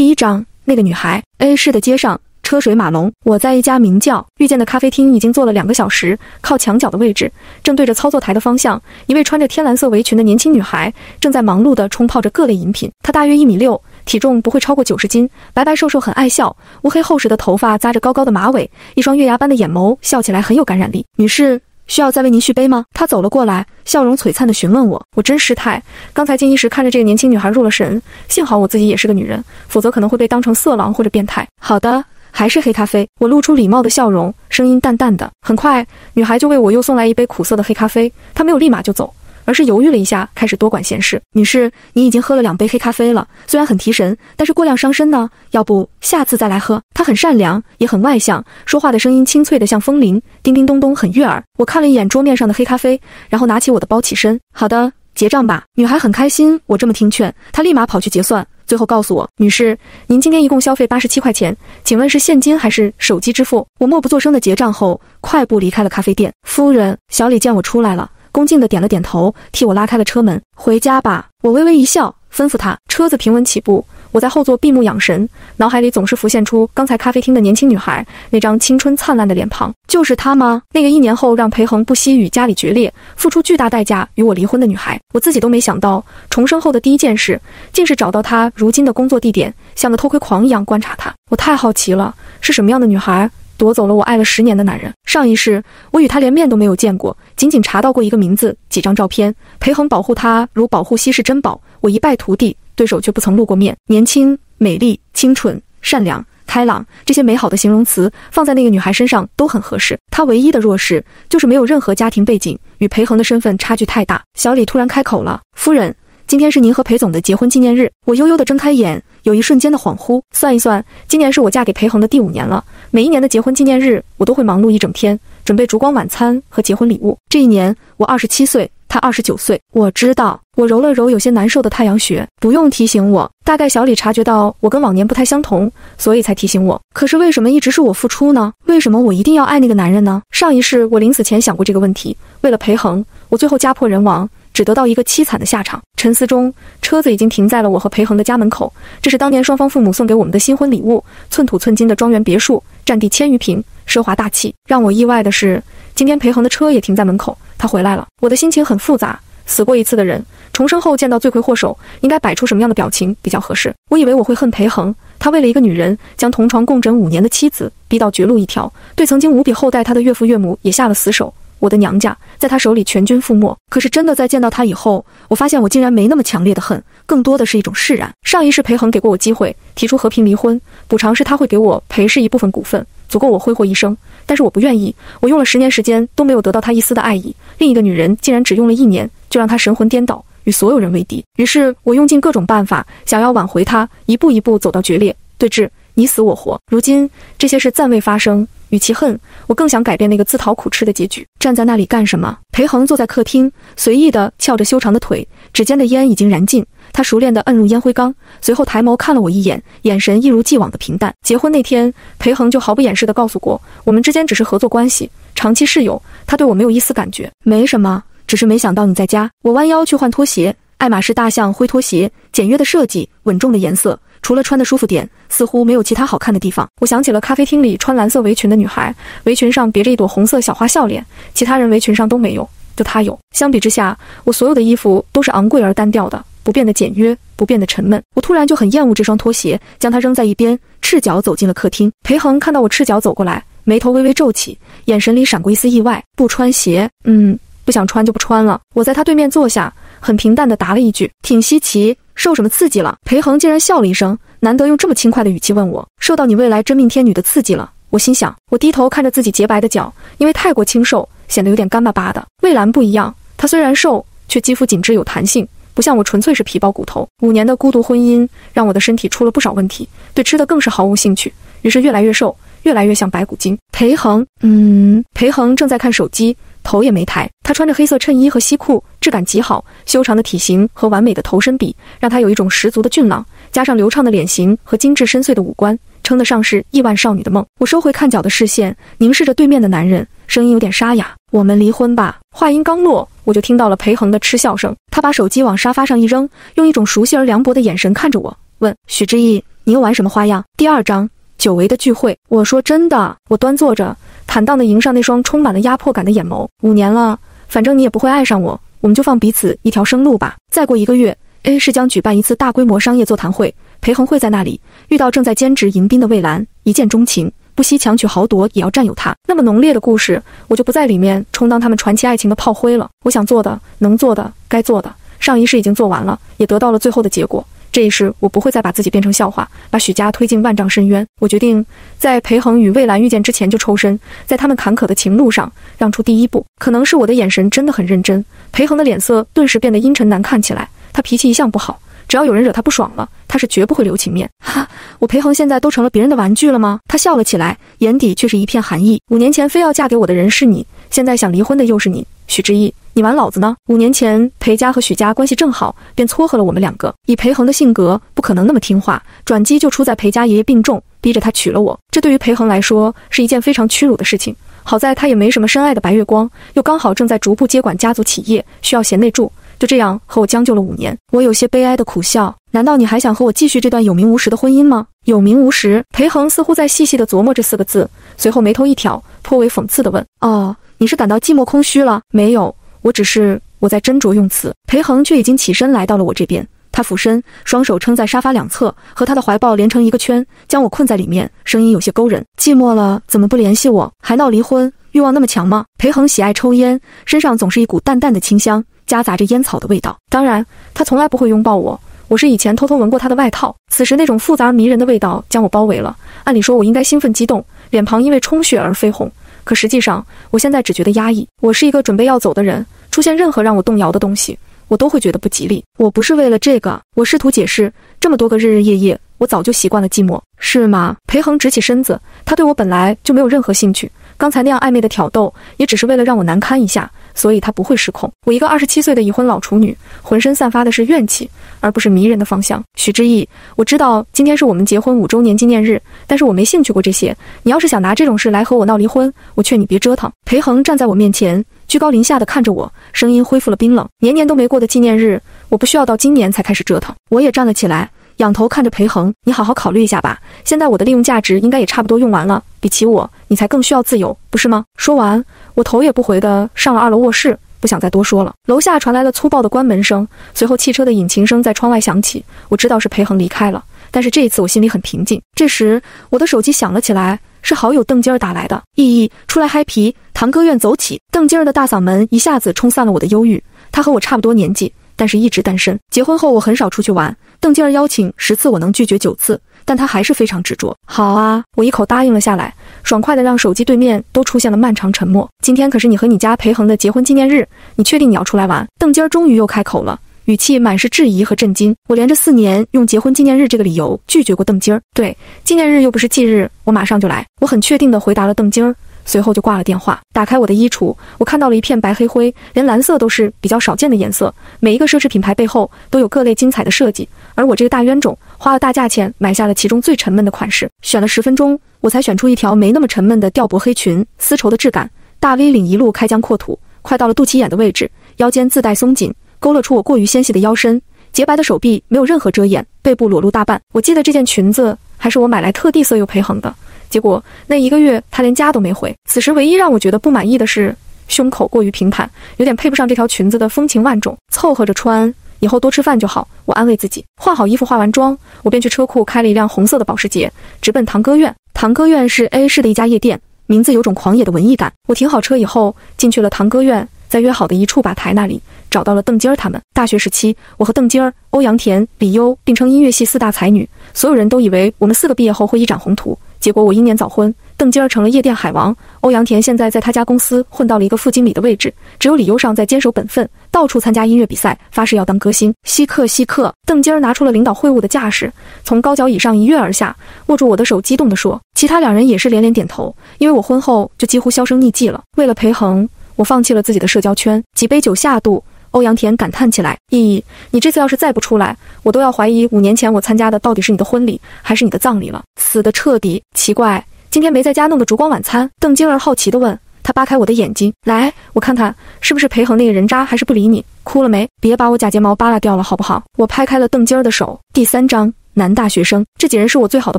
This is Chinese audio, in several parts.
第一章，那个女孩。A 市的街上。车水马龙，我在一家名叫遇见的咖啡厅已经坐了两个小时，靠墙角的位置，正对着操作台的方向，一位穿着天蓝色围裙的年轻女孩正在忙碌地冲泡着各类饮品。她大约一米六，体重不会超过九十斤，白白瘦瘦，很爱笑，乌黑厚实的头发扎着高高的马尾，一双月牙般的眼眸，笑起来很有感染力。女士。需要再为您续杯吗？他走了过来，笑容璀璨地询问我。我真失态，刚才进一时看着这个年轻女孩入了神，幸好我自己也是个女人，否则可能会被当成色狼或者变态。好的，还是黑咖啡。我露出礼貌的笑容，声音淡淡的。很快，女孩就为我又送来一杯苦涩的黑咖啡。她没有立马就走。而是犹豫了一下，开始多管闲事。女士，你已经喝了两杯黑咖啡了，虽然很提神，但是过量伤身呢。要不下次再来喝？她很善良，也很外向，说话的声音清脆的像风铃，叮叮咚咚，很悦耳。我看了一眼桌面上的黑咖啡，然后拿起我的包起身。好的，结账吧。女孩很开心，我这么听劝，她立马跑去结算，最后告诉我，女士，您今天一共消费八十七块钱，请问是现金还是手机支付？我默不作声的结账后，快步离开了咖啡店。夫人，小李见我出来了。恭敬地点了点头，替我拉开了车门。回家吧，我微微一笑，吩咐他。车子平稳起步，我在后座闭目养神，脑海里总是浮现出刚才咖啡厅的年轻女孩那张青春灿烂的脸庞。就是她吗？那个一年后让裴恒不惜与家里决裂，付出巨大代价与我离婚的女孩。我自己都没想到，重生后的第一件事，竟是找到她如今的工作地点，像个偷窥狂一样观察她。我太好奇了，是什么样的女孩？夺走了我爱了十年的男人。上一世，我与他连面都没有见过，仅仅查到过一个名字、几张照片。裴恒保护他如保护稀世珍宝，我一败涂地，对手却不曾露过面。年轻、美丽、清纯、善良、开朗，这些美好的形容词放在那个女孩身上都很合适。她唯一的弱势就是没有任何家庭背景，与裴恒的身份差距太大。小李突然开口了：“夫人。”今天是您和裴总的结婚纪念日，我悠悠地睁开眼，有一瞬间的恍惚。算一算，今年是我嫁给裴恒的第五年了。每一年的结婚纪念日，我都会忙碌一整天，准备烛光晚餐和结婚礼物。这一年，我二十七岁，他二十九岁。我知道，我揉了揉有些难受的太阳穴，不用提醒我。大概小李察觉到我跟往年不太相同，所以才提醒我。可是为什么一直是我付出呢？为什么我一定要爱那个男人呢？上一世我临死前想过这个问题，为了裴恒，我最后家破人亡。只得到一个凄惨的下场。沉思中，车子已经停在了我和裴恒的家门口。这是当年双方父母送给我们的新婚礼物，寸土寸金的庄园别墅，占地千余平，奢华大气。让我意外的是，今天裴恒的车也停在门口，他回来了。我的心情很复杂。死过一次的人，重生后见到罪魁祸首，应该摆出什么样的表情比较合适？我以为我会恨裴恒，他为了一个女人，将同床共枕五年的妻子逼到绝路一条，对曾经无比厚待他的岳父岳母也下了死手。我的娘家在他手里全军覆没。可是真的在见到他以后，我发现我竟然没那么强烈的恨，更多的是一种释然。上一世裴恒给过我机会，提出和平离婚，补偿是他会给我裴氏一部分股份，足够我挥霍一生。但是我不愿意，我用了十年时间都没有得到他一丝的爱意。另一个女人竟然只用了一年，就让他神魂颠倒，与所有人为敌。于是我用尽各种办法，想要挽回他，一步一步走到决裂，对峙，你死我活。如今这些事暂未发生。与其恨，我更想改变那个自讨苦吃的结局。站在那里干什么？裴恒坐在客厅，随意地翘着修长的腿，指尖的烟已经燃尽。他熟练地摁入烟灰缸，随后抬眸看了我一眼，眼神一如既往的平淡。结婚那天，裴恒就毫不掩饰地告诉过我们之间只是合作关系，长期室友。他对我没有一丝感觉，没什么，只是没想到你在家。我弯腰去换拖鞋，爱马仕大象灰拖鞋，简约的设计，稳重的颜色。除了穿的舒服点，似乎没有其他好看的地方。我想起了咖啡厅里穿蓝色围裙的女孩，围裙上别着一朵红色小花笑脸，其他人围裙上都没有，就她有。相比之下，我所有的衣服都是昂贵而单调的，不变的简约，不变的沉闷。我突然就很厌恶这双拖鞋，将它扔在一边，赤脚走进了客厅。裴恒看到我赤脚走过来，眉头微微皱起，眼神里闪过一丝意外。不穿鞋，嗯，不想穿就不穿了。我在他对面坐下，很平淡地答了一句：“挺稀奇。”受什么刺激了？裴恒竟然笑了一声，难得用这么轻快的语气问我：“受到你未来真命天女的刺激了？”我心想，我低头看着自己洁白的脚，因为太过清瘦，显得有点干巴巴的。魏兰不一样，她虽然瘦，却肌肤紧致有弹性，不像我纯粹是皮包骨头。五年的孤独婚姻让我的身体出了不少问题，对吃的更是毫无兴趣，于是越来越瘦，越来越像白骨精。裴恒，嗯，裴恒正在看手机。头也没抬，他穿着黑色衬衣和西裤，质感极好。修长的体型和完美的头身比，让他有一种十足的俊朗，加上流畅的脸型和精致深邃的五官，称得上是亿万少女的梦。我收回看脚的视线，凝视着对面的男人，声音有点沙哑：“我们离婚吧。”话音刚落，我就听到了裴恒的嗤笑声。他把手机往沙发上一扔，用一种熟悉而凉薄的眼神看着我，问：“许之意，你又玩什么花样？第二章，久违的聚会。我说真的，我端坐着，坦荡的迎上那双充满了压迫感的眼眸。五年了，反正你也不会爱上我，我们就放彼此一条生路吧。再过一个月，A 市将举办一次大规模商业座谈会，裴恒会在那里遇到正在兼职迎宾的魏兰，一见钟情。不惜强取豪夺，也要占有他。那么浓烈的故事，我就不在里面充当他们传奇爱情的炮灰了。我想做的、能做的、该做的，上一世已经做完了，也得到了最后的结果。这一世，我不会再把自己变成笑话，把许家推进万丈深渊。我决定在裴恒与魏兰遇见之前就抽身，在他们坎坷的情路上让出第一步。可能是我的眼神真的很认真，裴恒的脸色顿时变得阴沉难看起来。他脾气一向不好。只要有人惹他不爽了，他是绝不会留情面。哈，我裴恒现在都成了别人的玩具了吗？他笑了起来，眼底却是一片寒意。五年前非要嫁给我的人是你，现在想离婚的又是你，许之意，你玩老子呢？五年前裴家和许家关系正好，便撮合了我们两个。以裴恒的性格，不可能那么听话。转机就出在裴家爷爷病重，逼着他娶了我。这对于裴恒来说是一件非常屈辱的事情。好在他也没什么深爱的白月光，又刚好正在逐步接管家族企业，需要贤内助。就这样和我将就了五年，我有些悲哀的苦笑。难道你还想和我继续这段有名无实的婚姻吗？有名无实？裴恒似乎在细细地琢磨这四个字，随后眉头一挑，颇为讽刺地问：“哦，你是感到寂寞空虚了？没有，我只是我在斟酌用词。”裴恒却已经起身来到了我这边，他俯身，双手撑在沙发两侧，和他的怀抱连成一个圈，将我困在里面，声音有些勾人：“寂寞了怎么不联系我？还闹离婚？欲望那么强吗？”裴恒喜爱抽烟，身上总是一股淡淡的清香。夹杂着烟草的味道。当然，他从来不会拥抱我。我是以前偷偷闻过他的外套。此时，那种复杂而迷人的味道将我包围了。按理说，我应该兴奋激动，脸庞因为充血而绯红。可实际上，我现在只觉得压抑。我是一个准备要走的人，出现任何让我动摇的东西，我都会觉得不吉利。我不是为了这个。我试图解释，这么多个日日夜夜，我早就习惯了寂寞，是吗？裴恒直起身子，他对我本来就没有任何兴趣。刚才那样暧昧的挑逗，也只是为了让我难堪一下。所以他不会失控。我一个二十七岁的已婚老处女，浑身散发的是怨气，而不是迷人的芳香。许之意，我知道今天是我们结婚五周年纪念日，但是我没兴趣过这些。你要是想拿这种事来和我闹离婚，我劝你别折腾。裴恒站在我面前，居高临下的看着我，声音恢复了冰冷。年年都没过的纪念日，我不需要到今年才开始折腾。我也站了起来。仰头看着裴恒，你好好考虑一下吧。现在我的利用价值应该也差不多用完了，比起我，你才更需要自由，不是吗？说完，我头也不回地上了二楼卧室，不想再多说了。楼下传来了粗暴的关门声，随后汽车的引擎声在窗外响起。我知道是裴恒离开了，但是这一次我心里很平静。这时，我的手机响了起来，是好友邓金儿打来的。意义出来嗨皮，堂哥院走起。邓金儿的大嗓门一下子冲散了我的忧郁。他和我差不多年纪，但是一直单身。结婚后，我很少出去玩。邓金儿邀请十次，我能拒绝九次，但他还是非常执着。好啊，我一口答应了下来，爽快的让手机对面都出现了漫长沉默。今天可是你和你家裴恒的结婚纪念日，你确定你要出来玩？邓静儿终于又开口了，语气满是质疑和震惊。我连着四年用结婚纪念日这个理由拒绝过邓晶儿，对，纪念日又不是忌日，我马上就来。我很确定的回答了邓晶儿。随后就挂了电话。打开我的衣橱，我看到了一片白黑灰，连蓝色都是比较少见的颜色。每一个奢侈品牌背后都有各类精彩的设计，而我这个大冤种花了大价钱买下了其中最沉闷的款式。选了十分钟，我才选出一条没那么沉闷的吊脖黑裙，丝绸的质感，大 V 领一路开疆扩土，快到了肚脐眼的位置，腰间自带松紧，勾勒出我过于纤细的腰身，洁白的手臂没有任何遮掩，背部裸露大半。我记得这件裙子还是我买来特地色诱裴恒的。结果那一个月他连家都没回。此时唯一让我觉得不满意的是胸口过于平坦，有点配不上这条裙子的风情万种。凑合着穿，以后多吃饭就好。我安慰自己。换好衣服，化完妆，我便去车库开了一辆红色的保时捷，直奔堂歌院。堂歌院是 A 市的一家夜店，名字有种狂野的文艺感。我停好车以后，进去了堂歌院，在约好的一处吧台那里找到了邓金儿他们。大学时期，我和邓金儿、欧阳田、李优并称音乐系四大才女，所有人都以为我们四个毕业后会一展宏图。结果我英年早婚，邓金儿成了夜店海王，欧阳田现在在他家公司混到了一个副经理的位置，只有李优尚在坚守本分，到处参加音乐比赛，发誓要当歌星。稀客稀客，邓金儿拿出了领导会晤的架势，从高脚椅上一跃而下，握住我的手，激动地说：“其他两人也是连连点头因为我婚后就几乎销声匿迹了。为了裴恒，我放弃了自己的社交圈。”几杯酒下肚。欧阳田感叹起来：“意义，你这次要是再不出来，我都要怀疑五年前我参加的到底是你的婚礼还是你的葬礼了。死的彻底。奇怪，今天没在家弄个烛光晚餐？”邓晶儿好奇地问。他扒开我的眼睛，来，我看看是不是裴恒那个人渣，还是不理你？哭了没？别把我假睫毛扒拉掉了，好不好？我拍开了邓晶儿的手。第三章。男大学生。这几人是我最好的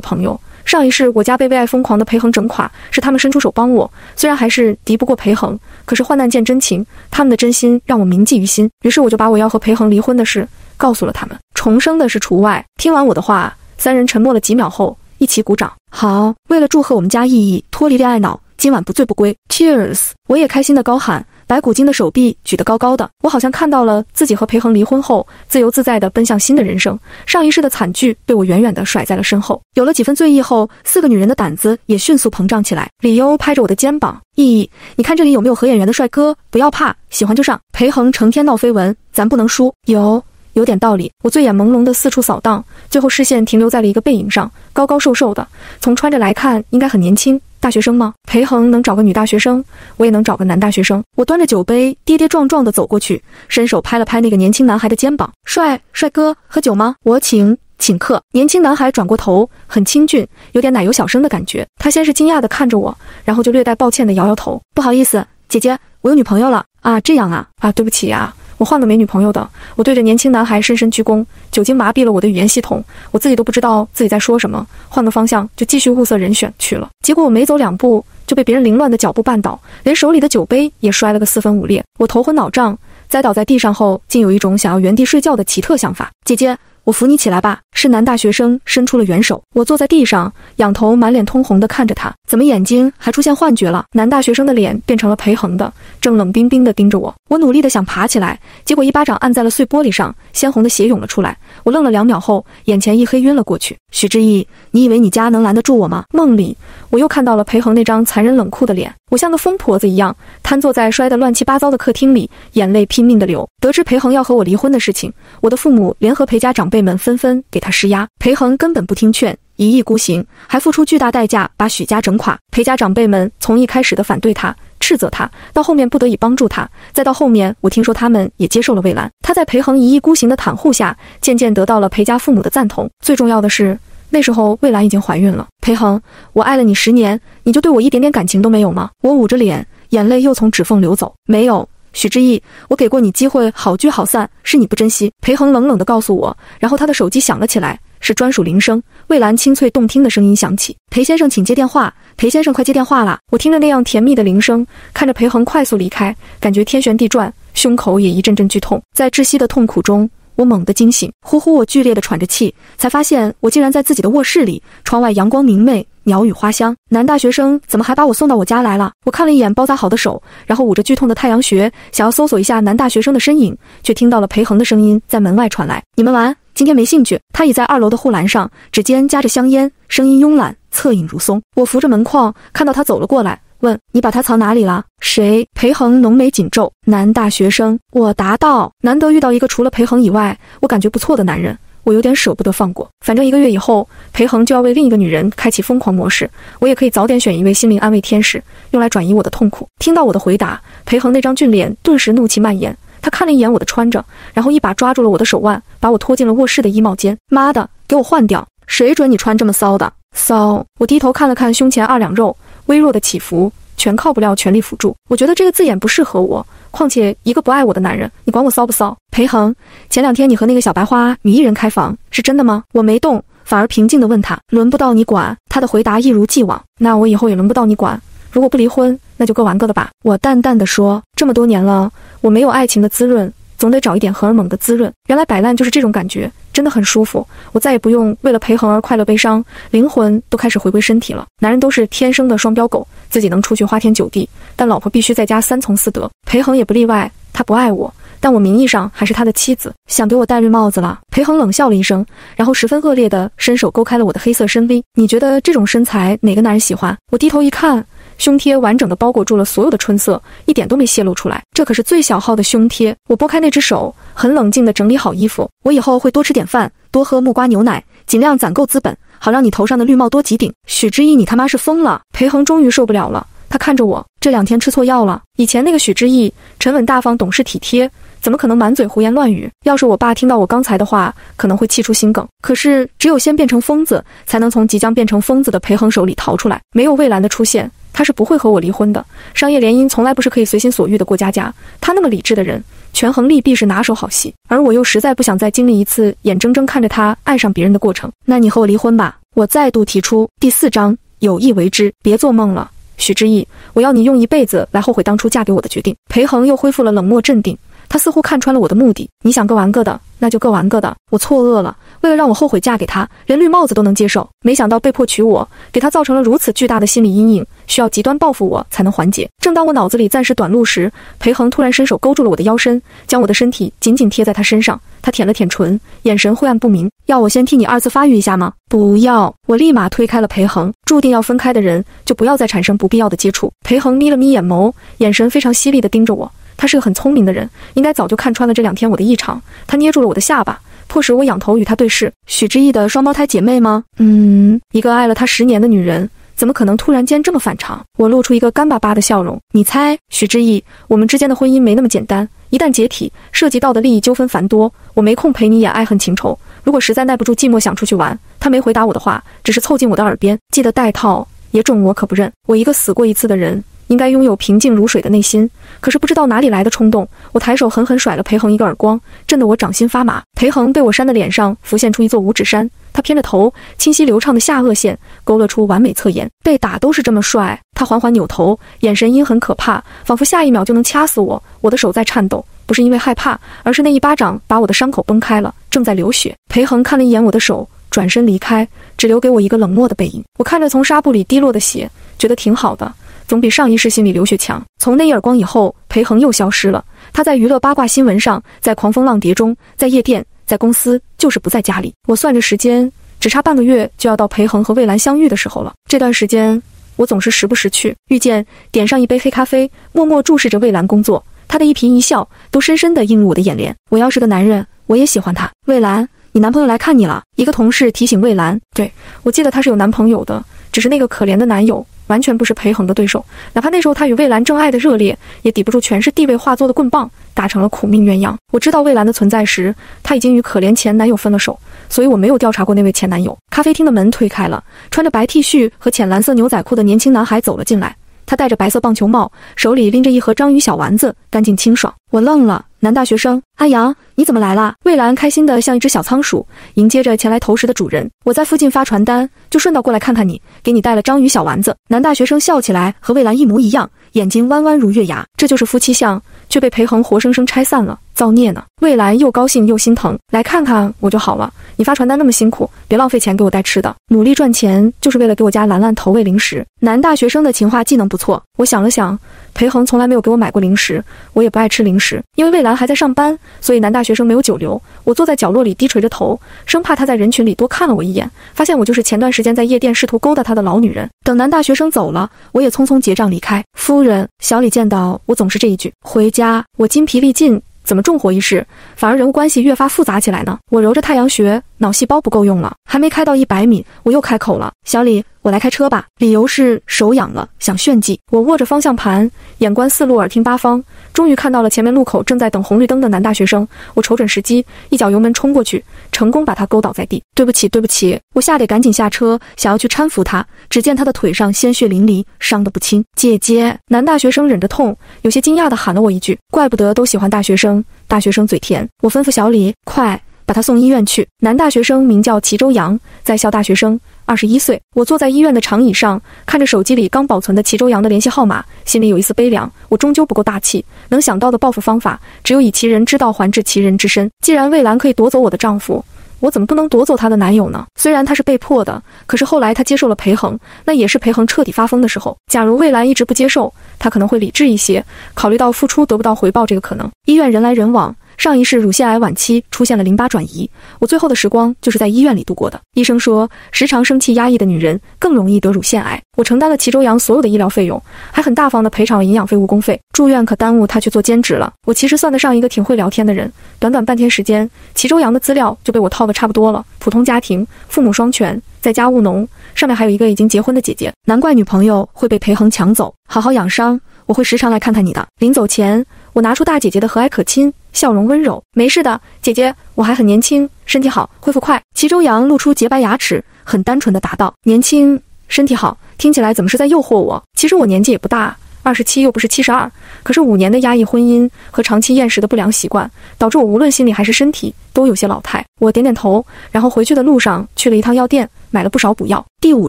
朋友。上一世我家被为爱疯狂的裴恒整垮，是他们伸出手帮我。虽然还是敌不过裴恒，可是患难见真情，他们的真心让我铭记于心。于是我就把我要和裴恒离婚的事告诉了他们，重生的是除外。听完我的话，三人沉默了几秒后，一起鼓掌。好，为了祝贺我们家意义脱离恋爱脑，今晚不醉不归。Cheers！我也开心的高喊。白骨精的手臂举得高高的，我好像看到了自己和裴恒离婚后，自由自在地奔向新的人生。上一世的惨剧被我远远地甩在了身后。有了几分醉意后，四个女人的胆子也迅速膨胀起来。李优拍着我的肩膀：“意义，你看这里有没有合眼缘的帅哥？不要怕，喜欢就上。裴恒成天闹绯闻，咱不能输。有，有点道理。”我醉眼朦胧地四处扫荡，最后视线停留在了一个背影上，高高瘦瘦的，从穿着来看，应该很年轻。大学生吗？裴恒能找个女大学生，我也能找个男大学生。我端着酒杯，跌跌撞撞地走过去，伸手拍了拍那个年轻男孩的肩膀：“帅帅哥，喝酒吗？我请，请客。”年轻男孩转过头，很清俊，有点奶油小生的感觉。他先是惊讶地看着我，然后就略带抱歉地摇摇头：“不好意思，姐姐，我有女朋友了啊，这样啊，啊，对不起啊。”我换个没女朋友的，我对着年轻男孩深深鞠躬。酒精麻痹了我的语言系统，我自己都不知道自己在说什么。换个方向就继续物色人选去了。结果我没走两步就被别人凌乱的脚步绊倒，连手里的酒杯也摔了个四分五裂。我头昏脑胀，栽倒在地上后，竟有一种想要原地睡觉的奇特想法。姐姐。我扶你起来吧。是男大学生伸出了援手。我坐在地上，仰头满脸通红地看着他。怎么眼睛还出现幻觉了？男大学生的脸变成了裴恒的，正冷冰冰地盯着我。我努力地想爬起来，结果一巴掌按在了碎玻璃上，鲜红的血涌了出来。我愣了两秒后，眼前一黑，晕了过去。许志毅，你以为你家能拦得住我吗？梦里，我又看到了裴恒那张残忍冷酷的脸。我像个疯婆子一样瘫坐在摔得乱七八糟的客厅里，眼泪拼命地流。得知裴恒要和我离婚的事情，我的父母联合裴家长辈们纷纷给他施压。裴恒根本不听劝，一意孤行，还付出巨大代价把许家整垮。裴家长辈们从一开始的反对他、斥责他，到后面不得已帮助他，再到后面我听说他们也接受了魏兰。他在裴恒一意孤行的袒护下，渐渐得到了裴家父母的赞同。最重要的是。那时候，魏兰已经怀孕了。裴恒，我爱了你十年，你就对我一点点感情都没有吗？我捂着脸，眼泪又从指缝流走。没有，许之意，我给过你机会，好聚好散，是你不珍惜。裴恒冷冷地告诉我，然后他的手机响了起来，是专属铃声。魏兰清脆动听的声音响起：“裴先生，请接电话。裴先生，快接电话啦！”我听着那样甜蜜的铃声，看着裴恒快速离开，感觉天旋地转，胸口也一阵阵剧痛，在窒息的痛苦中。我猛地惊醒，呼呼，我剧烈地喘着气，才发现我竟然在自己的卧室里。窗外阳光明媚，鸟语花香。男大学生怎么还把我送到我家来了？我看了一眼包扎好的手，然后捂着剧痛的太阳穴，想要搜索一下男大学生的身影，却听到了裴恒的声音在门外传来：“你们玩，今天没兴趣。”他倚在二楼的护栏上，指尖夹着香烟，声音慵懒，侧影如松。我扶着门框，看到他走了过来。问你把他藏哪里了？谁？裴恒浓眉紧皱。男大学生。我答道：难得遇到一个除了裴恒以外，我感觉不错的男人，我有点舍不得放过。反正一个月以后，裴恒就要为另一个女人开启疯狂模式，我也可以早点选一位心灵安慰天使，用来转移我的痛苦。听到我的回答，裴恒那张俊脸顿时怒气蔓延。他看了一眼我的穿着，然后一把抓住了我的手腕，把我拖进了卧室的衣帽间。妈的，给我换掉！谁准你穿这么骚的？骚！我低头看了看胸前二两肉。微弱的起伏，全靠不了全力辅助。我觉得这个字眼不适合我。况且一个不爱我的男人，你管我骚不骚？裴恒，前两天你和那个小白花女艺人开房，是真的吗？我没动，反而平静地问他：轮不到你管。他的回答一如既往。那我以后也轮不到你管。如果不离婚，那就各玩各的吧。我淡淡的说：这么多年了，我没有爱情的滋润。总得找一点荷尔蒙的滋润。原来摆烂就是这种感觉，真的很舒服。我再也不用为了裴恒而快乐悲伤，灵魂都开始回归身体了。男人都是天生的双标狗，自己能出去花天酒地，但老婆必须在家三从四德。裴恒也不例外，他不爱我，但我名义上还是他的妻子。想给我戴绿帽子了？裴恒冷笑了一声，然后十分恶劣的伸手勾开了我的黑色深 V。你觉得这种身材哪个男人喜欢？我低头一看。胸贴完整的包裹住了所有的春色，一点都没泄露出来。这可是最小号的胸贴。我拨开那只手，很冷静地整理好衣服。我以后会多吃点饭，多喝木瓜牛奶，尽量攒够资本，好让你头上的绿帽多几顶。许之意，你他妈是疯了！裴恒终于受不了了，他看着我，这两天吃错药了。以前那个许之意，沉稳大方，懂事体贴，怎么可能满嘴胡言乱语？要是我爸听到我刚才的话，可能会气出心梗。可是只有先变成疯子，才能从即将变成疯子的裴恒手里逃出来。没有魏兰的出现。他是不会和我离婚的。商业联姻从来不是可以随心所欲的过家家。他那么理智的人，权衡利弊是拿手好戏。而我又实在不想再经历一次眼睁睁看着他爱上别人的过程。那你和我离婚吧。我再度提出第四章，有意为之，别做梦了，许之意。我要你用一辈子来后悔当初嫁给我的决定。裴恒又恢复了冷漠镇定。他似乎看穿了我的目的，你想各玩各的，那就各玩各的。我错愕了，为了让我后悔嫁给他，连绿帽子都能接受，没想到被迫娶我，给他造成了如此巨大的心理阴影，需要极端报复我才能缓解。正当我脑子里暂时短路时，裴恒突然伸手勾住了我的腰身，将我的身体紧紧贴在他身上。他舔了舔唇，眼神晦暗不明。要我先替你二次发育一下吗？不要！我立马推开了裴恒。注定要分开的人，就不要再产生不必要的接触。裴恒眯了眯眼眸，眼神非常犀利地盯着我。他是个很聪明的人，应该早就看穿了这两天我的异常。他捏住了我的下巴，迫使我仰头与他对视。许之意的双胞胎姐妹吗？嗯，一个爱了他十年的女人，怎么可能突然间这么反常？我露出一个干巴巴的笑容。你猜？许之意，我们之间的婚姻没那么简单，一旦解体，涉及到的利益纠纷繁多，我没空陪你演爱恨情仇。如果实在耐不住寂寞想出去玩，他没回答我的话，只是凑近我的耳边，记得带套，野种我可不认。我一个死过一次的人。应该拥有平静如水的内心，可是不知道哪里来的冲动，我抬手狠狠甩了裴恒一个耳光，震得我掌心发麻。裴恒被我扇的脸上浮现出一座五指山，他偏着头，清晰流畅的下颚线勾勒出完美侧颜。被打都是这么帅。他缓缓扭头，眼神阴狠可怕，仿佛下一秒就能掐死我。我的手在颤抖，不是因为害怕，而是那一巴掌把我的伤口崩开了，正在流血。裴恒看了一眼我的手，转身离开，只留给我一个冷漠的背影。我看着从纱布里滴落的血，觉得挺好的。总比上一世心里流血强。从那一耳光以后，裴恒又消失了。他在娱乐八卦新闻上，在狂风浪蝶中，在夜店，在公司，就是不在家里。我算着时间，只差半个月就要到裴恒和魏兰相遇的时候了。这段时间，我总是时不时去遇见，点上一杯黑咖啡，默默注视着魏兰工作。他的一颦一笑，都深深地映入我的眼帘。我要是个男人，我也喜欢他。魏兰，你男朋友来看你了。一个同事提醒魏兰，对我记得他是有男朋友的，只是那个可怜的男友。完全不是裴恒的对手，哪怕那时候他与魏兰正爱的热烈，也抵不住全是地位化作的棍棒，打成了苦命鸳鸯。我知道魏兰的存在时，他已经与可怜前男友分了手，所以我没有调查过那位前男友。咖啡厅的门推开了，穿着白 T 恤和浅蓝色牛仔裤的年轻男孩走了进来，他戴着白色棒球帽，手里拎着一盒章鱼小丸子，干净清爽。我愣了。男大学生阿阳，你怎么来了？魏兰开心的像一只小仓鼠，迎接着前来投食的主人。我在附近发传单，就顺道过来看看你，给你带了章鱼小丸子。男大学生笑起来和魏兰一模一样，眼睛弯弯如月牙。这就是夫妻相，却被裴恒活生生拆散了，造孽呢！魏兰又高兴又心疼，来看看我就好了。你发传单那么辛苦，别浪费钱给我带吃的。努力赚钱就是为了给我家兰兰投喂零食。男大学生的情话技能不错。我想了想。裴恒从来没有给我买过零食，我也不爱吃零食。因为魏兰还在上班，所以男大学生没有久留。我坐在角落里低垂着头，生怕他在人群里多看了我一眼，发现我就是前段时间在夜店试图勾搭他的老女人。等男大学生走了，我也匆匆结账离开。夫人，小李见到我总是这一句。回家，我筋疲力尽，怎么重活一世，反而人物关系越发复杂起来呢？我揉着太阳穴，脑细胞不够用了，还没开到一百米，我又开口了，小李。我来开车吧，理由是手痒了，想炫技。我握着方向盘，眼观四路，耳听八方，终于看到了前面路口正在等红绿灯的男大学生。我瞅准时机，一脚油门冲过去，成功把他勾倒在地。对不起，对不起！我吓得赶紧下车，想要去搀扶他，只见他的腿上鲜血淋漓，伤得不轻。姐姐，男大学生忍着痛，有些惊讶地喊了我一句：“怪不得都喜欢大学生，大学生嘴甜。”我吩咐小李，快把他送医院去。男大学生名叫齐周阳，在校大学生。二十一岁，我坐在医院的长椅上，看着手机里刚保存的齐周阳的联系号码，心里有一丝悲凉。我终究不够大气，能想到的报复方法，只有以其人之道还治其人之身。既然魏兰可以夺走我的丈夫，我怎么不能夺走她的男友呢？虽然她是被迫的，可是后来她接受了裴恒，那也是裴恒彻底发疯的时候。假如魏兰一直不接受，她可能会理智一些，考虑到付出得不到回报这个可能。医院人来人往。上一世乳腺癌晚期出现了淋巴转移，我最后的时光就是在医院里度过的。医生说，时常生气压抑的女人更容易得乳腺癌。我承担了齐周阳所有的医疗费用，还很大方的赔偿了营养费、误工费。住院可耽误他去做兼职了。我其实算得上一个挺会聊天的人，短短半天时间，齐周阳的资料就被我套得差不多了。普通家庭，父母双全，在家务农，上面还有一个已经结婚的姐姐，难怪女朋友会被裴恒抢走。好好养伤，我会时常来看看你的。临走前，我拿出大姐姐的和蔼可亲。笑容温柔，没事的，姐姐，我还很年轻，身体好，恢复快。齐周阳露出洁白牙齿，很单纯的答道：“年轻身体好，听起来怎么是在诱惑我？其实我年纪也不大，二十七又不是七十二。可是五年的压抑婚姻和长期厌食的不良习惯，导致我无论心理还是身体都有些老态。我点点头，然后回去的路上去了一趟药店，买了不少补药。第五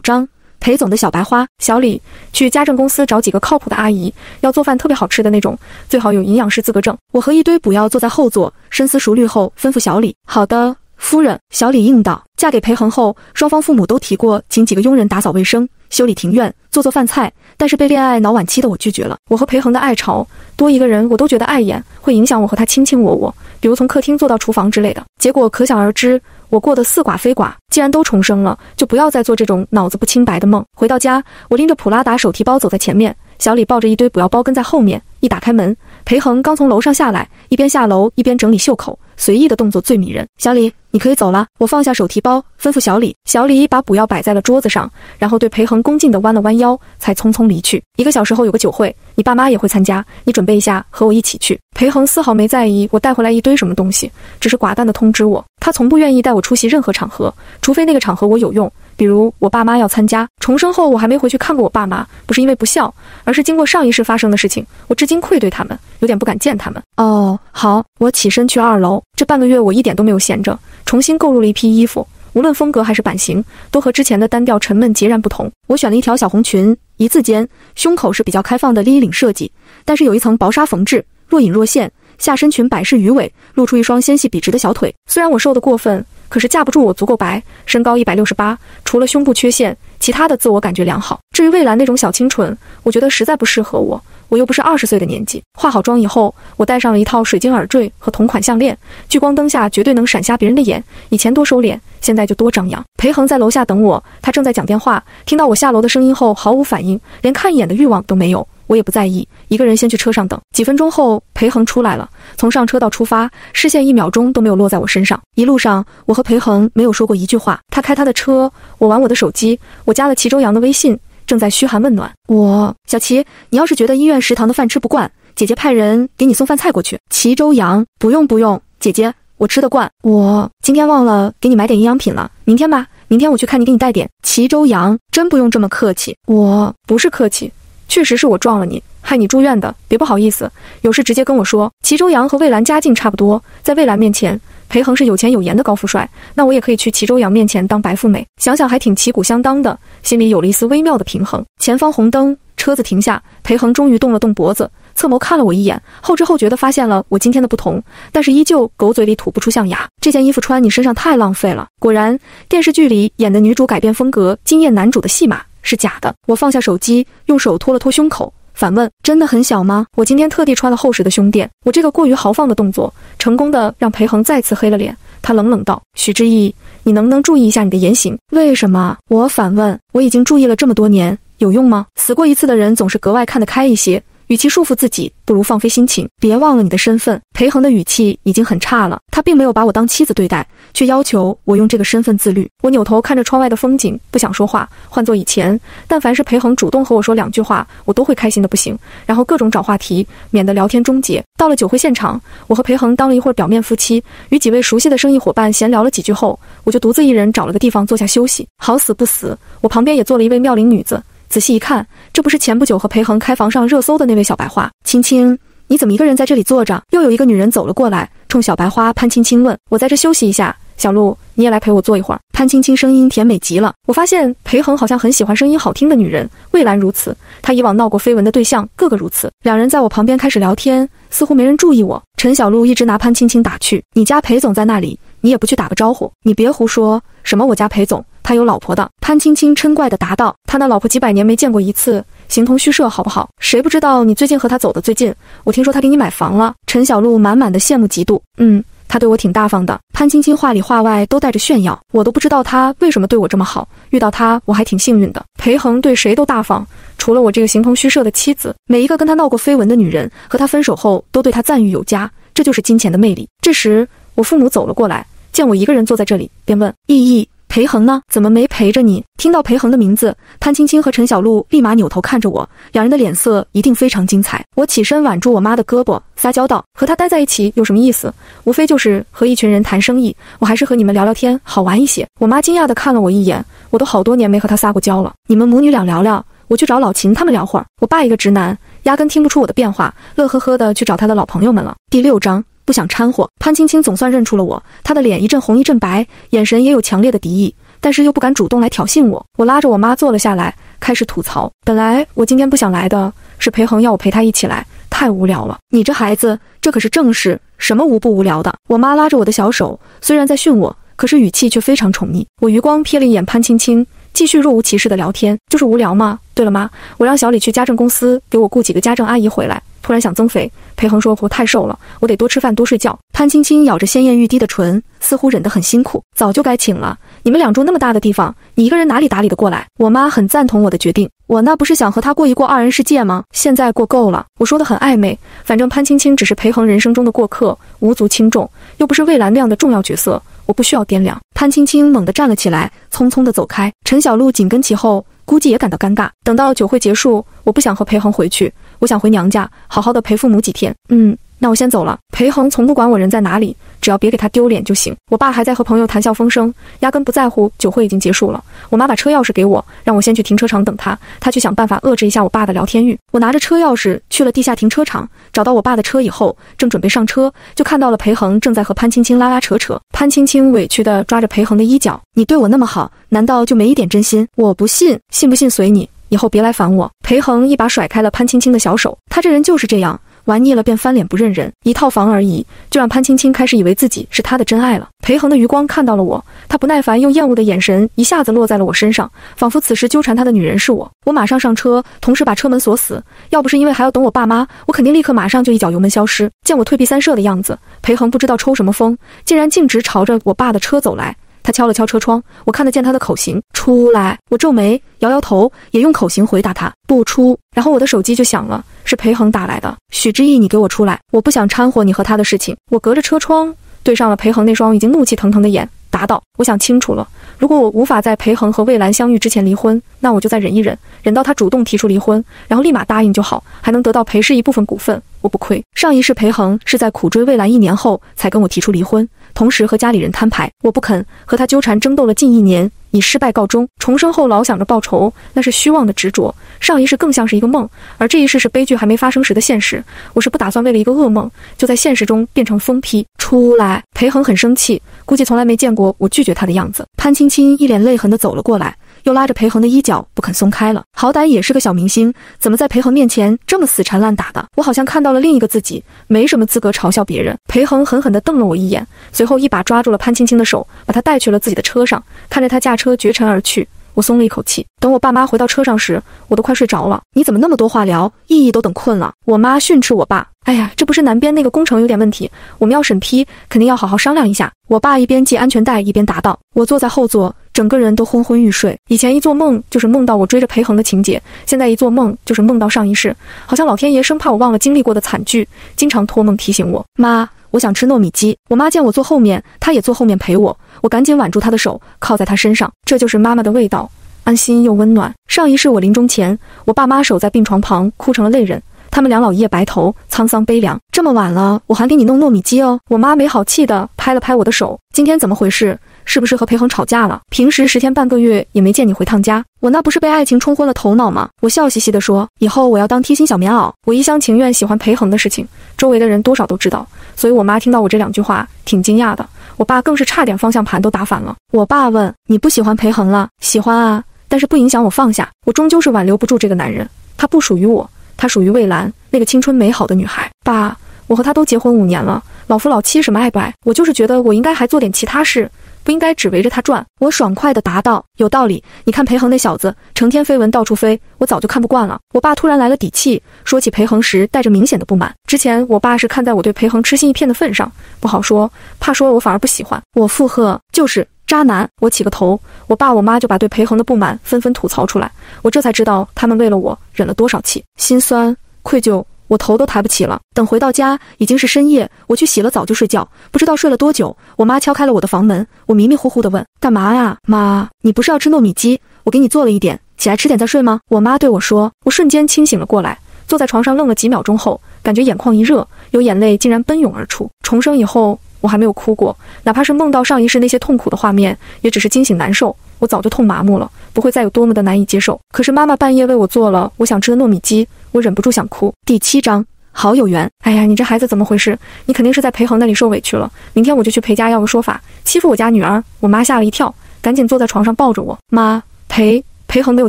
章。裴总的小白花，小李去家政公司找几个靠谱的阿姨，要做饭特别好吃的那种，最好有营养师资格证。我和一堆补药坐在后座，深思熟虑后吩咐小李：“好的，夫人。”小李应道。嫁给裴恒后，双方父母都提过请几个佣人打扫卫生、修理庭院、做做饭菜，但是被恋爱脑晚期的我拒绝了。我和裴恒的爱巢多一个人，我都觉得碍眼，会影响我和他卿卿我我，比如从客厅坐到厨房之类的。结果可想而知。我过得似寡非寡，既然都重生了，就不要再做这种脑子不清白的梦。回到家，我拎着普拉达手提包走在前面，小李抱着一堆补药包跟在后面。一打开门，裴恒刚从楼上下来，一边下楼一边整理袖口，随意的动作最迷人。小李。你可以走了，我放下手提包，吩咐小李。小李把补药摆在了桌子上，然后对裴恒恭敬地弯了弯腰，才匆匆离去。一个小时后有个酒会，你爸妈也会参加，你准备一下，和我一起去。裴恒丝毫没在意我带回来一堆什么东西，只是寡淡地通知我，他从不愿意带我出席任何场合，除非那个场合我有用。比如我爸妈要参加重生后，我还没回去看过我爸妈，不是因为不孝，而是经过上一世发生的事情，我至今愧对他们，有点不敢见他们。哦，好，我起身去二楼。这半个月我一点都没有闲着，重新购入了一批衣服，无论风格还是版型，都和之前的单调沉闷截然不同。我选了一条小红裙，一字肩，胸口是比较开放的立领设计，但是有一层薄纱缝制，若隐若现。下身裙摆式鱼尾，露出一双纤细笔直的小腿。虽然我瘦得过分。可是架不住我足够白，身高一百六十八，除了胸部缺陷，其他的自我感觉良好。至于蔚蓝那种小清纯，我觉得实在不适合我，我又不是二十岁的年纪。化好妆以后，我戴上了一套水晶耳坠和同款项链，聚光灯下绝对能闪瞎别人的眼。以前多收敛，现在就多张扬。裴恒在楼下等我，他正在讲电话，听到我下楼的声音后毫无反应，连看一眼的欲望都没有。我也不在意，一个人先去车上等。几分钟后，裴恒出来了。从上车到出发，视线一秒钟都没有落在我身上。一路上，我和裴恒没有说过一句话。他开他的车，我玩我的手机。我加了齐周阳的微信，正在嘘寒问暖。我小齐，你要是觉得医院食堂的饭吃不惯，姐姐派人给你送饭菜过去。齐周阳，不用不用，姐姐我吃得惯。我今天忘了给你买点营养品了，明天吧，明天我去看你，给你带点。齐周阳，真不用这么客气。我不是客气。确实是我撞了你，害你住院的，别不好意思，有事直接跟我说。齐周阳和魏兰家境差不多，在魏兰面前，裴恒是有钱有颜的高富帅，那我也可以去齐周阳面前当白富美，想想还挺旗鼓相当的，心里有了一丝微妙的平衡。前方红灯，车子停下，裴恒终于动了动脖子，侧眸看了我一眼，后知后觉地发现了我今天的不同，但是依旧狗嘴里吐不出象牙。这件衣服穿你身上太浪费了。果然，电视剧里演的女主改变风格惊艳男主的戏码。是假的。我放下手机，用手托了托胸口，反问：“真的很小吗？”我今天特地穿了厚实的胸垫。我这个过于豪放的动作，成功的让裴恒再次黑了脸。他冷冷道：“许之意，你能不能注意一下你的言行？”为什么？我反问：“我已经注意了这么多年，有用吗？”死过一次的人总是格外看得开一些。与其束缚自己，不如放飞心情。别忘了你的身份。裴恒的语气已经很差了，他并没有把我当妻子对待，却要求我用这个身份自律。我扭头看着窗外的风景，不想说话。换做以前，但凡是裴恒主动和我说两句话，我都会开心的不行，然后各种找话题，免得聊天终结。到了酒会现场，我和裴恒当了一会儿表面夫妻，与几位熟悉的生意伙伴闲聊了几句后，我就独自一人找了个地方坐下休息。好死不死，我旁边也坐了一位妙龄女子。仔细一看，这不是前不久和裴恒开房上热搜的那位小白花青青？你怎么一个人在这里坐着？又有一个女人走了过来，冲小白花潘青青问：“我在这休息一下，小鹿，你也来陪我坐一会儿。”潘青青声音甜美极了。我发现裴恒好像很喜欢声音好听的女人，魏兰如此，他以往闹过绯闻的对象个个如此。两人在我旁边开始聊天，似乎没人注意我。陈小璐一直拿潘青青打趣：“你家裴总在那里，你也不去打个招呼？你别胡说什么，我家裴总。”他有老婆的，潘青青嗔怪地答道：“他那老婆几百年没见过一次，形同虚设，好不好？谁不知道你最近和他走得最近？我听说他给你买房了。”陈小璐满满的羡慕嫉妒。嗯，他对我挺大方的。潘青青话里话外都带着炫耀，我都不知道他为什么对我这么好。遇到他，我还挺幸运的。裴恒对谁都大方，除了我这个形同虚设的妻子。每一个跟他闹过绯闻的女人，和他分手后都对他赞誉有加，这就是金钱的魅力。这时，我父母走了过来，见我一个人坐在这里，便问：“意义。”裴恒呢？怎么没陪着你？听到裴恒的名字，潘青青和陈小璐立马扭头看着我，两人的脸色一定非常精彩。我起身挽住我妈的胳膊，撒娇道：“和他待在一起有什么意思？无非就是和一群人谈生意。我还是和你们聊聊天好玩一些。”我妈惊讶地看了我一眼，我都好多年没和他撒过娇了。你们母女俩聊聊，我去找老秦他们聊会儿。我爸一个直男，压根听不出我的变化，乐呵呵的去找他的老朋友们了。第六章。不想掺和，潘青青总算认出了我，她的脸一阵红一阵白，眼神也有强烈的敌意，但是又不敢主动来挑衅我。我拉着我妈坐了下来，开始吐槽。本来我今天不想来的，是裴恒要我陪他一起来，太无聊了。你这孩子，这可是正事，什么无不无聊的？我妈拉着我的小手，虽然在训我，可是语气却非常宠溺。我余光瞥了一眼潘青青，继续若无其事的聊天，就是无聊吗？对了妈，我让小李去家政公司给我雇几个家政阿姨回来。突然想增肥，裴恒说：“我太瘦了，我得多吃饭多睡觉。”潘青青咬着鲜艳欲滴的唇，似乎忍得很辛苦。早就该请了，你们俩住那么大的地方，你一个人哪里打理得过来？我妈很赞同我的决定，我那不是想和他过一过二人世界吗？现在过够了。我说的很暧昧，反正潘青青只是裴恒人生中的过客，无足轻重，又不是魏兰那样的重要角色，我不需要掂量。潘青青猛地站了起来，匆匆地走开，陈小璐紧跟其后。估计也感到尴尬。等到酒会结束，我不想和裴恒回去，我想回娘家，好好的陪父母几天。嗯。那我先走了。裴恒从不管我人在哪里，只要别给他丢脸就行。我爸还在和朋友谈笑风生，压根不在乎酒会已经结束了。我妈把车钥匙给我，让我先去停车场等他，他去想办法遏制一下我爸的聊天欲。我拿着车钥匙去了地下停车场，找到我爸的车以后，正准备上车，就看到了裴恒正在和潘青青拉拉扯扯。潘青青委屈地抓着裴恒的衣角：“你对我那么好，难道就没一点真心？我不信，信不信随你。以后别来烦我。”裴恒一把甩开了潘青青的小手，他这人就是这样。玩腻了便翻脸不认人，一套房而已，就让潘青青开始以为自己是他的真爱了。裴恒的余光看到了我，他不耐烦又厌恶的眼神一下子落在了我身上，仿佛此时纠缠他的女人是我。我马上上车，同时把车门锁死。要不是因为还要等我爸妈，我肯定立刻马上就一脚油门消失。见我退避三舍的样子，裴恒不知道抽什么风，竟然径直朝着我爸的车走来。他敲了敲车窗，我看得见他的口型，出来。我皱眉，摇摇头，也用口型回答他不出。然后我的手机就响了，是裴恒打来的。许之意，你给我出来，我不想掺和你和他的事情。我隔着车窗对上了裴恒那双已经怒气腾腾的眼，答道：我想清楚了，如果我无法在裴恒和魏兰相遇之前离婚，那我就再忍一忍，忍到他主动提出离婚，然后立马答应就好，还能得到裴氏一部分股份，我不亏。上一世裴恒是在苦追未来一年后才跟我提出离婚。同时和家里人摊牌，我不肯和他纠缠争斗了近一年，以失败告终。重生后老想着报仇，那是虚妄的执着。上一世更像是一个梦，而这一世是悲剧还没发生时的现实。我是不打算为了一个噩梦，就在现实中变成疯批出来。裴恒很生气，估计从来没见过我拒绝他的样子。潘青青一脸泪痕地走了过来。又拉着裴恒的衣角不肯松开了，好歹也是个小明星，怎么在裴恒面前这么死缠烂打的？我好像看到了另一个自己，没什么资格嘲笑别人。裴恒狠狠地瞪了我一眼，随后一把抓住了潘青青的手，把她带去了自己的车上。看着她驾车绝尘而去，我松了一口气。等我爸妈回到车上时，我都快睡着了。你怎么那么多话聊？意义都等困了。我妈训斥我爸。哎呀，这不是南边那个工程有点问题，我们要审批，肯定要好好商量一下。我爸一边系安全带一边答道。我坐在后座。整个人都昏昏欲睡。以前一做梦就是梦到我追着裴恒的情节，现在一做梦就是梦到上一世，好像老天爷生怕我忘了经历过的惨剧，经常托梦提醒我。妈，我想吃糯米鸡。我妈见我坐后面，她也坐后面陪我，我赶紧挽住她的手，靠在她身上。这就是妈妈的味道，安心又温暖。上一世我临终前，我爸妈守在病床旁，哭成了泪人。他们两老一夜白头，沧桑悲凉。这么晚了，我还给你弄糯米鸡哦。我妈没好气的拍了拍我的手，今天怎么回事？是不是和裴恒吵架了？平时十天半个月也没见你回趟家，我那不是被爱情冲昏了头脑吗？我笑嘻嘻地说：“以后我要当贴心小棉袄。”我一厢情愿喜欢裴恒的事情，周围的人多少都知道，所以我妈听到我这两句话挺惊讶的。我爸更是差点方向盘都打反了。我爸问：“你不喜欢裴恒了？”“喜欢啊，但是不影响我放下。我终究是挽留不住这个男人，他不属于我，他属于魏兰，那个青春美好的女孩。”爸，我和他都结婚五年了，老夫老妻什么爱不爱？我就是觉得我应该还做点其他事。不应该只围着他转，我爽快地答道：“有道理。你看裴恒那小子，成天绯闻到处飞，我早就看不惯了。”我爸突然来了底气，说起裴恒时带着明显的不满。之前我爸是看在我对裴恒痴心一片的份上，不好说，怕说了我反而不喜欢。我附和：“就是渣男。”我起个头，我爸我妈就把对裴恒的不满纷纷吐槽出来。我这才知道他们为了我忍了多少气，心酸愧疚。我头都抬不起了。等回到家已经是深夜，我去洗了澡就睡觉，不知道睡了多久。我妈敲开了我的房门，我迷迷糊糊地问：“干嘛呀，妈？你不是要吃糯米鸡？我给你做了一点，起来吃点再睡吗？”我妈对我说。我瞬间清醒了过来，坐在床上愣了几秒钟后，感觉眼眶一热，有眼泪竟然奔涌而出。重生以后，我还没有哭过，哪怕是梦到上一世那些痛苦的画面，也只是惊醒难受。我早就痛麻木了，不会再有多么的难以接受。可是妈妈半夜为我做了我想吃的糯米鸡，我忍不住想哭。第七章，好有缘。哎呀，你这孩子怎么回事？你肯定是在裴恒那里受委屈了。明天我就去裴家要个说法。欺负我家女儿，我妈吓了一跳，赶紧坐在床上抱着我。妈，裴裴恒没有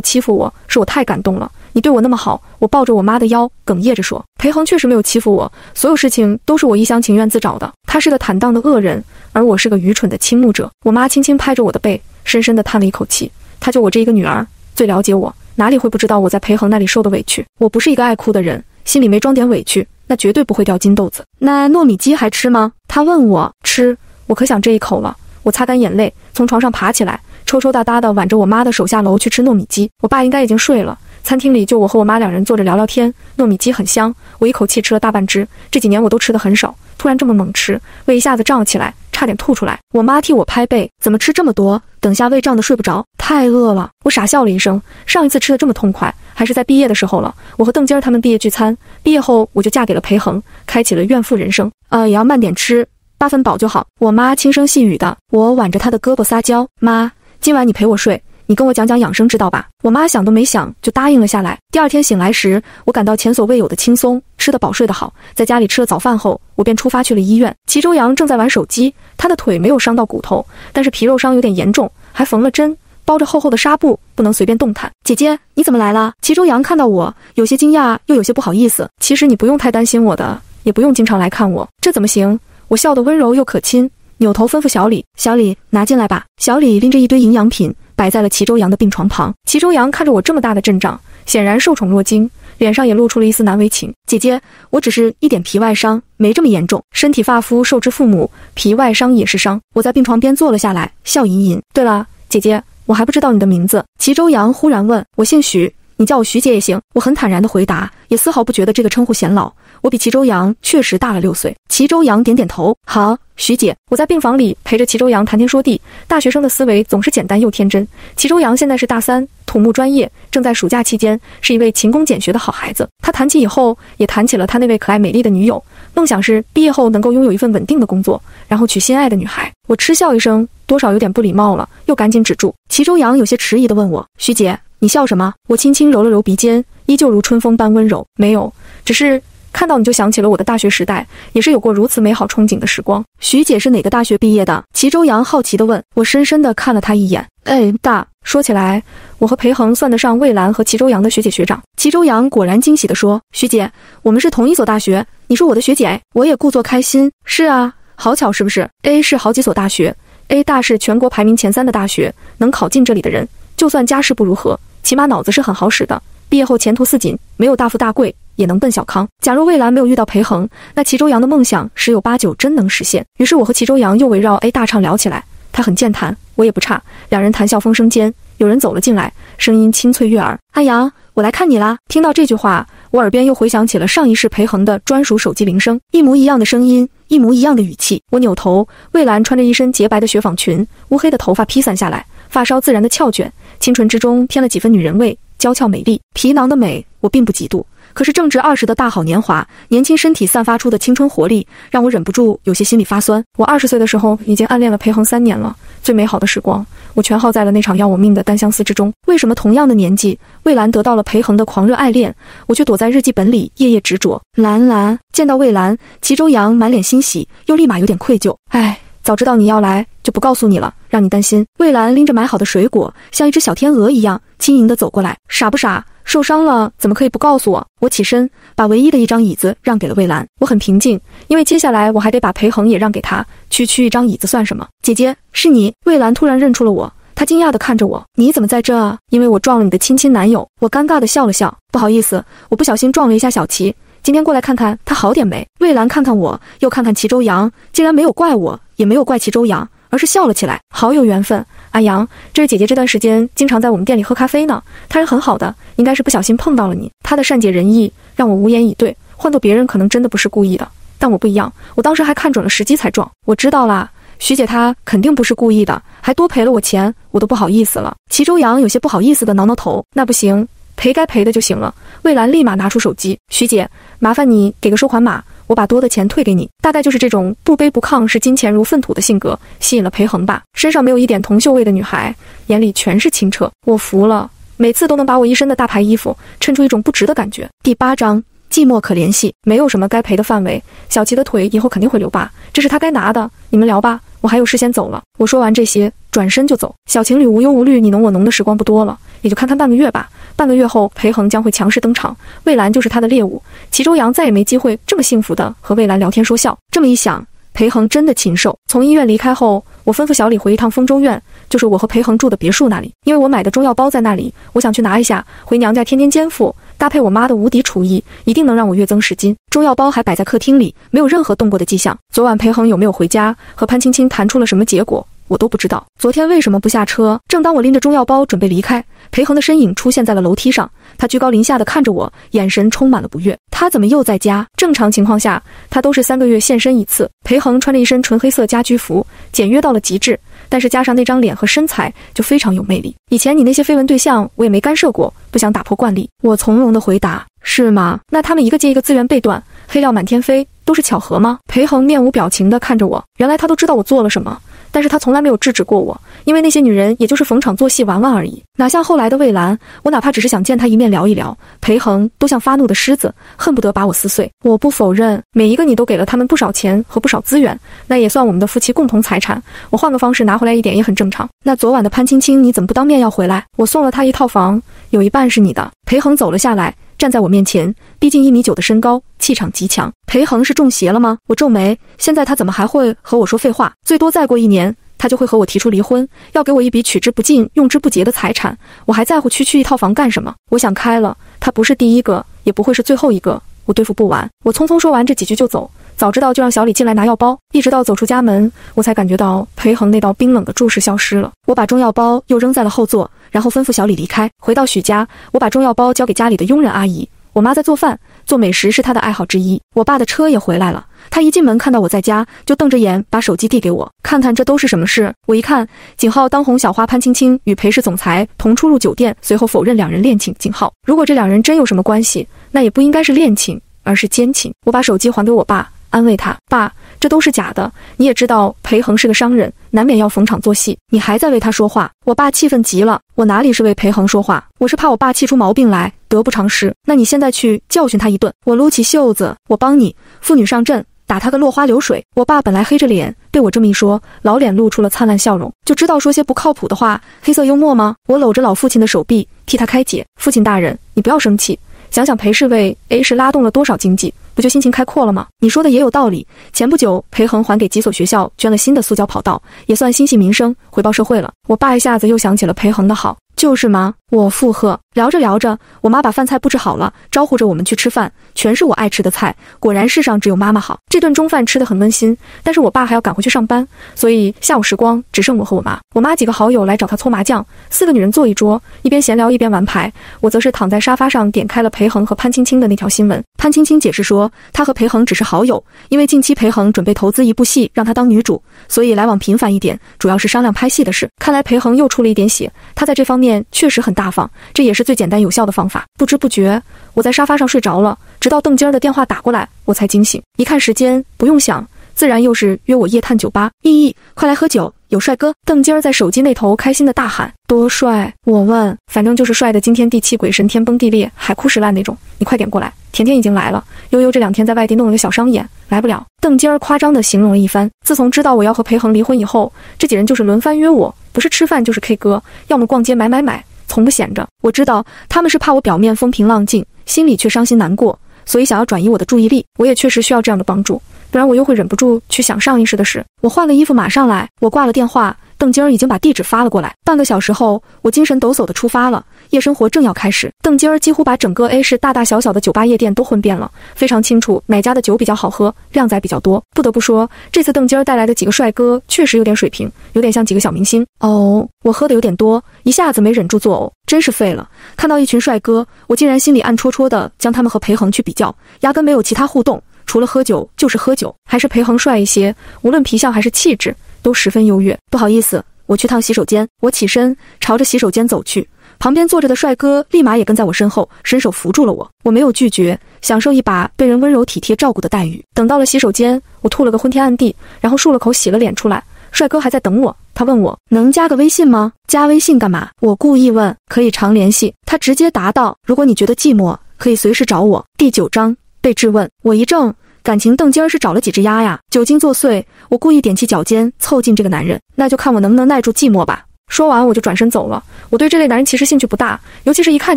欺负我，是我太感动了。你对我那么好，我抱着我妈的腰，哽咽着说：“裴恒确实没有欺负我，所有事情都是我一厢情愿自找的。他是个坦荡的恶人，而我是个愚蠢的倾慕者。”我妈轻轻拍着我的背。深深地叹了一口气，她就我这一个女儿最了解我，哪里会不知道我在裴恒那里受的委屈？我不是一个爱哭的人，心里没装点委屈，那绝对不会掉金豆子。那糯米鸡还吃吗？他问我吃，我可想这一口了。我擦干眼泪，从床上爬起来，抽抽搭搭地挽着我妈的手下楼去吃糯米鸡。我爸应该已经睡了，餐厅里就我和我妈两人坐着聊聊天。糯米鸡很香，我一口气吃了大半只。这几年我都吃的很少，突然这么猛吃，胃一下子胀了起来。差点吐出来，我妈替我拍背，怎么吃这么多？等下胃胀得睡不着，太饿了。我傻笑了一声，上一次吃的这么痛快，还是在毕业的时候了。我和邓晶儿他们毕业聚餐，毕业后我就嫁给了裴恒，开启了怨妇人生。呃，也要慢点吃，八分饱就好。我妈轻声细语的，我挽着她的胳膊撒娇，妈，今晚你陪我睡。你跟我讲讲养生之道吧。我妈想都没想就答应了下来。第二天醒来时，我感到前所未有的轻松，吃得饱，睡得好。在家里吃了早饭后，我便出发去了医院。齐周阳正在玩手机，他的腿没有伤到骨头，但是皮肉伤有点严重，还缝了针，包着厚厚的纱布，不能随便动弹。姐姐，你怎么来了？齐周阳看到我，有些惊讶，又有些不好意思。其实你不用太担心我的，也不用经常来看我，这怎么行？我笑得温柔又可亲，扭头吩咐小李：“小李，拿进来吧。”小李拎着一堆营养品。摆在了齐周阳的病床旁。齐周阳看着我这么大的阵仗，显然受宠若惊，脸上也露出了一丝难为情。姐姐，我只是一点皮外伤，没这么严重。身体发肤受之父母，皮外伤也是伤。我在病床边坐了下来，笑吟吟。对了，姐姐，我还不知道你的名字。齐周阳忽然问我姓许，你叫我徐姐也行。我很坦然地回答，也丝毫不觉得这个称呼显老。我比齐周阳确实大了六岁。齐周阳点点头，好，徐姐。我在病房里陪着齐周阳谈天说地。大学生的思维总是简单又天真。齐周阳现在是大三，土木专业，正在暑假期间，是一位勤工俭学的好孩子。他谈起以后，也谈起了他那位可爱美丽的女友，梦想是毕业后能够拥有一份稳定的工作，然后娶心爱的女孩。我嗤笑一声，多少有点不礼貌了，又赶紧止住。齐周阳有些迟疑地问我：“徐姐，你笑什么？”我轻轻揉了揉鼻尖，依旧如春风般温柔，没有，只是。看到你就想起了我的大学时代，也是有过如此美好憧憬的时光。徐姐是哪个大学毕业的？齐周阳好奇地问。我深深地看了他一眼。哎，大。说起来，我和裴恒算得上魏兰和齐周阳的学姐学长。齐周阳果然惊喜地说：“徐姐，我们是同一所大学，你是我的学姐。”我也故作开心。是啊，好巧是不是？A 是好几所大学，A 大是全国排名前三的大学，能考进这里的人，就算家世不如何，起码脑子是很好使的。毕业后前途似锦，没有大富大贵。也能奔小康。假如魏兰没有遇到裴恒，那齐周阳的梦想十有八九真能实现。于是我和齐周阳又围绕 A 大畅聊起来。他很健谈，我也不差，两人谈笑风生间，有人走了进来，声音清脆悦耳：“安阳，我来看你啦。”听到这句话，我耳边又回响起了上一世裴恒的专属手机铃声，一模一样的声音，一模一样的语气。我扭头，魏兰穿着一身洁白的雪纺裙，乌黑的头发披散下来，发梢自然的翘卷，清纯之中添了几分女人味，娇俏美丽。皮囊的美，我并不嫉妒。可是正值二十的大好年华，年轻身体散发出的青春活力，让我忍不住有些心里发酸。我二十岁的时候已经暗恋了裴恒三年了，最美好的时光，我全耗在了那场要我命的单相思之中。为什么同样的年纪，魏兰得到了裴恒的狂热爱恋，我却躲在日记本里夜夜执着？兰兰见到魏兰，齐周阳满脸欣喜，又立马有点愧疚。唉，早知道你要来，就不告诉你了，让你担心。魏兰拎着买好的水果，像一只小天鹅一样轻盈地走过来，傻不傻？受伤了怎么可以不告诉我？我起身，把唯一的一张椅子让给了魏兰。我很平静，因为接下来我还得把裴恒也让给他。区区一张椅子算什么？姐姐，是你？魏兰突然认出了我，她惊讶地看着我：“你怎么在这？因为我撞了你的亲亲男友。”我尴尬地笑了笑，不好意思，我不小心撞了一下小齐。今天过来看看他好点没？魏兰看看我，又看看齐周阳，竟然没有怪我，也没有怪齐周阳，而是笑了起来。好有缘分。阿阳，这位姐姐这段时间经常在我们店里喝咖啡呢，她人很好的，应该是不小心碰到了你。她的善解人意让我无言以对，换做别人可能真的不是故意的，但我不一样，我当时还看准了时机才撞。我知道啦，徐姐她肯定不是故意的，还多赔了我钱，我都不好意思了。齐周阳有些不好意思的挠挠头，那不行，赔该赔的就行了。魏兰立马拿出手机，徐姐，麻烦你给个收款码，我把多的钱退给你。大概就是这种不卑不亢、视金钱如粪土的性格，吸引了裴恒吧。身上没有一点铜锈味的女孩，眼里全是清澈，我服了。每次都能把我一身的大牌衣服衬出一种不值的感觉。第八章，寂寞可联系，没有什么该赔的范围。小齐的腿以后肯定会留疤，这是他该拿的。你们聊吧，我还有事先走了。我说完这些，转身就走。小情侣无忧无虑，你侬我侬的时光不多了，也就看看半个月吧。半个月后，裴恒将会强势登场，魏兰就是他的猎物。齐周阳再也没机会这么幸福的和魏兰聊天说笑。这么一想，裴恒真的禽兽。从医院离开后，我吩咐小李回一趟丰州院。就是我和裴恒住的别墅那里，因为我买的中药包在那里，我想去拿一下。回娘家天天煎服，搭配我妈的无敌厨艺，一定能让我月增十斤。中药包还摆在客厅里，没有任何动过的迹象。昨晚裴恒有没有回家，和潘青青谈出了什么结果，我都不知道。昨天为什么不下车？正当我拎着中药包准备离开，裴恒的身影出现在了楼梯上。他居高临下的看着我，眼神充满了不悦。他怎么又在家？正常情况下，他都是三个月现身一次。裴恒穿着一身纯黑色家居服，简约到了极致。但是加上那张脸和身材，就非常有魅力。以前你那些绯闻对象，我也没干涉过，不想打破惯例。我从容的回答：是吗？那他们一个接一个资源被断，黑料满天飞，都是巧合吗？裴恒面无表情的看着我，原来他都知道我做了什么。但是他从来没有制止过我，因为那些女人也就是逢场作戏玩玩而已，哪像后来的魏兰，我哪怕只是想见她一面聊一聊，裴恒都像发怒的狮子，恨不得把我撕碎。我不否认，每一个你都给了他们不少钱和不少资源，那也算我们的夫妻共同财产。我换个方式拿回来一点也很正常。那昨晚的潘青青你怎么不当面要回来？我送了她一套房，有一半是你的。裴恒走了下来，站在我面前，毕竟一米九的身高，气场极强。裴恒是中邪了吗？我皱眉，现在他怎么还会和我说废话？最多再过一年。他就会和我提出离婚，要给我一笔取之不尽、用之不竭的财产。我还在乎区区一套房干什么？我想开了，他不是第一个，也不会是最后一个，我对付不完。我匆匆说完这几句就走，早知道就让小李进来拿药包。一直到走出家门，我才感觉到裴恒那道冰冷的注视消失了。我把中药包又扔在了后座，然后吩咐小李离开。回到许家，我把中药包交给家里的佣人阿姨。我妈在做饭，做美食是她的爱好之一。我爸的车也回来了。他一进门看到我在家，就瞪着眼把手机递给我，看看这都是什么事。我一看，景浩当红小花潘青青与裴氏总裁同出入酒店，随后否认两人恋情。景浩，如果这两人真有什么关系，那也不应该是恋情，而是奸情。我把手机还给我爸，安慰他：“爸，这都是假的。你也知道，裴恒是个商人，难免要逢场作戏。你还在为他说话。”我爸气愤极了：“我哪里是为裴恒说话？我是怕我爸气出毛病来，得不偿失。那你现在去教训他一顿。”我撸起袖子：“我帮你，妇女上阵。”打他个落花流水！我爸本来黑着脸，被我这么一说，老脸露出了灿烂笑容。就知道说些不靠谱的话，黑色幽默吗？我搂着老父亲的手臂，替他开解。父亲大人，你不要生气，想想裴氏为 A 市拉动了多少经济，不就心情开阔了吗？你说的也有道理。前不久，裴恒还给几所学校捐了新的塑胶跑道，也算心系民生，回报社会了。我爸一下子又想起了裴恒的好。就是嘛？我附和。聊着聊着，我妈把饭菜布置好了，招呼着我们去吃饭，全是我爱吃的菜。果然世上只有妈妈好。这顿中饭吃得很温馨，但是我爸还要赶回去上班，所以下午时光只剩我和我妈。我妈几个好友来找她搓麻将，四个女人坐一桌，一边闲聊一边玩牌。我则是躺在沙发上，点开了裴恒和潘青青的那条新闻。潘青青解释说，她和裴恒只是好友，因为近期裴恒准备投资一部戏，让她当女主，所以来往频繁一点，主要是商量拍戏的事。看来裴恒又出了一点血，他在这方。面确实很大方，这也是最简单有效的方法。不知不觉，我在沙发上睡着了，直到邓金儿的电话打过来，我才惊醒。一看时间，不用想，自然又是约我夜探酒吧。依依，快来喝酒，有帅哥！邓金儿在手机那头开心的大喊：“多帅？”我问：“反正就是帅的惊天地泣鬼神、天崩地裂、海枯石烂那种。”你快点过来，甜甜已经来了。悠悠这两天在外地弄了个小商演，来不了。邓金儿夸张地形容了一番。自从知道我要和裴恒离婚以后，这几人就是轮番约我。不是吃饭就是 K 歌，要么逛街买买买，从不闲着。我知道他们是怕我表面风平浪静，心里却伤心难过，所以想要转移我的注意力。我也确实需要这样的帮助，不然我又会忍不住去想上一世的事。我换了衣服，马上来。我挂了电话，邓晶儿已经把地址发了过来。半个小时后，我精神抖擞地出发了。夜生活正要开始。邓金儿几乎把整个 A 市大大小小的酒吧夜店都混遍了，非常清楚哪家的酒比较好喝，靓仔比较多。不得不说，这次邓金儿带来的几个帅哥确实有点水平，有点像几个小明星。哦，我喝的有点多，一下子没忍住作呕，真是废了。看到一群帅哥，我竟然心里暗戳戳的将他们和裴恒去比较，压根没有其他互动，除了喝酒就是喝酒，还是裴恒帅一些，无论皮相还是气质都十分优越。不好意思。我去趟洗手间，我起身朝着洗手间走去，旁边坐着的帅哥立马也跟在我身后，伸手扶住了我。我没有拒绝，享受一把被人温柔体贴照顾的待遇。等到了洗手间，我吐了个昏天暗地，然后漱了口，洗了脸出来。帅哥还在等我，他问我能加个微信吗？加微信干嘛？我故意问，可以常联系。他直接答道：如果你觉得寂寞，可以随时找我。第九章被质问，我一怔。感情邓金儿是找了几只鸭呀？酒精作祟，我故意踮起脚尖凑近这个男人，那就看我能不能耐住寂寞吧。说完我就转身走了。我对这类男人其实兴趣不大，尤其是一看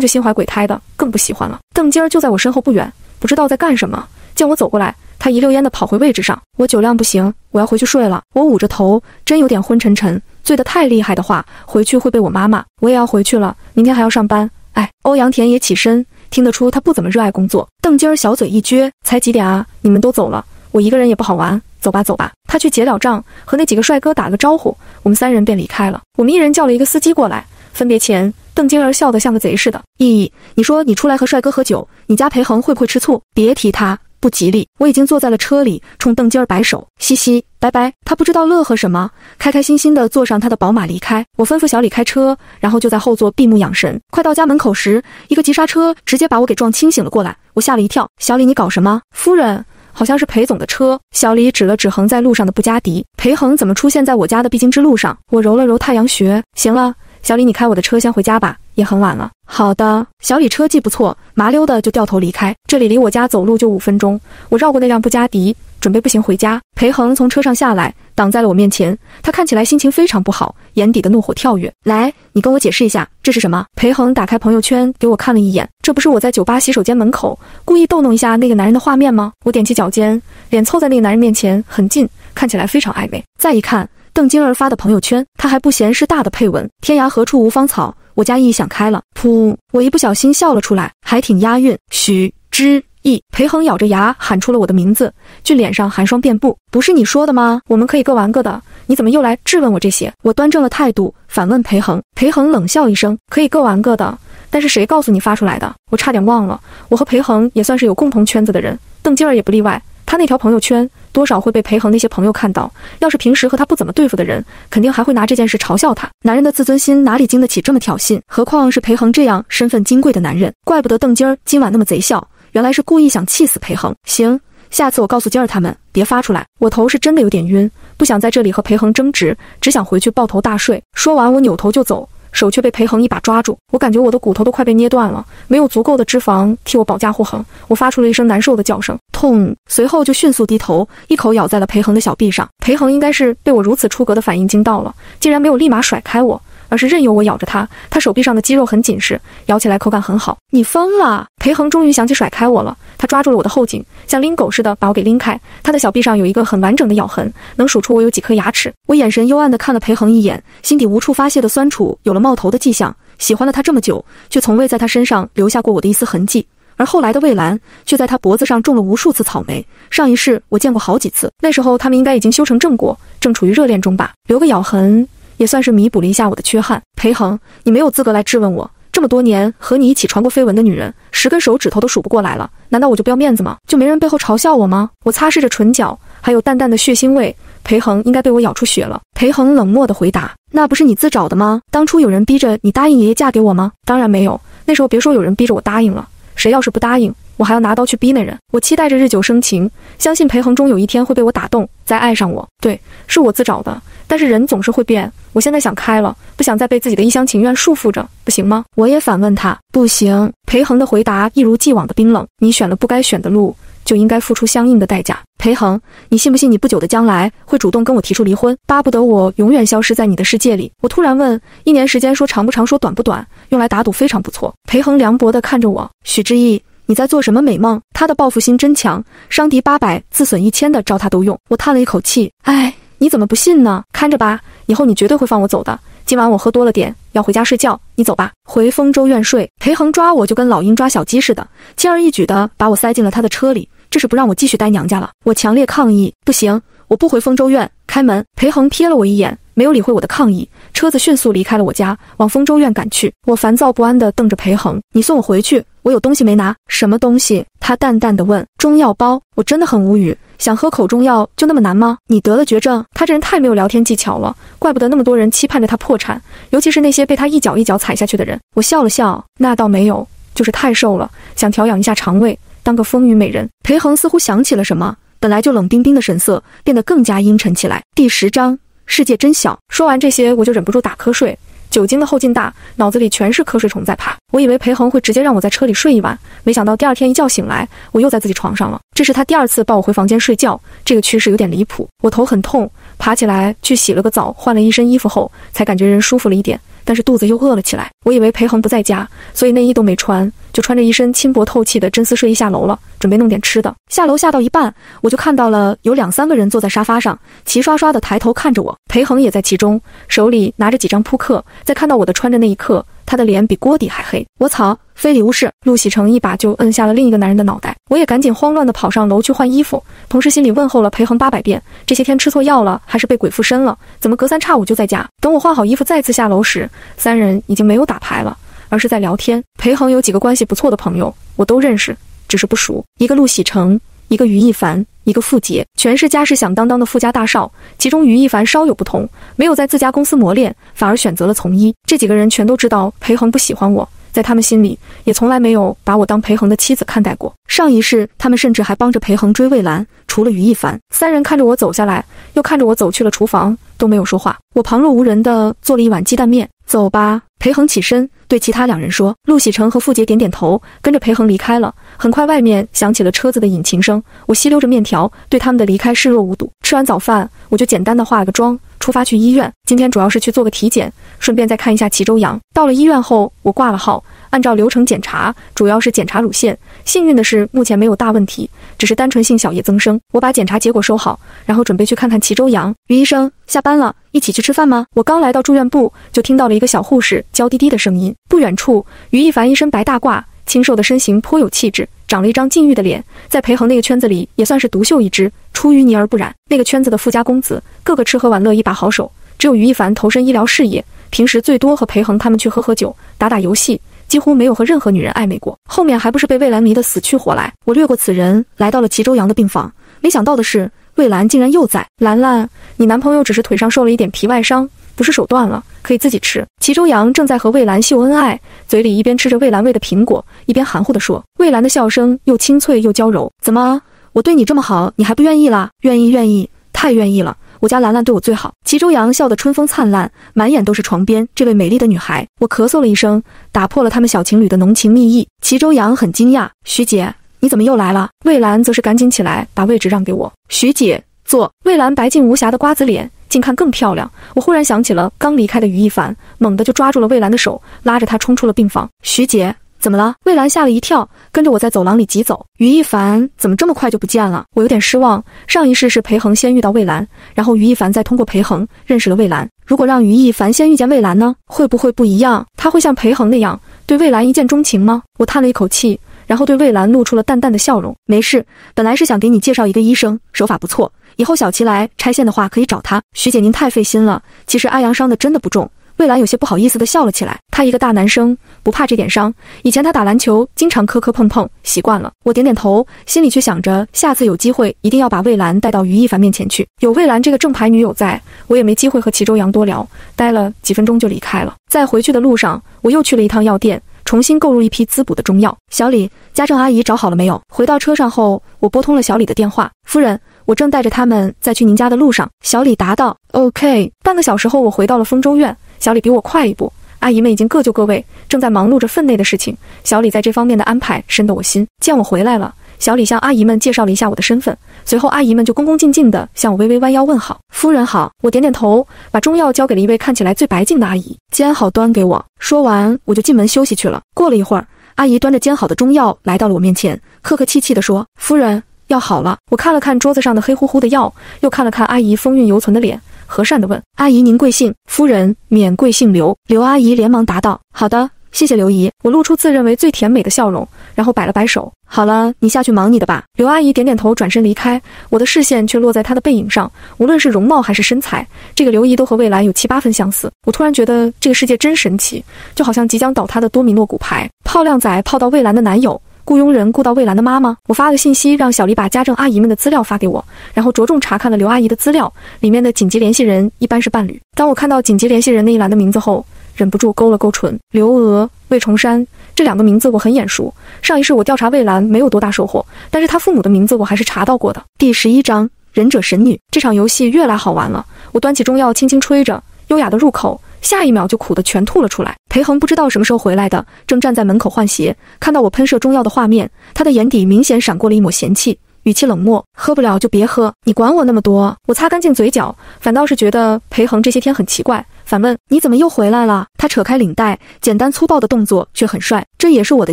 就心怀鬼胎的，更不喜欢了。邓金儿就在我身后不远，不知道在干什么。见我走过来，他一溜烟的跑回位置上。我酒量不行，我要回去睡了。我捂着头，真有点昏沉沉，醉得太厉害的话，回去会被我妈骂。我也要回去了，明天还要上班。哎，欧阳田也起身。听得出他不怎么热爱工作。邓金儿小嘴一撅，才几点啊？你们都走了，我一个人也不好玩。走吧，走吧。他去结了账，和那几个帅哥打了个招呼，我们三人便离开了。我们一人叫了一个司机过来。分别前，邓金儿笑得像个贼似的。咦，你说你出来和帅哥喝酒，你家裴恒会不会吃醋？别提他。不吉利，我已经坐在了车里，冲邓金儿摆手，嘻嘻，拜拜。他不知道乐呵什么，开开心心地坐上他的宝马离开。我吩咐小李开车，然后就在后座闭目养神。快到家门口时，一个急刹车直接把我给撞清醒了过来，我吓了一跳。小李，你搞什么？夫人，好像是裴总的车。小李指了指横在路上的布加迪。裴恒怎么出现在我家的必经之路上？我揉了揉太阳穴，行了。小李，你开我的车先回家吧，也很晚了。好的，小李车技不错，麻溜的就掉头离开。这里离我家走路就五分钟。我绕过那辆布加迪，准备步行回家。裴恒从车上下来，挡在了我面前。他看起来心情非常不好，眼底的怒火跳跃。来，你跟我解释一下，这是什么？裴恒打开朋友圈给我看了一眼，这不是我在酒吧洗手间门口故意逗弄一下那个男人的画面吗？我踮起脚尖，脸凑在那个男人面前很近，看起来非常暧昧。再一看。邓金儿发的朋友圈，他还不嫌事大的配文：“天涯何处无芳草，我家意想开了。”噗，我一不小心笑了出来，还挺押韵。许之一，裴恒咬着牙喊出了我的名字，俊脸上寒霜遍布。不是你说的吗？我们可以各玩各的，你怎么又来质问我这些？我端正了态度，反问裴恒。裴恒冷笑一声：“可以各玩各的，但是谁告诉你发出来的？我差点忘了，我和裴恒也算是有共同圈子的人，邓金儿也不例外。”他那条朋友圈多少会被裴恒那些朋友看到，要是平时和他不怎么对付的人，肯定还会拿这件事嘲笑他。男人的自尊心哪里经得起这么挑衅？何况是裴恒这样身份金贵的男人。怪不得邓金儿今晚那么贼笑，原来是故意想气死裴恒。行，下次我告诉金儿他们别发出来。我头是真的有点晕，不想在这里和裴恒争执，只想回去抱头大睡。说完，我扭头就走。手却被裴恒一把抓住，我感觉我的骨头都快被捏断了，没有足够的脂肪替我保驾护航，我发出了一声难受的叫声，痛。随后就迅速低头，一口咬在了裴恒的小臂上。裴恒应该是被我如此出格的反应惊到了，竟然没有立马甩开我。而是任由我咬着他，他手臂上的肌肉很紧实，咬起来口感很好。你疯了！裴恒终于想起甩开我了，他抓住了我的后颈，像拎狗似的把我给拎开。他的小臂上有一个很完整的咬痕，能数出我有几颗牙齿。我眼神幽暗地看了裴恒一眼，心底无处发泄的酸楚有了冒头的迹象。喜欢了他这么久，却从未在他身上留下过我的一丝痕迹，而后来的魏兰却在他脖子上种了无数次草莓。上一世我见过好几次，那时候他们应该已经修成正果，正处于热恋中吧。留个咬痕。也算是弥补了一下我的缺憾。裴恒，你没有资格来质问我。这么多年和你一起传过绯闻的女人，十根手指头都数不过来了。难道我就不要面子吗？就没人背后嘲笑我吗？我擦拭着唇角，还有淡淡的血腥味。裴恒应该被我咬出血了。裴恒冷漠地回答：“那不是你自找的吗？当初有人逼着你答应爷爷嫁给我吗？当然没有。那时候别说有人逼着我答应了，谁要是不答应，我还要拿刀去逼那人。我期待着日久生情，相信裴恒终有一天会被我打动，再爱上我。对，是我自找的。”但是人总是会变，我现在想开了，不想再被自己的一厢情愿束缚着，不行吗？我也反问他，不行。裴恒的回答一如既往的冰冷。你选了不该选的路，就应该付出相应的代价。裴恒，你信不信你不久的将来会主动跟我提出离婚，巴不得我永远消失在你的世界里？我突然问，一年时间说长不长，说短不短，用来打赌非常不错。裴恒凉薄的看着我，许之意，你在做什么美梦？他的报复心真强，伤敌八百，自损一千的招他都用。我叹了一口气，唉。你怎么不信呢？看着吧，以后你绝对会放我走的。今晚我喝多了点，要回家睡觉，你走吧，回丰州院睡。裴恒抓我就跟老鹰抓小鸡似的，轻而易举地把我塞进了他的车里，这是不让我继续待娘家了。我强烈抗议，不行，我不回丰州院。开门。裴恒瞥了我一眼，没有理会我的抗议，车子迅速离开了我家，往丰州院赶去。我烦躁不安地瞪着裴恒，你送我回去，我有东西没拿。什么东西？他淡淡地问。中药包。我真的很无语。想喝口中药就那么难吗？你得了绝症？他这人太没有聊天技巧了，怪不得那么多人期盼着他破产，尤其是那些被他一脚一脚踩下去的人。我笑了笑，那倒没有，就是太瘦了，想调养一下肠胃，当个风雨美人。裴恒似乎想起了什么，本来就冷冰冰的神色变得更加阴沉起来。第十章，世界真小。说完这些，我就忍不住打瞌睡。酒精的后劲大，脑子里全是瞌睡虫在爬。我以为裴恒会直接让我在车里睡一晚，没想到第二天一觉醒来，我又在自己床上了。这是他第二次抱我回房间睡觉，这个趋势有点离谱。我头很痛，爬起来去洗了个澡，换了一身衣服后，才感觉人舒服了一点。但是肚子又饿了起来。我以为裴恒不在家，所以内衣都没穿，就穿着一身轻薄透气的真丝睡衣下楼了，准备弄点吃的。下楼下到一半，我就看到了有两三个人坐在沙发上，齐刷刷的抬头看着我。裴恒也在其中，手里拿着几张扑克。在看到我的穿着那一刻。他的脸比锅底还黑，我操！非礼勿视。陆喜成一把就摁下了另一个男人的脑袋，我也赶紧慌乱地跑上楼去换衣服，同时心里问候了裴恒八百遍：这些天吃错药了，还是被鬼附身了？怎么隔三差五就在家？等我换好衣服再次下楼时，三人已经没有打牌了，而是在聊天。裴恒有几个关系不错的朋友，我都认识，只是不熟。一个陆喜成，一个于一凡。一个傅杰，全是家世响当当的富家大少，其中于一凡稍有不同，没有在自家公司磨练，反而选择了从医。这几个人全都知道裴恒不喜欢我，在他们心里也从来没有把我当裴恒的妻子看待过。上一世，他们甚至还帮着裴恒追魏兰。除了于一凡，三人看着我走下来，又看着我走去了厨房，都没有说话。我旁若无人地做了一碗鸡蛋面。走吧，裴恒起身对其他两人说。陆喜成和傅杰点点头，跟着裴恒离开了。很快，外面响起了车子的引擎声。我吸溜着面条，对他们的离开视若无睹。吃完早饭，我就简单的化了个妆，出发去医院。今天主要是去做个体检，顺便再看一下齐周阳。到了医院后，我挂了号。按照流程检查，主要是检查乳腺。幸运的是，目前没有大问题，只是单纯性小叶增生。我把检查结果收好，然后准备去看看齐州阳。于医生，下班了，一起去吃饭吗？我刚来到住院部，就听到了一个小护士娇滴滴的声音。不远处，于一凡一身白大褂，清瘦的身形颇有气质，长了一张禁欲的脸，在裴恒那个圈子里也算是独秀一只，出淤泥而不染。那个圈子的富家公子，个个吃喝玩乐一把好手，只有于一凡投身医疗事业，平时最多和裴恒他们去喝喝酒，打打游戏。几乎没有和任何女人暧昧过，后面还不是被魏兰迷得死去活来。我略过此人，来到了齐州阳的病房。没想到的是，魏兰竟然又在。兰兰，你男朋友只是腿上受了一点皮外伤，不是手断了，可以自己吃。齐州阳正在和魏兰秀恩爱，嘴里一边吃着魏兰喂的苹果，一边含糊地说。魏兰的笑声又清脆又娇柔。怎么，我对你这么好，你还不愿意啦？愿意，愿意，太愿意了。我家兰兰对我最好。齐周阳笑得春风灿烂，满眼都是床边这位美丽的女孩。我咳嗽了一声，打破了他们小情侣的浓情蜜意。齐周阳很惊讶：“徐姐，你怎么又来了？”魏兰则是赶紧起来，把位置让给我。徐姐坐。魏兰白净无瑕的瓜子脸，近看更漂亮。我忽然想起了刚离开的于一凡，猛地就抓住了魏兰的手，拉着她冲出了病房。徐姐。怎么了？魏兰吓了一跳，跟着我在走廊里急走。于一凡怎么这么快就不见了？我有点失望。上一世是裴恒先遇到魏兰，然后于一凡再通过裴恒认识了魏兰。如果让于一凡先遇见魏兰呢？会不会不一样？他会像裴恒那样对魏兰一见钟情吗？我叹了一口气，然后对魏兰露出了淡淡的笑容。没事，本来是想给你介绍一个医生，手法不错，以后小齐来拆线的话可以找他。徐姐您太费心了，其实阿阳伤的真的不重。魏兰有些不好意思地笑了起来。他一个大男生不怕这点伤，以前他打篮球经常磕磕碰碰，习惯了。我点点头，心里却想着下次有机会一定要把魏兰带到于一凡面前去。有魏兰这个正牌女友在，我也没机会和齐州阳多聊，待了几分钟就离开了。在回去的路上，我又去了一趟药店，重新购入一批滋补的中药。小李，家政阿姨找好了没有？回到车上后，我拨通了小李的电话。夫人，我正带着他们在去您家的路上。小李答道：“OK。”半个小时后，我回到了丰州院。小李比我快一步，阿姨们已经各就各位，正在忙碌着分内的事情。小李在这方面的安排深得我心。见我回来了，小李向阿姨们介绍了一下我的身份，随后阿姨们就恭恭敬敬地向我微微弯腰问好：“夫人好。”我点点头，把中药交给了一位看起来最白净的阿姨，煎好端给我。说完，我就进门休息去了。过了一会儿，阿姨端着煎好的中药来到了我面前，客客气气地说：“夫人，药好了。”我看了看桌子上的黑乎乎的药，又看了看阿姨风韵犹存的脸。和善地问：“阿姨，您贵姓？”夫人免贵姓刘。刘阿姨连忙答道：“好的。”谢谢刘姨，我露出自认为最甜美的笑容，然后摆了摆手。好了，你下去忙你的吧。刘阿姨点点头，转身离开。我的视线却落在她的背影上，无论是容貌还是身材，这个刘姨都和魏兰有七八分相似。我突然觉得这个世界真神奇，就好像即将倒塌的多米诺骨牌。泡靓仔泡到魏兰的男友，雇佣人雇到魏兰的妈妈。我发了信息让小丽把家政阿姨们的资料发给我，然后着重查看了刘阿姨的资料，里面的紧急联系人一般是伴侣。当我看到紧急联系人那一栏的名字后，忍不住勾了勾唇，刘娥、魏崇山这两个名字我很眼熟。上一世我调查魏兰没有多大收获，但是他父母的名字我还是查到过的。第十一章忍者神女，这场游戏越来好玩了。我端起中药轻轻吹着，优雅的入口，下一秒就苦的全吐了出来。裴恒不知道什么时候回来的，正站在门口换鞋，看到我喷射中药的画面，他的眼底明显闪过了一抹嫌弃。语气冷漠，喝不了就别喝，你管我那么多？我擦干净嘴角，反倒是觉得裴恒这些天很奇怪，反问你怎么又回来了？他扯开领带，简单粗暴的动作却很帅。这也是我的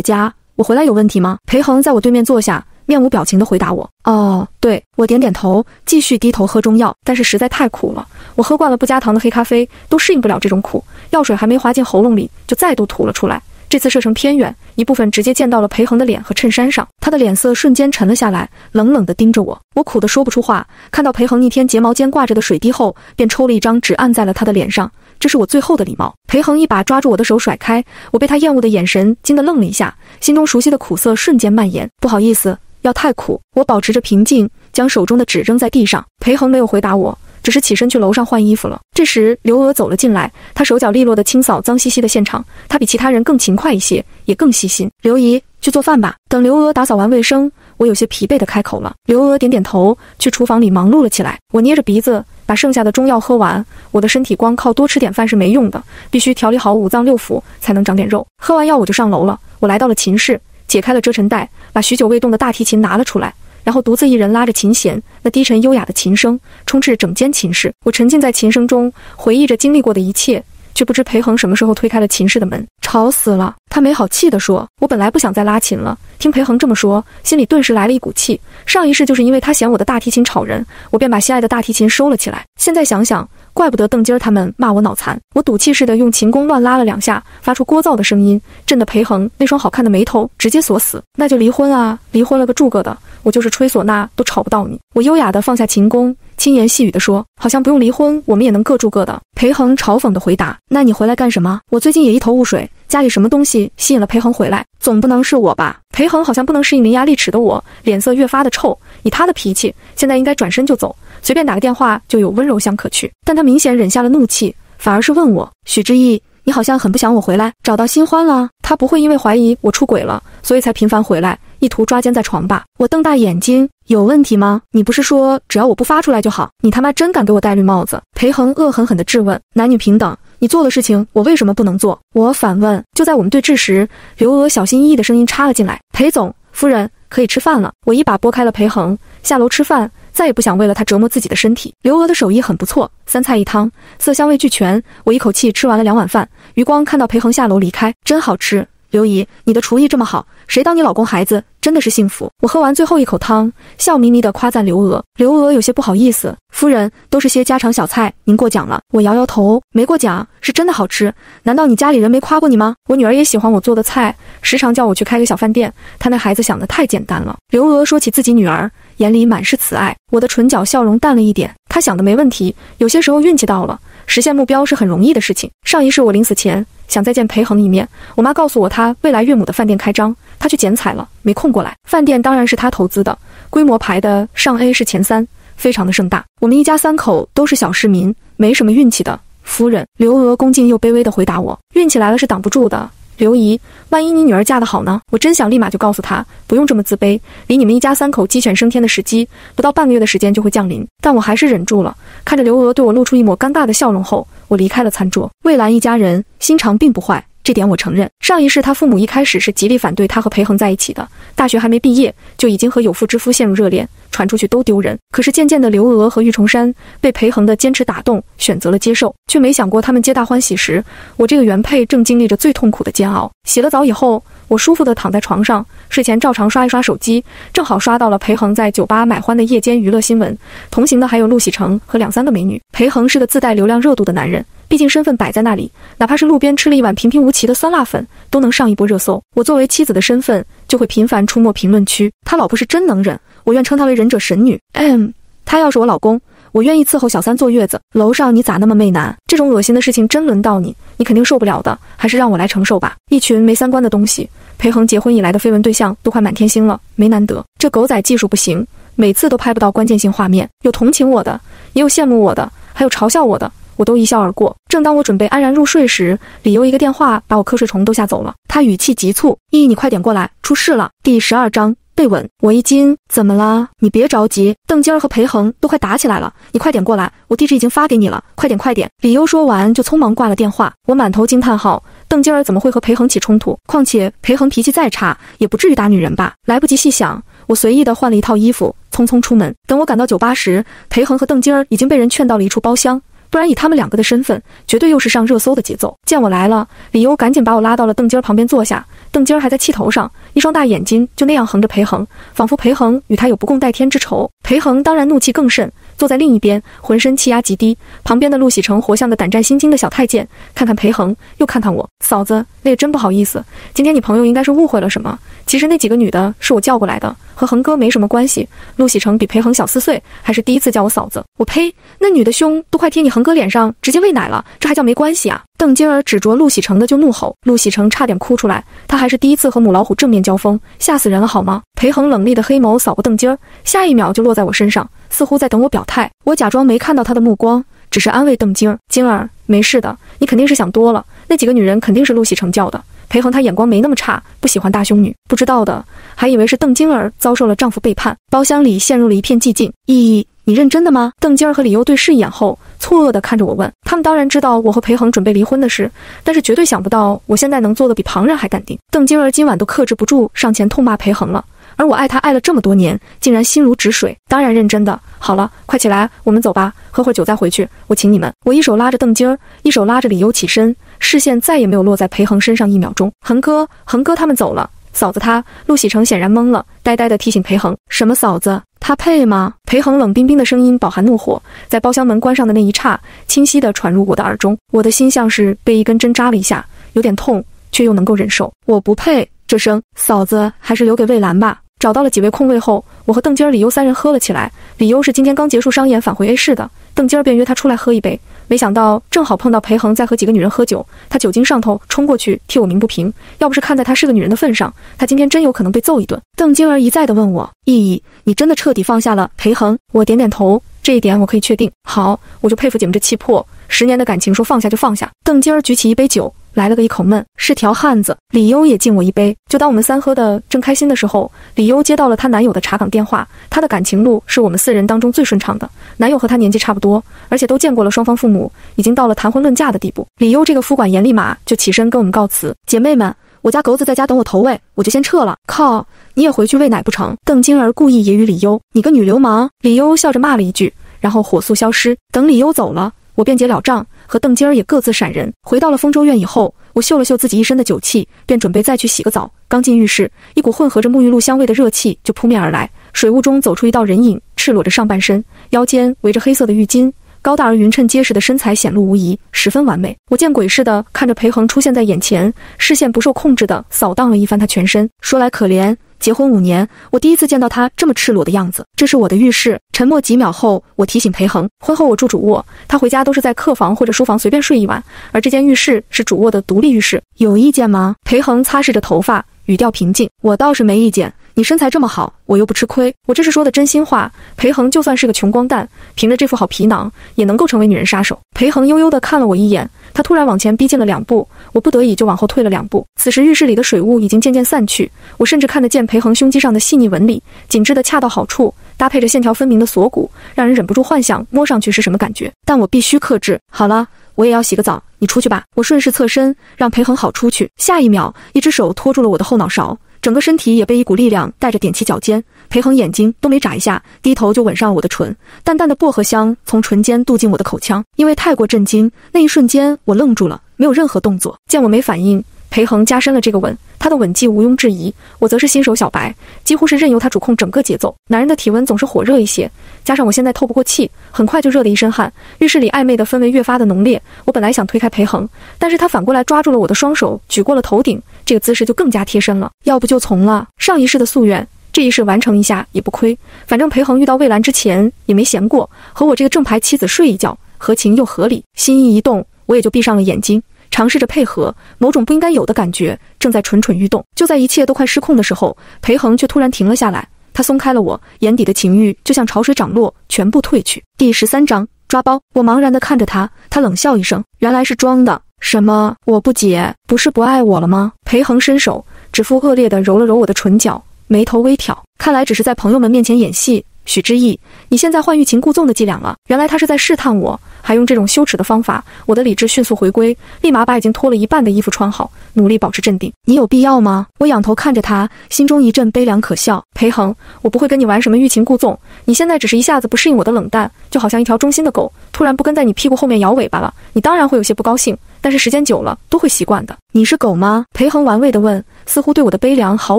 家，我回来有问题吗？裴恒在我对面坐下，面无表情地回答我：哦，对。我点点头，继续低头喝中药，但是实在太苦了，我喝惯了不加糖的黑咖啡，都适应不了这种苦。药水还没滑进喉咙里，就再度吐了出来。这次射程偏远，一部分直接溅到了裴恒的脸和衬衫上，他的脸色瞬间沉了下来，冷冷地盯着我。我苦得说不出话。看到裴恒逆天睫毛间挂着的水滴后，便抽了一张纸按在了他的脸上，这是我最后的礼貌。裴恒一把抓住我的手甩开，我被他厌恶的眼神惊得愣了一下，心中熟悉的苦涩瞬间蔓延。不好意思，药太苦。我保持着平静，将手中的纸扔在地上。裴恒没有回答我。只是起身去楼上换衣服了。这时，刘娥走了进来，她手脚利落地清扫脏兮兮的现场。她比其他人更勤快一些，也更细心。刘姨，去做饭吧。等刘娥打扫完卫生，我有些疲惫地开口了。刘娥点点头，去厨房里忙碌了起来。我捏着鼻子，把剩下的中药喝完。我的身体光靠多吃点饭是没用的，必须调理好五脏六腑，才能长点肉。喝完药，我就上楼了。我来到了琴室，解开了遮尘带，把许久未动的大提琴拿了出来。然后独自一人拉着琴弦，那低沉优雅的琴声充斥整间琴室。我沉浸在琴声中，回忆着经历过的一切，却不知裴恒什么时候推开了琴室的门。吵死了！他没好气地说：“我本来不想再拉琴了。”听裴恒这么说，心里顿时来了一股气。上一世就是因为他嫌我的大提琴吵人，我便把心爱的大提琴收了起来。现在想想，怪不得邓金儿他们骂我脑残。我赌气似的用琴弓乱拉了两下，发出聒噪的声音，震得裴恒那双好看的眉头直接锁死。那就离婚啊！离婚了个住个的！我就是吹唢呐都吵不到你。我优雅地放下琴弓，轻言细语地说：“好像不用离婚，我们也能各住各的。”裴恒嘲讽地回答：“那你回来干什么？我最近也一头雾水，家里什么东西吸引了裴恒回来？总不能是我吧？”裴恒好像不能适应伶牙俐齿的我，脸色越发的臭。以他的脾气，现在应该转身就走，随便打个电话就有温柔乡可去。但他明显忍下了怒气，反而是问我：“许之意。”你好像很不想我回来，找到新欢了？他不会因为怀疑我出轨了，所以才频繁回来，意图抓奸在床吧？我瞪大眼睛，有问题吗？你不是说只要我不发出来就好？你他妈真敢给我戴绿帽子？裴恒恶狠狠地质问。男女平等，你做的事情我为什么不能做？我反问。就在我们对峙时，刘娥小心翼翼的声音插了进来：“裴总，夫人可以吃饭了。”我一把拨开了裴恒，下楼吃饭。再也不想为了他折磨自己的身体。刘娥的手艺很不错，三菜一汤，色香味俱全。我一口气吃完了两碗饭。余光看到裴恒下楼离开，真好吃。刘姨，你的厨艺这么好，谁当你老公孩子真的是幸福。我喝完最后一口汤，笑眯眯地夸赞刘娥。刘娥有些不好意思，夫人都是些家常小菜，您过奖了。我摇摇头，没过奖，是真的好吃。难道你家里人没夸过你吗？我女儿也喜欢我做的菜，时常叫我去开个小饭店。她那孩子想的太简单了。刘娥说起自己女儿。眼里满是慈爱，我的唇角笑容淡了一点。她想的没问题，有些时候运气到了，实现目标是很容易的事情。上一世我临死前想再见裴恒一面，我妈告诉我她未来岳母的饭店开张，她去剪彩了，没空过来。饭店当然是她投资的，规模排的上 A 是前三，非常的盛大。我们一家三口都是小市民，没什么运气的。夫人刘娥恭敬又卑微地回答我：运气来了是挡不住的。刘姨，万一你女儿嫁得好呢？我真想立马就告诉她，不用这么自卑。离你们一家三口鸡犬升天的时机，不到半个月的时间就会降临。但我还是忍住了。看着刘娥对我露出一抹尴尬的笑容后，我离开了餐桌。魏兰一家人心肠并不坏。这点我承认，上一世他父母一开始是极力反对他和裴恒在一起的。大学还没毕业，就已经和有妇之夫陷入热恋，传出去都丢人。可是渐渐的，刘娥和玉重山被裴恒的坚持打动，选择了接受，却没想过他们皆大欢喜时，我这个原配正经历着最痛苦的煎熬。洗了澡以后。我舒服地躺在床上，睡前照常刷一刷手机，正好刷到了裴恒在酒吧买欢的夜间娱乐新闻。同行的还有陆喜成和两三个美女。裴恒是个自带流量热度的男人，毕竟身份摆在那里，哪怕是路边吃了一碗平平无奇的酸辣粉，都能上一波热搜。我作为妻子的身份，就会频繁出没评论区。他老婆是真能忍，我愿称她为忍者神女。M，他要是我老公。我愿意伺候小三坐月子。楼上你咋那么媚男？这种恶心的事情真轮到你，你肯定受不了的，还是让我来承受吧。一群没三观的东西。裴恒结婚以来的绯闻对象都快满天星了，没难得。这狗仔技术不行，每次都拍不到关键性画面。有同情我的，也有羡慕我的，还有嘲笑我的，我都一笑而过。正当我准备安然入睡时，李优一个电话把我瞌睡虫都吓走了。他语气急促：“依依，你快点过来，出事了。”第十二章。被吻，我一惊，怎么了？你别着急，邓金儿和裴恒都快打起来了，你快点过来，我地址已经发给你了，快点快点。李优说完就匆忙挂了电话，我满头惊叹号，邓金儿怎么会和裴恒起冲突？况且裴恒脾气再差，也不至于打女人吧？来不及细想，我随意的换了一套衣服，匆匆出门。等我赶到酒吧时，裴恒和邓金儿已经被人劝到了一处包厢。不然以他们两个的身份，绝对又是上热搜的节奏。见我来了，李优赶紧把我拉到了邓金儿旁边坐下。邓金儿还在气头上，一双大眼睛就那样横着裴恒，仿佛裴恒与他有不共戴天之仇。裴恒当然怒气更甚，坐在另一边，浑身气压极低。旁边的陆喜成活像个胆战心惊的小太监，看看裴恒，又看看我。嫂子，那也真不好意思，今天你朋友应该是误会了什么。其实那几个女的是我叫过来的，和恒哥没什么关系。陆喜成比裴恒小四岁，还是第一次叫我嫂子。我呸！那女的胸都快贴你恒哥脸上，直接喂奶了，这还叫没关系啊？邓金儿指着陆喜成的就怒吼，陆喜成差点哭出来。他还是第一次和母老虎正面交锋，吓死人了好吗？裴恒冷厉的黑眸扫过邓金儿，下一秒就落在我身上，似乎在等我表态。我假装没看到他的目光，只是安慰邓金儿：“金儿，没事的，你肯定是想多了。那几个女人肯定是陆喜成叫的。”裴恒他眼光没那么差，不喜欢大胸女。不知道的还以为是邓金儿遭受了丈夫背叛。包厢里陷入了一片寂静。依依，你认真的吗？邓金儿和李优对视一眼后，错愕地看着我问。他们当然知道我和裴恒准备离婚的事，但是绝对想不到我现在能做的比旁人还淡定。邓金儿今晚都克制不住上前痛骂裴恒了。而我爱他爱了这么多年，竟然心如止水。当然认真的。好了，快起来，我们走吧，喝会酒再回去。我请你们。我一手拉着邓金儿，一手拉着李优起身，视线再也没有落在裴恒身上一秒钟。恒哥，恒哥他们走了。嫂子他，陆喜成显然懵了，呆呆地提醒裴恒：“什么嫂子？他配吗？”裴恒冷冰冰的声音饱含怒火，在包厢门关上的那一刹，清晰地传入我的耳中。我的心像是被一根针扎了一下，有点痛，却又能够忍受。我不配。这声嫂子还是留给魏兰吧。找到了几位空位后，我和邓金儿、李优三人喝了起来。李优是今天刚结束商演返回 A 市的，邓金儿便约他出来喝一杯。没想到正好碰到裴恒在和几个女人喝酒，他酒精上头，冲过去替我鸣不平。要不是看在他是个女人的份上，他今天真有可能被揍一顿。邓金儿一再的问我：“意义，你真的彻底放下了裴恒？”我点点头，这一点我可以确定。好，我就佩服姐们这气魄，十年的感情说放下就放下。邓金儿举起一杯酒。来了个一口闷，是条汉子。李优也敬我一杯。就当我们三喝的正开心的时候，李优接到了她男友的查岗电话。她的感情路是我们四人当中最顺畅的。男友和她年纪差不多，而且都见过了双方父母，已经到了谈婚论嫁的地步。李优这个夫管严立马就起身跟我们告辞：“姐妹们，我家狗子在家等我投喂，我就先撤了。”靠，你也回去喂奶不成？邓金儿故意揶揄李优：“你个女流氓！”李优笑着骂了一句，然后火速消失。等李优走了，我便结了账。和邓金儿也各自闪人，回到了丰州院以后，我嗅了嗅自己一身的酒气，便准备再去洗个澡。刚进浴室，一股混合着沐浴露香味的热气就扑面而来，水雾中走出一道人影，赤裸着上半身，腰间围着黑色的浴巾，高大而匀称结实的身材显露无遗，十分完美。我见鬼似的看着裴恒出现在眼前，视线不受控制的扫荡了一番他全身。说来可怜。结婚五年，我第一次见到他这么赤裸的样子。这是我的浴室。沉默几秒后，我提醒裴恒，婚后我住主卧，他回家都是在客房或者书房随便睡一晚，而这间浴室是主卧的独立浴室。有意见吗？裴恒擦拭着头发，语调平静。我倒是没意见。你身材这么好，我又不吃亏，我这是说的真心话。裴恒就算是个穷光蛋，凭着这副好皮囊，也能够成为女人杀手。裴恒悠悠地看了我一眼。他突然往前逼近了两步，我不得已就往后退了两步。此时浴室里的水雾已经渐渐散去，我甚至看得见裴恒胸肌上的细腻纹理，紧致的恰到好处，搭配着线条分明的锁骨，让人忍不住幻想摸上去是什么感觉。但我必须克制。好了，我也要洗个澡，你出去吧。我顺势侧身，让裴恒好出去。下一秒，一只手托住了我的后脑勺。整个身体也被一股力量带着踮起脚尖，裴恒眼睛都没眨一下，低头就吻上我的唇，淡淡的薄荷香从唇间渡进我的口腔。因为太过震惊，那一瞬间我愣住了，没有任何动作。见我没反应，裴恒加深了这个吻，他的吻技毋庸置疑，我则是新手小白，几乎是任由他主控整个节奏。男人的体温总是火热一些，加上我现在透不过气，很快就热得一身汗。浴室里暧昧的氛围越发的浓烈。我本来想推开裴恒，但是他反过来抓住了我的双手，举过了头顶，这个姿势就更加贴身了。要不就从了上一世的夙愿，这一世完成一下也不亏。反正裴恒遇到魏兰之前也没闲过，和我这个正牌妻子睡一觉，合情又合理。心意一动，我也就闭上了眼睛。尝试着配合，某种不应该有的感觉正在蠢蠢欲动。就在一切都快失控的时候，裴恒却突然停了下来。他松开了我，眼底的情欲就像潮水涨落，全部退去。第十三章抓包。我茫然地看着他，他冷笑一声，原来是装的。什么？我不解，不是不爱我了吗？裴恒伸手，指腹恶劣地揉了揉我的唇角，眉头微挑，看来只是在朋友们面前演戏。许之意，你现在换欲擒故纵的伎俩了。原来他是在试探我，还用这种羞耻的方法。我的理智迅速回归，立马把已经脱了一半的衣服穿好，努力保持镇定。你有必要吗？我仰头看着他，心中一阵悲凉可笑。裴恒，我不会跟你玩什么欲擒故纵。你现在只是一下子不适应我的冷淡，就好像一条忠心的狗突然不跟在你屁股后面摇尾巴了。你当然会有些不高兴，但是时间久了都会习惯的。你是狗吗？裴恒玩味地问，似乎对我的悲凉毫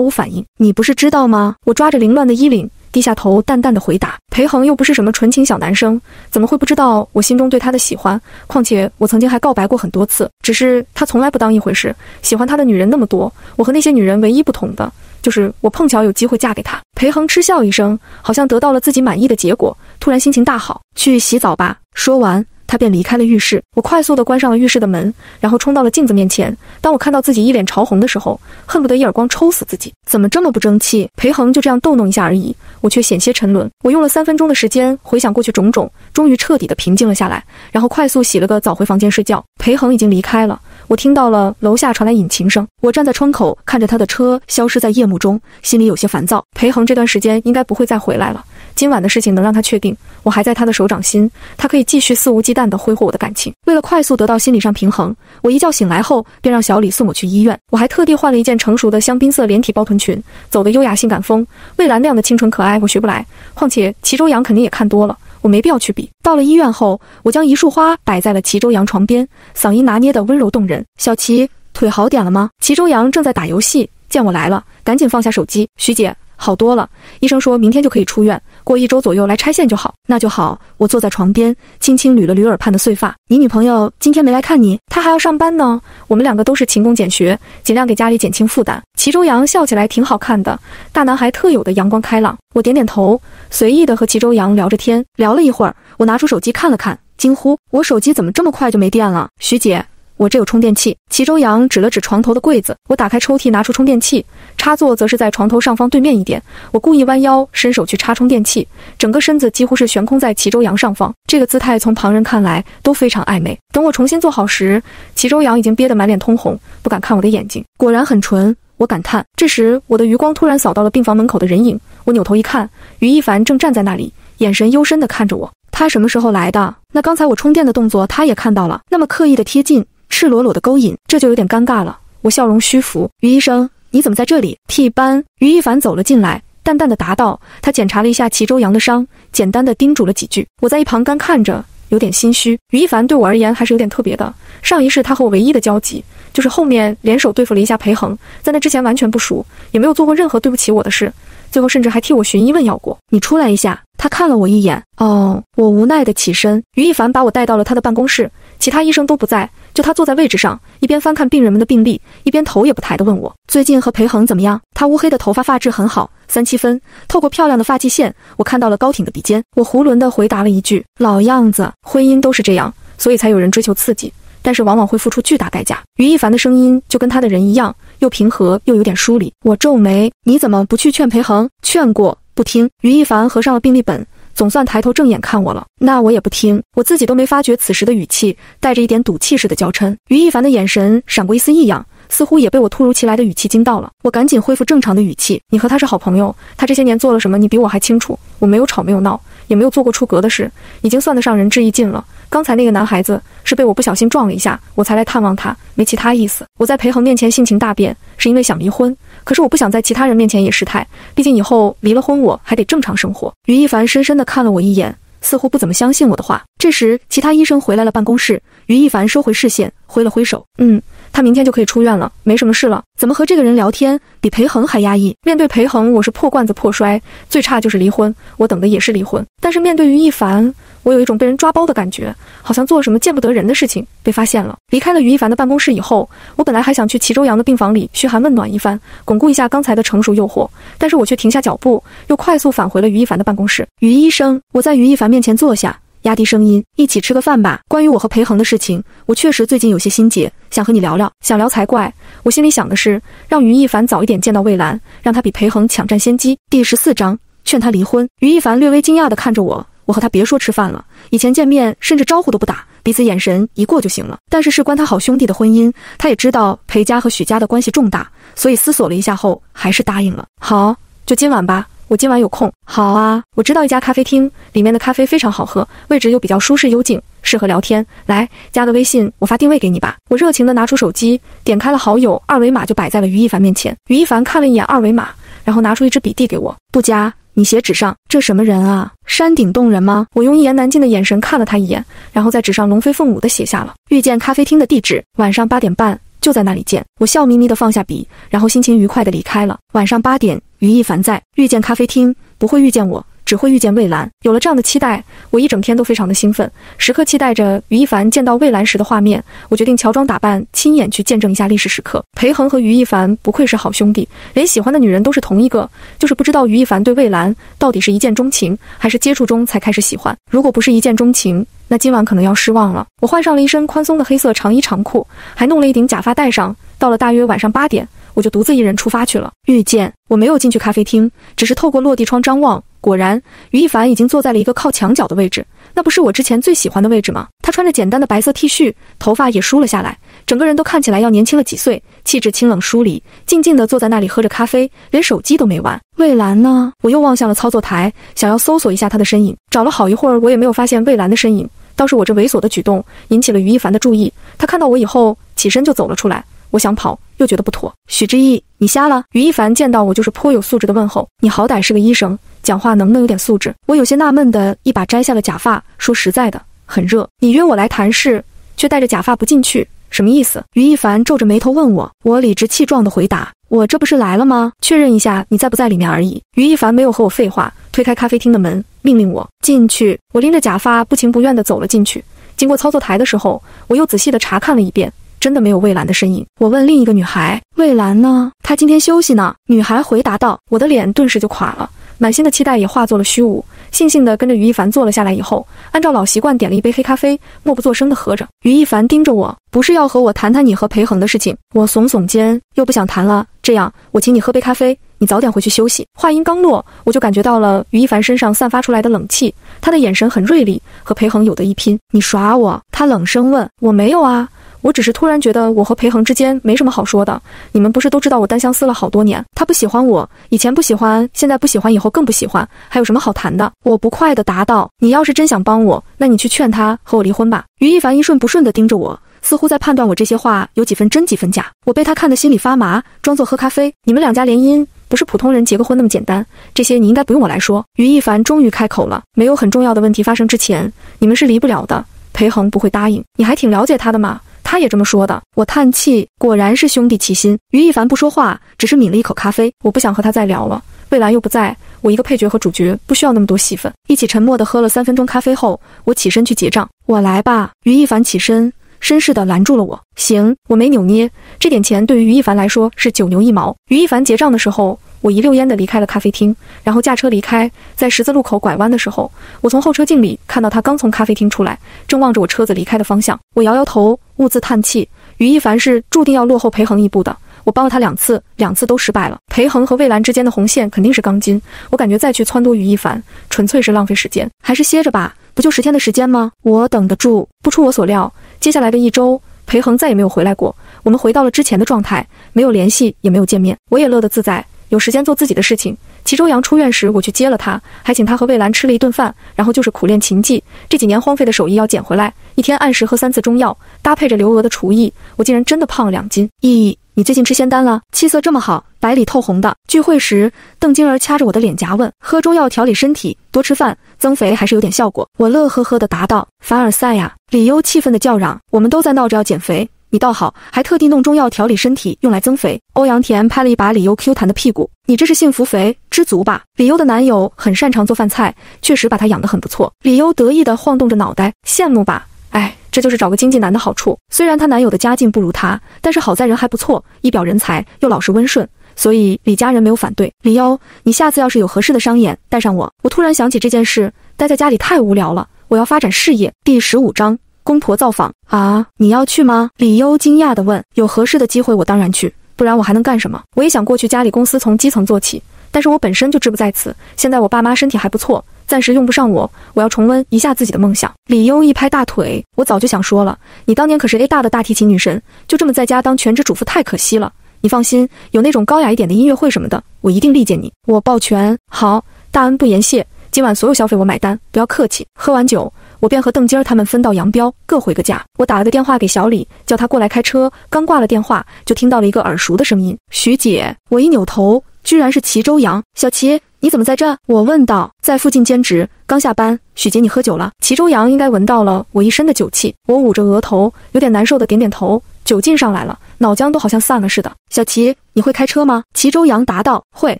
无反应。你不是知道吗？我抓着凌乱的衣领。低下头，淡淡的回答：“裴恒又不是什么纯情小男生，怎么会不知道我心中对他的喜欢？况且我曾经还告白过很多次，只是他从来不当一回事。喜欢他的女人那么多，我和那些女人唯一不同的，就是我碰巧有机会嫁给他。”裴恒嗤笑一声，好像得到了自己满意的结果，突然心情大好：“去洗澡吧。”说完。他便离开了浴室，我快速地关上了浴室的门，然后冲到了镜子面前。当我看到自己一脸潮红的时候，恨不得一耳光抽死自己，怎么这么不争气？裴恒就这样逗弄一下而已，我却险些沉沦。我用了三分钟的时间回想过去种种，终于彻底的平静了下来，然后快速洗了个澡回房间睡觉。裴恒已经离开了，我听到了楼下传来引擎声。我站在窗口看着他的车消失在夜幕中，心里有些烦躁。裴恒这段时间应该不会再回来了。今晚的事情能让他确定我还在他的手掌心，他可以继续肆无忌惮地挥霍我的感情。为了快速得到心理上平衡，我一觉醒来后便让小李送我去医院。我还特地换了一件成熟的香槟色连体包臀裙，走的优雅性感风。蔚蓝那样的清纯可爱我学不来，况且齐州阳肯定也看多了，我没必要去比。到了医院后，我将一束花摆在了齐周阳床边，嗓音拿捏的温柔动人。小齐，腿好点了吗？齐周阳正在打游戏，见我来了，赶紧放下手机。徐姐。好多了，医生说明天就可以出院，过一周左右来拆线就好。那就好。我坐在床边，轻轻捋了捋耳畔的碎发。你女朋友今天没来看你，她还要上班呢。我们两个都是勤工俭学，尽量给家里减轻负担。齐周阳笑起来挺好看的，大男孩特有的阳光开朗。我点点头，随意的和齐周阳聊着天。聊了一会儿，我拿出手机看了看，惊呼：我手机怎么这么快就没电了？徐姐。我这有充电器。齐周阳指了指床头的柜子，我打开抽屉，拿出充电器，插座则是在床头上方对面一点。我故意弯腰，伸手去插充电器，整个身子几乎是悬空在齐周阳上方。这个姿态从旁人看来都非常暧昧。等我重新坐好时，齐周阳已经憋得满脸通红，不敢看我的眼睛。果然很纯，我感叹。这时，我的余光突然扫到了病房门口的人影，我扭头一看，于一凡正站在那里，眼神幽深地看着我。他什么时候来的？那刚才我充电的动作，他也看到了，那么刻意的贴近。赤裸裸的勾引，这就有点尴尬了。我笑容虚浮。于医生，你怎么在这里？替班。于一凡走了进来，淡淡的答道：“他检查了一下齐州阳的伤，简单的叮嘱了几句。”我在一旁干看着，有点心虚。于一凡对我而言还是有点特别的。上一世他和我唯一的交集，就是后面联手对付了一下裴恒，在那之前完全不熟，也没有做过任何对不起我的事。最后甚至还替我寻医问药过。你出来一下。他看了我一眼。哦，我无奈的起身。于一凡把我带到了他的办公室，其他医生都不在。就他坐在位置上，一边翻看病人们的病历，一边头也不抬地问我：“最近和裴恒怎么样？”他乌黑的头发发质很好，三七分。透过漂亮的发际线，我看到了高挺的鼻尖。我囫囵地回答了一句：“老样子。”婚姻都是这样，所以才有人追求刺激，但是往往会付出巨大代价。于一凡的声音就跟他的人一样，又平和又有点疏离。我皱眉：“你怎么不去劝裴恒？”劝过，不听。于一凡合上了病历本。总算抬头正眼看我了，那我也不听，我自己都没发觉此时的语气带着一点赌气似的娇嗔。于一凡的眼神闪过一丝异样，似乎也被我突如其来的语气惊到了。我赶紧恢复正常的语气：“你和他是好朋友，他这些年做了什么，你比我还清楚。我没有吵，没有闹，也没有做过出格的事，已经算得上仁至义尽了。刚才那个男孩子是被我不小心撞了一下，我才来探望他，没其他意思。我在裴恒面前性情大变，是因为想离婚。”可是我不想在其他人面前也失态，毕竟以后离了婚，我还得正常生活。于一凡深深地看了我一眼，似乎不怎么相信我的话。这时，其他医生回来了办公室，于一凡收回视线，挥了挥手，嗯。他明天就可以出院了，没什么事了。怎么和这个人聊天比裴恒还压抑？面对裴恒，我是破罐子破摔，最差就是离婚。我等的也是离婚。但是面对于一凡，我有一种被人抓包的感觉，好像做了什么见不得人的事情被发现了。离开了于一凡的办公室以后，我本来还想去齐周阳的病房里嘘寒问暖一番，巩固一下刚才的成熟诱惑，但是我却停下脚步，又快速返回了于一凡的办公室。于医生，我在于一凡面前坐下。压低声音，一起吃个饭吧。关于我和裴恒的事情，我确实最近有些心结，想和你聊聊。想聊才怪。我心里想的是，让于一凡早一点见到魏兰，让他比裴恒抢占先机。第十四章，劝他离婚。于一凡略微惊讶地看着我，我和他别说吃饭了，以前见面甚至招呼都不打，彼此眼神一过就行了。但是事关他好兄弟的婚姻，他也知道裴家和许家的关系重大，所以思索了一下后，还是答应了。好，就今晚吧。我今晚有空，好啊！我知道一家咖啡厅，里面的咖啡非常好喝，位置又比较舒适幽静，适合聊天。来，加个微信，我发定位给你吧。我热情地拿出手机，点开了好友，二维码就摆在了于一凡面前。于一凡看了一眼二维码，然后拿出一支笔递给我，不加，你写纸上。这什么人啊？山顶洞人吗？我用一言难尽的眼神看了他一眼，然后在纸上龙飞凤舞的写下了遇见咖啡厅的地址，晚上八点半就在那里见。我笑眯眯的放下笔，然后心情愉快的离开了。晚上八点。于亦凡在遇见咖啡厅，不会遇见我，只会遇见魏兰。有了这样的期待，我一整天都非常的兴奋，时刻期待着于一凡见到魏兰时的画面。我决定乔装打扮，亲眼去见证一下历史时刻。裴恒和于一凡不愧是好兄弟，连喜欢的女人都是同一个，就是不知道于一凡对魏兰到底是一见钟情，还是接触中才开始喜欢。如果不是一见钟情，那今晚可能要失望了。我换上了一身宽松的黑色长衣长裤，还弄了一顶假发戴上。到了大约晚上八点。我就独自一人出发去了。遇见我没有进去咖啡厅，只是透过落地窗张望。果然，于一凡已经坐在了一个靠墙角的位置。那不是我之前最喜欢的位置吗？他穿着简单的白色 T 恤，头发也梳了下来，整个人都看起来要年轻了几岁，气质清冷疏离，静静地坐在那里喝着咖啡，连手机都没玩。魏兰呢？我又望向了操作台，想要搜索一下她的身影。找了好一会儿，我也没有发现魏兰的身影。倒是我这猥琐的举动引起了于一凡的注意，他看到我以后起身就走了出来。我想跑，又觉得不妥。许之意，你瞎了？于一凡见到我就是颇有素质的问候。你好歹是个医生，讲话能不能有点素质？我有些纳闷的一把摘下了假发，说实在的，很热。你约我来谈事，却戴着假发不进去，什么意思？于一凡皱着眉头问我。我理直气壮的回答：我这不是来了吗？确认一下你在不在里面而已。于一凡没有和我废话，推开咖啡厅的门，命令我进去。我拎着假发，不情不愿地走了进去。经过操作台的时候，我又仔细地查看了一遍。真的没有魏兰的身影。我问另一个女孩：“魏兰呢？她今天休息呢？”女孩回答道：“我的脸顿时就垮了，满心的期待也化作了虚无。悻悻地跟着于一凡坐了下来以后，按照老习惯点了一杯黑咖啡，默不作声地喝着。于一凡盯着我，不是要和我谈谈你和裴恒的事情？我耸耸肩，又不想谈了。这样，我请你喝杯咖啡，你早点回去休息。话音刚落，我就感觉到了于一凡身上散发出来的冷气，他的眼神很锐利，和裴恒有的一拼。你耍我？他冷声问。我没有啊。我只是突然觉得我和裴恒之间没什么好说的。你们不是都知道我单相思了好多年？他不喜欢我，以前不喜欢，现在不喜欢，以后更不喜欢，还有什么好谈的？我不快地答道：“你要是真想帮我，那你去劝他和我离婚吧。”于一凡一瞬不顺地盯着我，似乎在判断我这些话有几分真几分假。我被他看得心里发麻，装作喝咖啡。你们两家联姻不是普通人结个婚那么简单，这些你应该不用我来说。于一凡终于开口了：“没有很重要的问题发生之前，你们是离不了的。裴恒不会答应。你还挺了解他的嘛。”他也这么说的。我叹气，果然是兄弟齐心。于一凡不说话，只是抿了一口咖啡。我不想和他再聊了。魏兰又不在，我一个配角和主角不需要那么多戏份。一起沉默地喝了三分钟咖啡后，我起身去结账。我来吧。于一凡起身，绅士地拦住了我。行，我没扭捏。这点钱对于于一凡来说是九牛一毛。于一凡结账的时候。我一溜烟地离开了咖啡厅，然后驾车离开。在十字路口拐弯的时候，我从后车镜里看到他刚从咖啡厅出来，正望着我车子离开的方向。我摇摇头，兀自叹气。于一凡是注定要落后裴恒一步的。我帮了他两次，两次都失败了。裴恒和魏兰之间的红线肯定是钢筋，我感觉再去撺掇于一凡，纯粹是浪费时间，还是歇着吧。不就十天的时间吗？我等得住。不出我所料，接下来的一周，裴恒再也没有回来过。我们回到了之前的状态，没有联系，也没有见面。我也乐得自在。有时间做自己的事情。齐周阳出院时，我去接了他，还请他和魏兰吃了一顿饭。然后就是苦练琴技，这几年荒废的手艺要捡回来。一天按时喝三次中药，搭配着刘娥的厨艺，我竟然真的胖了两斤。咦，你最近吃仙丹了？气色这么好，白里透红的。聚会时，邓晶儿掐着我的脸颊问：“喝中药调理身体，多吃饭，增肥还是有点效果？”我乐呵呵地答道：“凡尔赛呀！”李优气愤地叫嚷：“我们都在闹着要减肥。”你倒好，还特地弄中药调理身体，用来增肥。欧阳田拍了一把李优 Q 弹的屁股，你这是幸福肥，知足吧？李优的男友很擅长做饭菜，确实把她养得很不错。李优得意地晃动着脑袋，羡慕吧？哎，这就是找个经济男的好处。虽然她男友的家境不如她，但是好在人还不错，一表人才，又老实温顺，所以李家人没有反对。李优，你下次要是有合适的商演，带上我。我突然想起这件事，待在家里太无聊了。我要发展事业。第十五章，公婆造访啊！你要去吗？李优惊讶地问。有合适的机会，我当然去，不然我还能干什么？我也想过去家里公司从基层做起，但是我本身就志不在此。现在我爸妈身体还不错，暂时用不上我。我要重温一下自己的梦想。李优一拍大腿，我早就想说了，你当年可是 A 大的大提琴女神，就这么在家当全职主妇太可惜了。你放心，有那种高雅一点的音乐会什么的，我一定力荐你。我抱拳，好，大恩不言谢。今晚所有消费我买单，不要客气。喝完酒，我便和邓金儿他们分道扬镳，各回个家。我打了个电话给小李，叫他过来开车。刚挂了电话，就听到了一个耳熟的声音：“徐姐。”我一扭头，居然是齐周阳。小齐，你怎么在这？我问道。在附近兼职，刚下班。许姐，你喝酒了？齐周阳应该闻到了我一身的酒气。我捂着额头，有点难受的点点头。酒劲上来了，脑浆都好像散了似的。小齐，你会开车吗？齐周阳答道：“会。”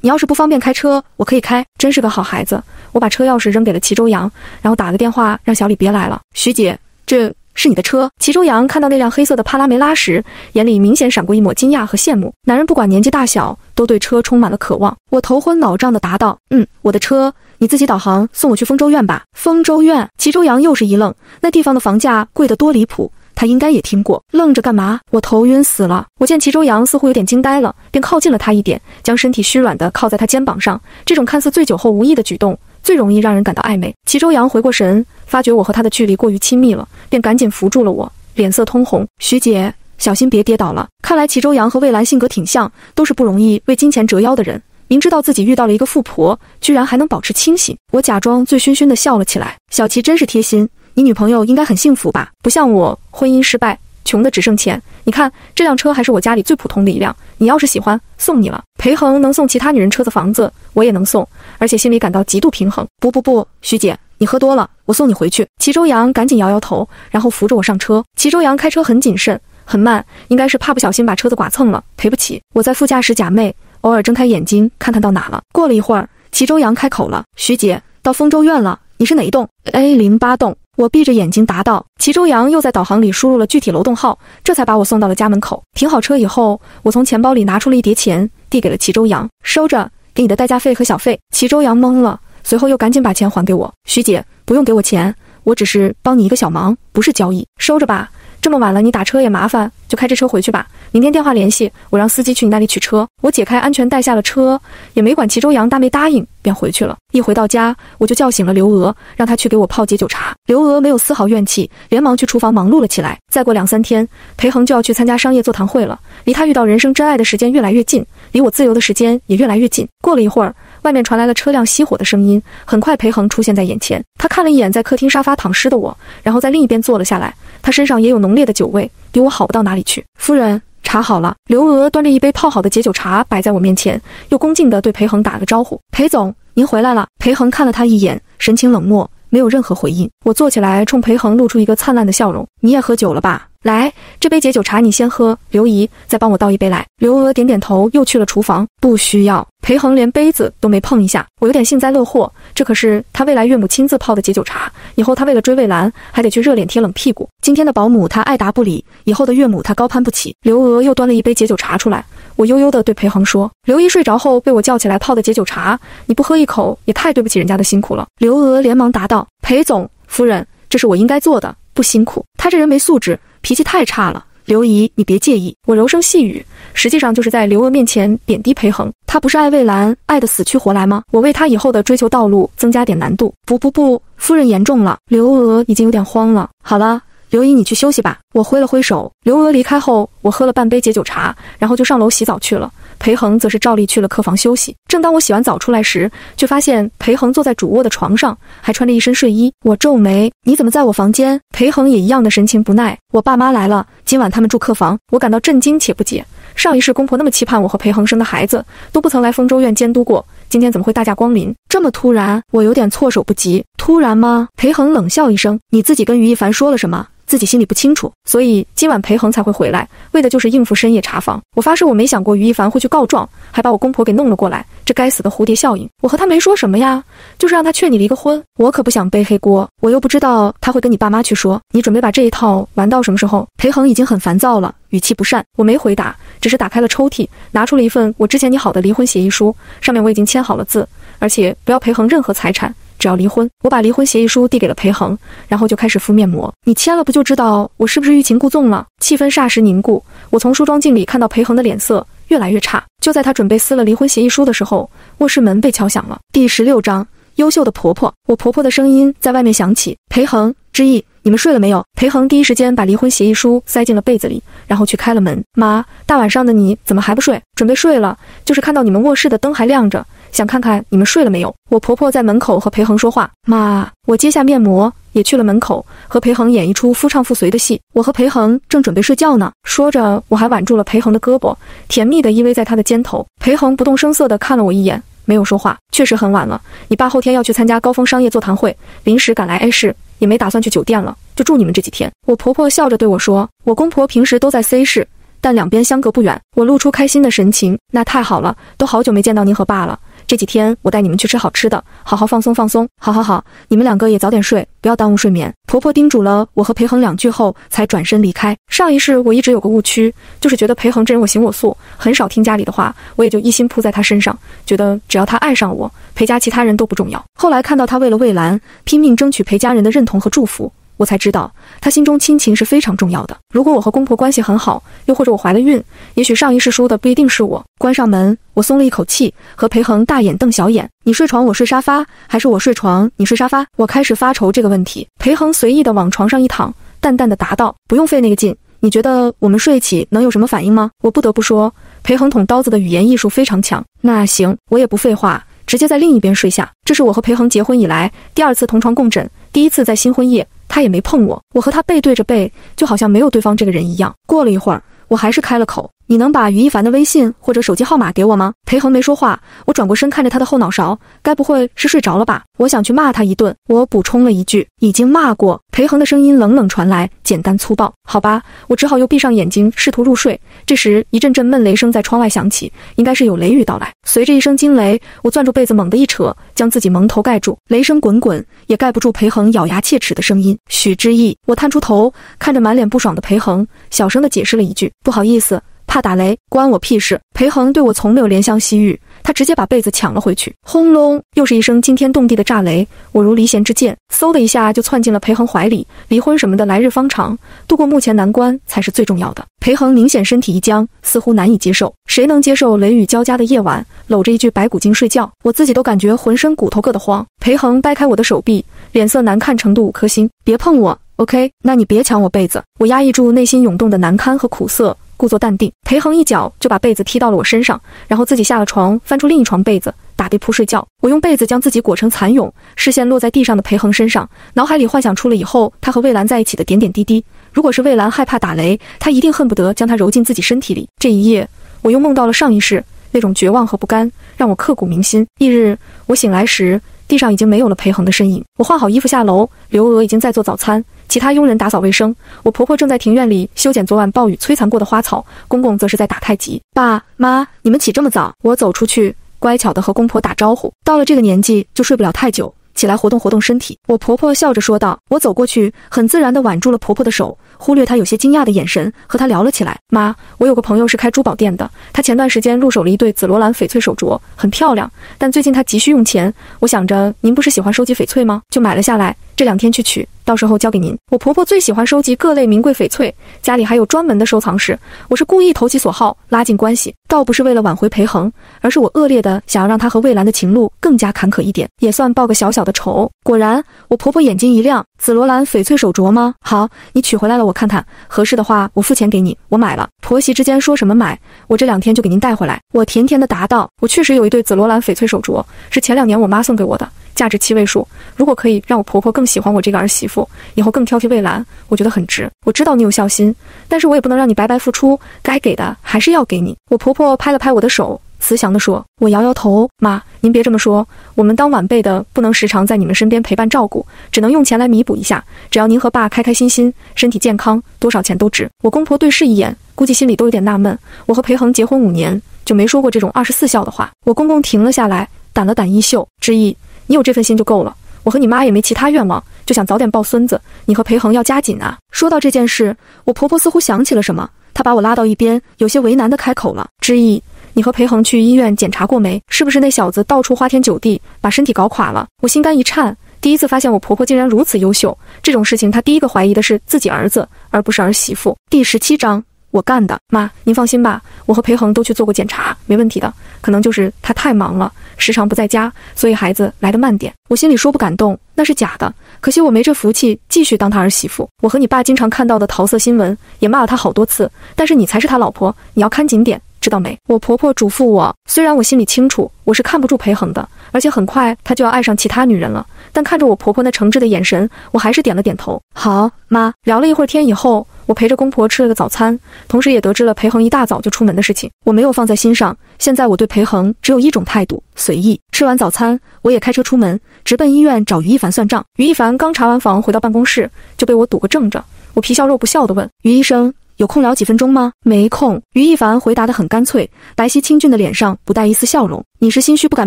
你要是不方便开车，我可以开。真是个好孩子。我把车钥匙扔给了齐周阳，然后打个电话让小李别来了。徐姐，这是你的车。齐周阳看到那辆黑色的帕拉梅拉时，眼里明显闪过一抹惊讶和羡慕。男人不管年纪大小，都对车充满了渴望。我头昏脑胀地答道：“嗯，我的车，你自己导航送我去丰州院吧。”丰州院。齐周阳又是一愣，那地方的房价贵得多离谱。他应该也听过，愣着干嘛？我头晕死了。我见齐周阳似乎有点惊呆了，便靠近了他一点，将身体虚软地靠在他肩膀上。这种看似醉酒后无意的举动，最容易让人感到暧昧。齐周阳回过神，发觉我和他的距离过于亲密了，便赶紧扶住了我，脸色通红。徐姐，小心别跌倒了。看来齐周阳和魏兰性格挺像，都是不容易为金钱折腰的人。明知道自己遇到了一个富婆，居然还能保持清醒。我假装醉醺醺地笑了起来。小齐真是贴心。你女朋友应该很幸福吧？不像我，婚姻失败，穷的只剩钱。你看这辆车还是我家里最普通的一辆，你要是喜欢，送你了。裴恒能送其他女人车子房子，我也能送，而且心里感到极度平衡。不不不，徐姐，你喝多了，我送你回去。齐周阳赶紧摇摇头，然后扶着我上车。齐周阳开车很谨慎，很慢，应该是怕不小心把车子剐蹭了，赔不起。我在副驾驶假寐，偶尔睁开眼睛看看到哪了。过了一会儿，齐周阳开口了：“徐姐，到丰州院了，你是哪一栋？A 零八栋。”我闭着眼睛答道。齐周阳又在导航里输入了具体楼栋号，这才把我送到了家门口。停好车以后，我从钱包里拿出了一叠钱，递给了齐周阳，收着，给你的代驾费和小费。齐周阳懵了，随后又赶紧把钱还给我。徐姐，不用给我钱，我只是帮你一个小忙，不是交易，收着吧。这么晚了，你打车也麻烦，就开这车回去吧。明天电话联系我，让司机去你那里取车。我解开安全带下了车，也没管齐周阳答没答应，便回去了。一回到家，我就叫醒了刘娥，让她去给我泡解酒茶。刘娥没有丝毫怨气，连忙去厨房忙碌了起来。再过两三天，裴恒就要去参加商业座谈会了，离他遇到人生真爱的时间越来越近，离我自由的时间也越来越近。过了一会儿。外面传来了车辆熄火的声音，很快裴恒出现在眼前。他看了一眼在客厅沙发躺尸的我，然后在另一边坐了下来。他身上也有浓烈的酒味，比我好不到哪里去。夫人，茶好了。刘娥端着一杯泡好的解酒茶摆在我面前，又恭敬地对裴恒打了个招呼：“裴总，您回来了。”裴恒看了他一眼，神情冷漠，没有任何回应。我坐起来，冲裴恒露出一个灿烂的笑容：“你也喝酒了吧？”来，这杯解酒茶你先喝。刘姨，再帮我倒一杯来。刘娥点点头，又去了厨房。不需要。裴恒连杯子都没碰一下，我有点幸灾乐祸。这可是他未来岳母亲自泡的解酒茶，以后他为了追魏兰，还得去热脸贴冷屁股。今天的保姆他爱答不理，以后的岳母他高攀不起。刘娥又端了一杯解酒茶出来，我悠悠地对裴恒说：“刘姨睡着后被我叫起来泡的解酒茶，你不喝一口也太对不起人家的辛苦了。”刘娥连忙答道：“裴总夫人，这是我应该做的，不辛苦。他这人没素质。”脾气太差了，刘姨，你别介意。我柔声细语，实际上就是在刘娥面前贬低裴恒。他不是爱魏兰，爱得死去活来吗？我为他以后的追求道路增加点难度。不不不，夫人言重了。刘娥已经有点慌了。好了，刘姨，你去休息吧。我挥了挥手。刘娥离开后，我喝了半杯解酒茶，然后就上楼洗澡去了。裴恒则是照例去了客房休息。正当我洗完澡出来时，却发现裴恒坐在主卧的床上，还穿着一身睡衣。我皱眉：“你怎么在我房间？”裴恒也一样的神情不耐：“我爸妈来了，今晚他们住客房。”我感到震惊且不解。上一世公婆那么期盼我和裴恒生的孩子，都不曾来丰州院监督过，今天怎么会大驾光临？这么突然，我有点措手不及。突然吗？裴恒冷笑一声：“你自己跟于一凡说了什么？”自己心里不清楚，所以今晚裴恒才会回来，为的就是应付深夜查房。我发誓，我没想过于一凡会去告状，还把我公婆给弄了过来。这该死的蝴蝶效应！我和他没说什么呀，就是让他劝你离个婚。我可不想背黑锅，我又不知道他会跟你爸妈去说。你准备把这一套玩到什么时候？裴恒已经很烦躁了，语气不善。我没回答，只是打开了抽屉，拿出了一份我之前拟好的离婚协议书，上面我已经签好了字，而且不要裴恒任何财产。只要离婚，我把离婚协议书递给了裴恒，然后就开始敷面膜。你签了不就知道我是不是欲擒故纵了？气氛霎时凝固。我从梳妆镜里看到裴恒的脸色越来越差。就在他准备撕了离婚协议书的时候，卧室门被敲响了。第十六章，优秀的婆婆。我婆婆的声音在外面响起：“裴恒，之意，你们睡了没有？”裴恒第一时间把离婚协议书塞进了被子里，然后去开了门。妈，大晚上的你怎么还不睡？准备睡了，就是看到你们卧室的灯还亮着。想看看你们睡了没有？我婆婆在门口和裴恒说话。妈，我揭下面膜，也去了门口，和裴恒演一出夫唱妇随的戏。我和裴恒正准备睡觉呢，说着我还挽住了裴恒的胳膊，甜蜜地依偎在他的肩头。裴恒不动声色地看了我一眼，没有说话。确实很晚了，你爸后天要去参加高峰商业座谈会，临时赶来 A 市，也没打算去酒店了，就住你们这几天。我婆婆笑着对我说：“我公婆平时都在 C 市，但两边相隔不远。”我露出开心的神情，那太好了，都好久没见到您和爸了。这几天我带你们去吃好吃的，好好放松放松。好好好，你们两个也早点睡，不要耽误睡眠。婆婆叮嘱了我和裴恒两句后，才转身离开。上一世我一直有个误区，就是觉得裴恒这人我行我素，很少听家里的话，我也就一心扑在他身上，觉得只要他爱上我，裴家其他人都不重要。后来看到他为了魏兰拼命争取裴家人的认同和祝福。我才知道，他心中亲情是非常重要的。如果我和公婆关系很好，又或者我怀了孕，也许上一世输的不一定是我。关上门，我松了一口气，和裴恒大眼瞪小眼：“你睡床，我睡沙发，还是我睡床，你睡沙发？”我开始发愁这个问题。裴恒随意的往床上一躺，淡淡的答道：“不用费那个劲。你觉得我们睡一起能有什么反应吗？”我不得不说，裴恒捅刀子的语言艺术非常强。那行，我也不废话，直接在另一边睡下。这是我和裴恒结婚以来第二次同床共枕，第一次在新婚夜。他也没碰我，我和他背对着背，就好像没有对方这个人一样。过了一会儿，我还是开了口。你能把于一凡的微信或者手机号码给我吗？裴恒没说话，我转过身看着他的后脑勺，该不会是睡着了吧？我想去骂他一顿，我补充了一句，已经骂过。裴恒的声音冷冷传来，简单粗暴。好吧，我只好又闭上眼睛，试图入睡。这时，一阵阵闷雷声在窗外响起，应该是有雷雨到来。随着一声惊雷，我攥住被子猛地一扯，将自己蒙头盖住。雷声滚滚，也盖不住裴恒咬牙切齿的声音。许之意，我探出头，看着满脸不爽的裴恒，小声地解释了一句：“不好意思。”怕打雷，关我屁事！裴恒对我从没有怜香惜玉，他直接把被子抢了回去。轰隆，又是一声惊天动地的炸雷，我如离弦之箭，嗖的一下就窜进了裴恒怀里。离婚什么的，来日方长，度过目前难关才是最重要的。裴恒明显身体一僵，似乎难以接受。谁能接受雷雨交加的夜晚，搂着一具白骨精睡觉？我自己都感觉浑身骨头硌得慌。裴恒掰开我的手臂，脸色难看程度五颗星。别碰我，OK？那你别抢我被子。我压抑住内心涌动的难堪和苦涩。故作淡定，裴恒一脚就把被子踢到了我身上，然后自己下了床，翻出另一床被子，打地铺睡觉。我用被子将自己裹成蚕蛹，视线落在地上的裴恒身上，脑海里幻想出了以后他和魏兰在一起的点点滴滴。如果是魏兰害怕打雷，他一定恨不得将她揉进自己身体里。这一夜，我又梦到了上一世，那种绝望和不甘让我刻骨铭心。翌日，我醒来时，地上已经没有了裴恒的身影。我换好衣服下楼，刘娥已经在做早餐。其他佣人打扫卫生，我婆婆正在庭院里修剪昨晚暴雨摧残过的花草，公公则是在打太极。爸妈，你们起这么早？我走出去，乖巧地和公婆打招呼。到了这个年纪，就睡不了太久，起来活动活动身体。我婆婆笑着说道。我走过去，很自然地挽住了婆婆的手。忽略他有些惊讶的眼神，和他聊了起来。妈，我有个朋友是开珠宝店的，他前段时间入手了一对紫罗兰翡翠手镯，很漂亮。但最近他急需用钱，我想着您不是喜欢收集翡翠吗？就买了下来，这两天去取，到时候交给您。我婆婆最喜欢收集各类名贵翡翠，家里还有专门的收藏室。我是故意投其所好，拉近关系，倒不是为了挽回裴恒，而是我恶劣的想要让他和魏兰的情路更加坎坷一点，也算报个小小的仇。果然，我婆婆眼睛一亮，紫罗兰翡翠手镯吗？好，你取回来了。我看看合适的话，我付钱给你。我买了。婆媳之间说什么买，我这两天就给您带回来。我甜甜的答道。我确实有一对紫罗兰翡翠手镯，是前两年我妈送给我的，价值七位数。如果可以让我婆婆更喜欢我这个儿媳妇，以后更挑剔魏兰，我觉得很值。我知道你有孝心，但是我也不能让你白白付出，该给的还是要给你。我婆婆拍了拍我的手。慈祥地说。我摇摇头，妈，您别这么说，我们当晚辈的不能时常在你们身边陪伴照顾，只能用钱来弥补一下。只要您和爸开开心心，身体健康，多少钱都值。我公婆对视一眼，估计心里都有点纳闷。我和裴恒结婚五年，就没说过这种二十四孝的话。我公公停了下来，掸了掸衣袖，之意，你有这份心就够了。我和你妈也没其他愿望，就想早点抱孙子。你和裴恒要加紧啊。说到这件事，我婆婆似乎想起了什么，她把我拉到一边，有些为难地开口了：之意。你和裴恒去医院检查过没？是不是那小子到处花天酒地，把身体搞垮了？我心肝一颤，第一次发现我婆婆竟然如此优秀。这种事情，她第一个怀疑的是自己儿子，而不是儿媳妇。第十七章，我干的。妈，您放心吧，我和裴恒都去做过检查，没问题的。可能就是他太忙了，时常不在家，所以孩子来得慢点。我心里说不感动，那是假的。可惜我没这福气继续当他儿媳妇。我和你爸经常看到的桃色新闻，也骂了他好多次。但是你才是他老婆，你要看紧点。知道没？我婆婆嘱咐我，虽然我心里清楚我是看不住裴恒的，而且很快他就要爱上其他女人了，但看着我婆婆那诚挚的眼神，我还是点了点头。好，妈。聊了一会儿天以后，我陪着公婆吃了个早餐，同时也得知了裴恒一大早就出门的事情。我没有放在心上，现在我对裴恒只有一种态度：随意。吃完早餐，我也开车出门，直奔医院找于一凡算账。于一凡刚查完房回到办公室，就被我堵个正着。我皮笑肉不笑地问于医生。有空聊几分钟吗？没空。于一凡回答得很干脆，白皙清俊的脸上不带一丝笑容。你是心虚不敢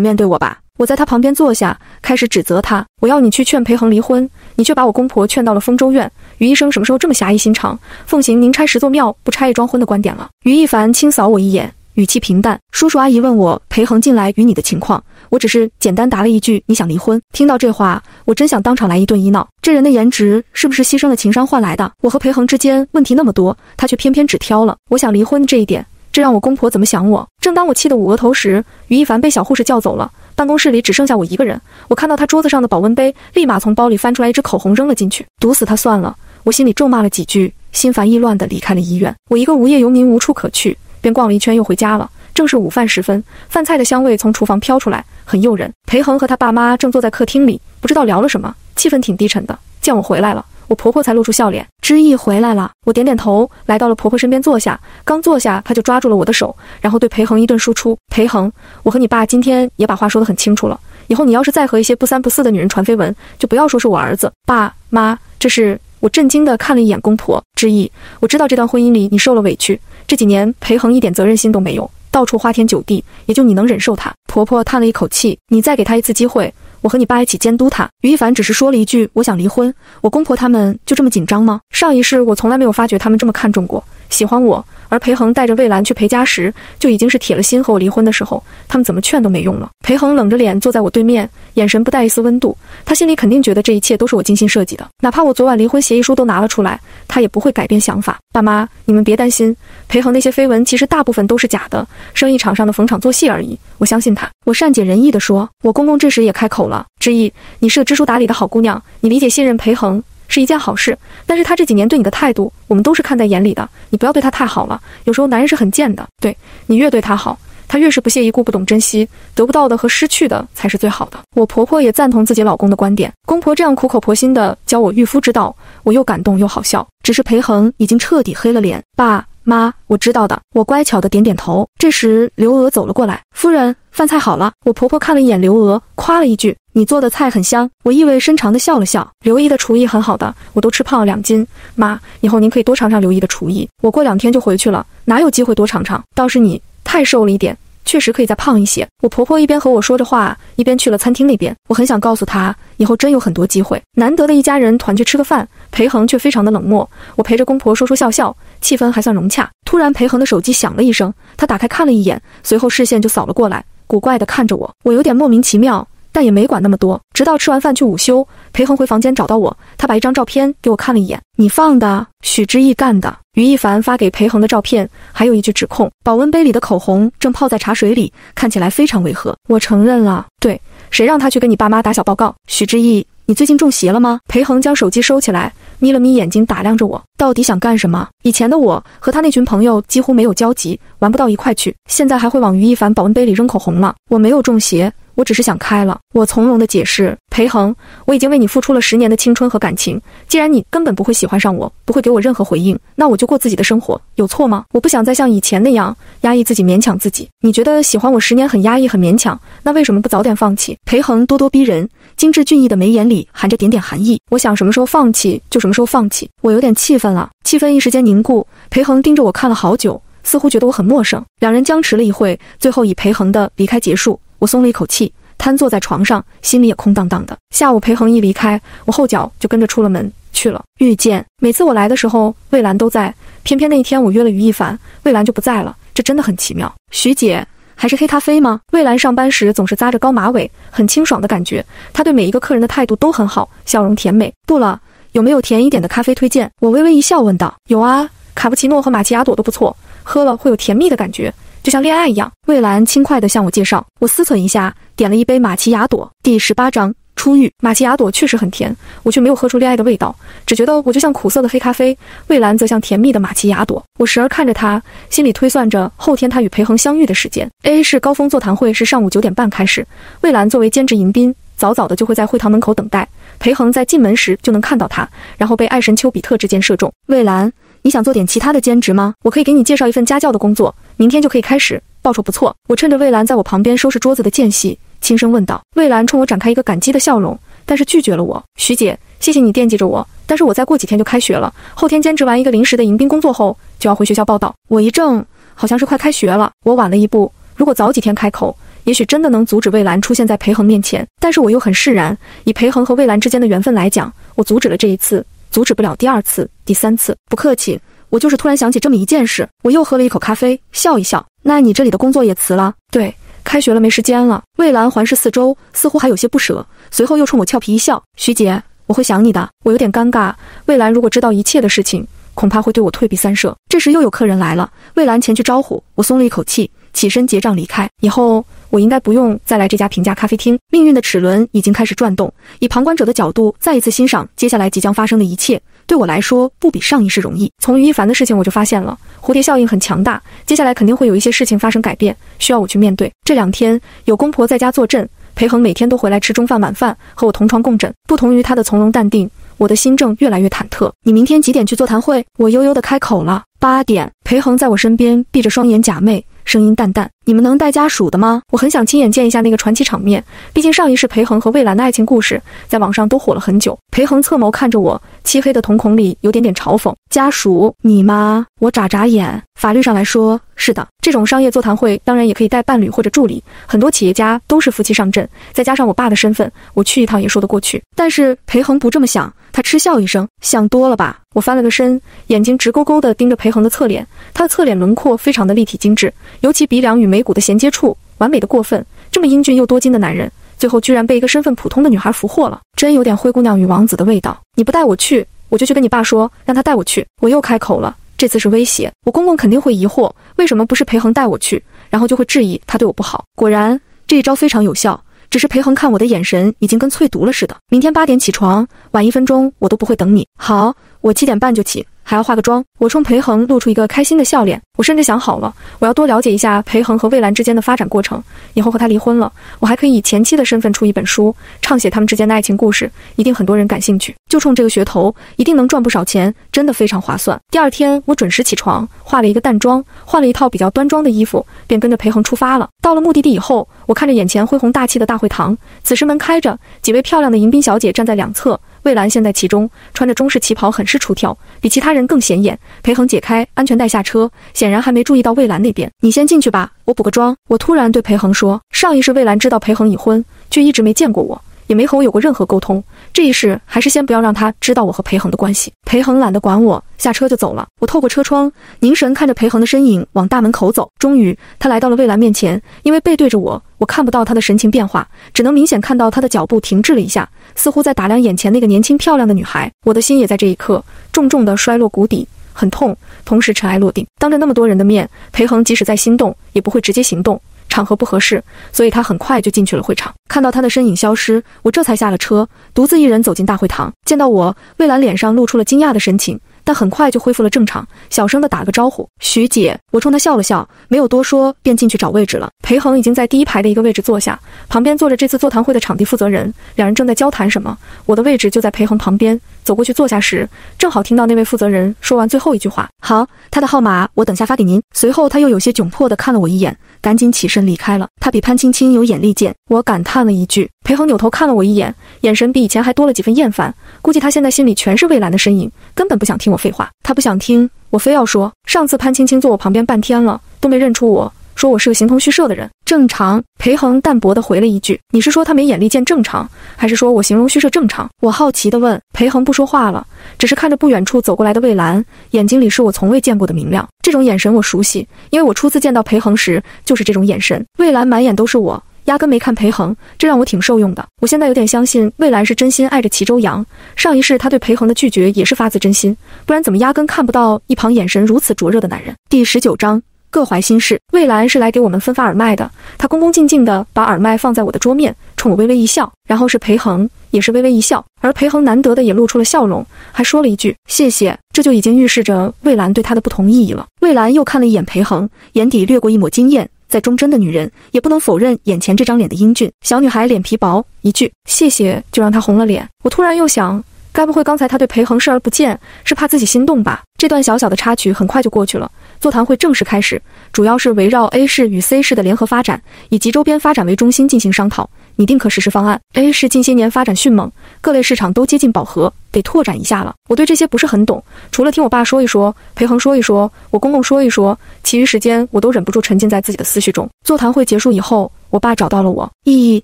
面对我吧？我在他旁边坐下，开始指责他。我要你去劝裴恒离婚，你却把我公婆劝到了丰州院。于医生什么时候这么侠义心肠，奉行宁拆十座庙不拆一桩婚的观点了？于一凡轻扫我一眼，语气平淡。叔叔阿姨问我裴恒近来与你的情况。我只是简单答了一句：“你想离婚？”听到这话，我真想当场来一顿医闹。这人的颜值是不是牺牲了情商换来的？我和裴恒之间问题那么多，他却偏偏只挑了我想离婚这一点，这让我公婆怎么想我？正当我气得捂额头时，于一凡被小护士叫走了，办公室里只剩下我一个人。我看到他桌子上的保温杯，立马从包里翻出来一支口红扔了进去，毒死他算了。我心里咒骂了几句，心烦意乱地离开了医院。我一个无业游民无处可去，便逛了一圈又回家了。正是午饭时分，饭菜的香味从厨房飘出来，很诱人。裴恒和他爸妈正坐在客厅里，不知道聊了什么，气氛挺低沉的。见我回来了，我婆婆才露出笑脸。知意回来了，我点点头，来到了婆婆身边坐下。刚坐下，她就抓住了我的手，然后对裴恒一顿输出：“裴恒，我和你爸今天也把话说得很清楚了，以后你要是再和一些不三不四的女人传绯闻，就不要说是我儿子。”爸妈，这是我震惊地看了一眼公婆。知意，我知道这段婚姻里你受了委屈，这几年裴恒一点责任心都没有。到处花天酒地，也就你能忍受他。婆婆叹了一口气，你再给他一次机会，我和你爸一起监督他。于一凡只是说了一句：“我想离婚。”我公婆他们就这么紧张吗？上一世我从来没有发觉他们这么看重过，喜欢我。而裴恒带着魏兰去裴家时，就已经是铁了心和我离婚的时候，他们怎么劝都没用了。裴恒冷着脸坐在我对面，眼神不带一丝温度。他心里肯定觉得这一切都是我精心设计的，哪怕我昨晚离婚协议书都拿了出来，他也不会改变想法。爸妈，你们别担心，裴恒那些绯闻其实大部分都是假的，生意场上的逢场作戏而已。我相信他。我善解人意地说。我公公这时也开口了，之意，你是个知书达理的好姑娘，你理解信任裴恒。是一件好事，但是他这几年对你的态度，我们都是看在眼里的。你不要对他太好了，有时候男人是很贱的。对你越对他好，他越是不屑一顾、不懂珍惜，得不到的和失去的才是最好的。我婆婆也赞同自己老公的观点，公婆这样苦口婆心的教我御夫之道，我又感动又好笑。只是裴恒已经彻底黑了脸，爸。妈，我知道的。我乖巧的点点头。这时，刘娥走了过来。夫人，饭菜好了。我婆婆看了一眼刘娥，夸了一句：“你做的菜很香。”我意味深长的笑了笑。刘姨的厨艺很好的，我都吃胖了两斤。妈，以后您可以多尝尝刘姨的厨艺。我过两天就回去了，哪有机会多尝尝？倒是你太瘦了一点。确实可以再胖一些。我婆婆一边和我说着话，一边去了餐厅那边。我很想告诉她，以后真有很多机会，难得的一家人团聚吃个饭。裴恒却非常的冷漠。我陪着公婆说说笑笑，气氛还算融洽。突然，裴恒的手机响了一声，他打开看了一眼，随后视线就扫了过来，古怪的看着我。我有点莫名其妙。但也没管那么多，直到吃完饭去午休，裴恒回房间找到我，他把一张照片给我看了一眼，你放的，许之意干的。于一凡发给裴恒的照片还有一句指控：保温杯里的口红正泡在茶水里，看起来非常违和。我承认了，对，谁让他去跟你爸妈打小报告？许之意，你最近中邪了吗？裴恒将手机收起来，眯了眯眼睛，打量着我，到底想干什么？以前的我和他那群朋友几乎没有交集，玩不到一块去，现在还会往于一凡保温杯里扔口红了。我没有中邪。我只是想开了。我从容的解释，裴恒，我已经为你付出了十年的青春和感情，既然你根本不会喜欢上我，不会给我任何回应，那我就过自己的生活，有错吗？我不想再像以前那样压抑自己，勉强自己。你觉得喜欢我十年很压抑很勉强，那为什么不早点放弃？裴恒咄咄逼人，精致俊逸的眉眼里含着点点寒意。我想什么时候放弃就什么时候放弃。我有点气愤了，气氛一时间凝固。裴恒盯着我看了好久。似乎觉得我很陌生，两人僵持了一会，最后以裴恒的离开结束。我松了一口气，瘫坐在床上，心里也空荡荡的。下午裴恒一离开，我后脚就跟着出了门去了。遇见每次我来的时候，魏兰都在，偏偏那一天我约了于一凡，魏兰就不在了，这真的很奇妙。徐姐，还是黑咖啡吗？魏兰上班时总是扎着高马尾，很清爽的感觉。她对每一个客人的态度都很好，笑容甜美。不了，有没有甜一点的咖啡推荐？我微微一笑问道。有啊，卡布奇诺和玛奇亚朵都不错。喝了会有甜蜜的感觉，就像恋爱一样。魏兰轻快地向我介绍，我思忖一下，点了一杯玛奇亚朵。第十八章初遇。玛奇亚朵确实很甜，我却没有喝出恋爱的味道，只觉得我就像苦涩的黑咖啡，魏兰则像甜蜜的玛奇亚朵。我时而看着她，心里推算着后天她与裴恒相遇的时间。A 市高峰座谈会是上午九点半开始，魏兰作为兼职迎宾，早早的就会在会堂门口等待。裴恒在进门时就能看到他，然后被爱神丘比特之箭射中。魏兰。你想做点其他的兼职吗？我可以给你介绍一份家教的工作，明天就可以开始，报酬不错。我趁着魏兰在我旁边收拾桌子的间隙，轻声问道。魏兰冲我展开一个感激的笑容，但是拒绝了我。徐姐，谢谢你惦记着我，但是我再过几天就开学了，后天兼职完一个临时的迎宾工作后，就要回学校报道。我一怔，好像是快开学了。我晚了一步，如果早几天开口，也许真的能阻止魏兰出现在裴恒面前。但是我又很释然，以裴恒和魏兰之间的缘分来讲，我阻止了这一次。阻止不了第二次、第三次，不客气。我就是突然想起这么一件事，我又喝了一口咖啡，笑一笑。那你这里的工作也辞了？对，开学了，没时间了。魏兰环视四周，似乎还有些不舍，随后又冲我俏皮一笑：“徐姐，我会想你的。”我有点尴尬。魏兰如果知道一切的事情，恐怕会对我退避三舍。这时又有客人来了，魏兰前去招呼，我松了一口气，起身结账离开。以后。我应该不用再来这家平价咖啡厅。命运的齿轮已经开始转动，以旁观者的角度再一次欣赏接下来即将发生的一切，对我来说不比上一世容易。从于一凡的事情我就发现了，蝴蝶效应很强大，接下来肯定会有一些事情发生改变，需要我去面对。这两天有公婆在家坐镇，裴恒每天都回来吃中饭晚饭，和我同床共枕。不同于他的从容淡定，我的心正越来越忐忑。你明天几点去座谈会？我悠悠地开口了。八点。裴恒在我身边闭着双眼假寐。声音淡淡：“你们能带家属的吗？我很想亲眼见一下那个传奇场面。毕竟上一世裴恒和魏兰的爱情故事在网上都火了很久。”裴恒侧眸看着我，漆黑的瞳孔里有点点嘲讽：“家属，你吗？”我眨眨眼。法律上来说，是的。这种商业座谈会当然也可以带伴侣或者助理，很多企业家都是夫妻上阵。再加上我爸的身份，我去一趟也说得过去。但是裴恒不这么想，他嗤笑一声：“想多了吧？”我翻了个身，眼睛直勾勾地盯着裴恒的侧脸，他的侧脸轮廓非常的立体精致，尤其鼻梁与眉骨的衔接处完美的过分。这么英俊又多金的男人，最后居然被一个身份普通的女孩俘获了，真有点灰姑娘与王子的味道。你不带我去，我就去跟你爸说，让他带我去。我又开口了，这次是威胁。我公公肯定会疑惑，为什么不是裴恒带我去，然后就会质疑他对我不好。果然，这一招非常有效。只是裴恒看我的眼神已经跟淬毒了似的。明天八点起床，晚一分钟我都不会等你。好，我七点半就起。还要化个妆，我冲裴恒露出一个开心的笑脸。我甚至想好了，我要多了解一下裴恒和魏兰之间的发展过程。以后和他离婚了，我还可以以前妻的身份出一本书，畅写他们之间的爱情故事，一定很多人感兴趣。就冲这个噱头，一定能赚不少钱，真的非常划算。第二天，我准时起床，化了一个淡妆，换了一套比较端庄的衣服，便跟着裴恒出发了。到了目的地以后，我看着眼前恢宏大气的大会堂，此时门开着，几位漂亮的迎宾小姐站在两侧。魏兰现在其中，穿着中式旗袍，很是出挑，比其他人更显眼。裴恒解开安全带下车，显然还没注意到魏兰那边。你先进去吧，我补个妆。我突然对裴恒说：“上一世魏兰知道裴恒已婚，却一直没见过我，也没和我有过任何沟通。这一世还是先不要让他知道我和裴恒的关系。”裴恒懒得管我，下车就走了。我透过车窗凝神看着裴恒的身影往大门口走。终于，他来到了魏兰面前，因为背对着我，我看不到他的神情变化，只能明显看到他的脚步停滞了一下。似乎在打量眼前那个年轻漂亮的女孩，我的心也在这一刻重重的摔落谷底，很痛，同时尘埃落定。当着那么多人的面，裴恒即使再心动，也不会直接行动，场合不合适，所以他很快就进去了会场。看到他的身影消失，我这才下了车，独自一人走进大会堂。见到我，魏兰脸上露出了惊讶的神情。但很快就恢复了正常，小声的打了个招呼：“徐姐。”我冲他笑了笑，没有多说，便进去找位置了。裴恒已经在第一排的一个位置坐下，旁边坐着这次座谈会的场地负责人，两人正在交谈什么。我的位置就在裴恒旁边，走过去坐下时，正好听到那位负责人说完最后一句话：“好，他的号码我等下发给您。”随后他又有些窘迫地看了我一眼，赶紧起身离开了。他比潘青青有眼力见，我感叹了一句。裴恒扭头看了我一眼，眼神比以前还多了几分厌烦，估计他现在心里全是魏兰的身影，根本不想听我废话。他不想听。我非要说，上次潘青青坐我旁边半天了，都没认出我，说我是个形同虚设的人。正常，裴恒淡薄地回了一句：“你是说他没眼力见正常，还是说我形容虚设正常？”我好奇地问。裴恒不说话了，只是看着不远处走过来的魏兰，眼睛里是我从未见过的明亮。这种眼神我熟悉，因为我初次见到裴恒时就是这种眼神。魏兰满眼都是我。压根没看裴恒，这让我挺受用的。我现在有点相信魏兰是真心爱着齐周阳。上一世他对裴恒的拒绝也是发自真心，不然怎么压根看不到一旁眼神如此灼热的男人？第十九章各怀心事。魏兰是来给我们分发耳麦的，她恭恭敬敬地把耳麦放在我的桌面，冲我微微一笑。然后是裴恒，也是微微一笑，而裴恒难得的也露出了笑容，还说了一句谢谢。这就已经预示着魏兰对他的不同意义了。魏兰又看了一眼裴恒，眼底掠过一抹惊艳。再忠贞的女人，也不能否认眼前这张脸的英俊。小女孩脸皮薄，一句谢谢就让她红了脸。我突然又想，该不会刚才她对裴恒视而不见，是怕自己心动吧？这段小小的插曲很快就过去了。座谈会正式开始，主要是围绕 A 市与 C 市的联合发展以及周边发展为中心进行商讨。你定可实施方案。A 市近些年发展迅猛，各类市场都接近饱和，得拓展一下了。我对这些不是很懂，除了听我爸说一说，裴恒说一说，我公公说一说，其余时间我都忍不住沉浸在自己的思绪中。座谈会结束以后，我爸找到了我，意义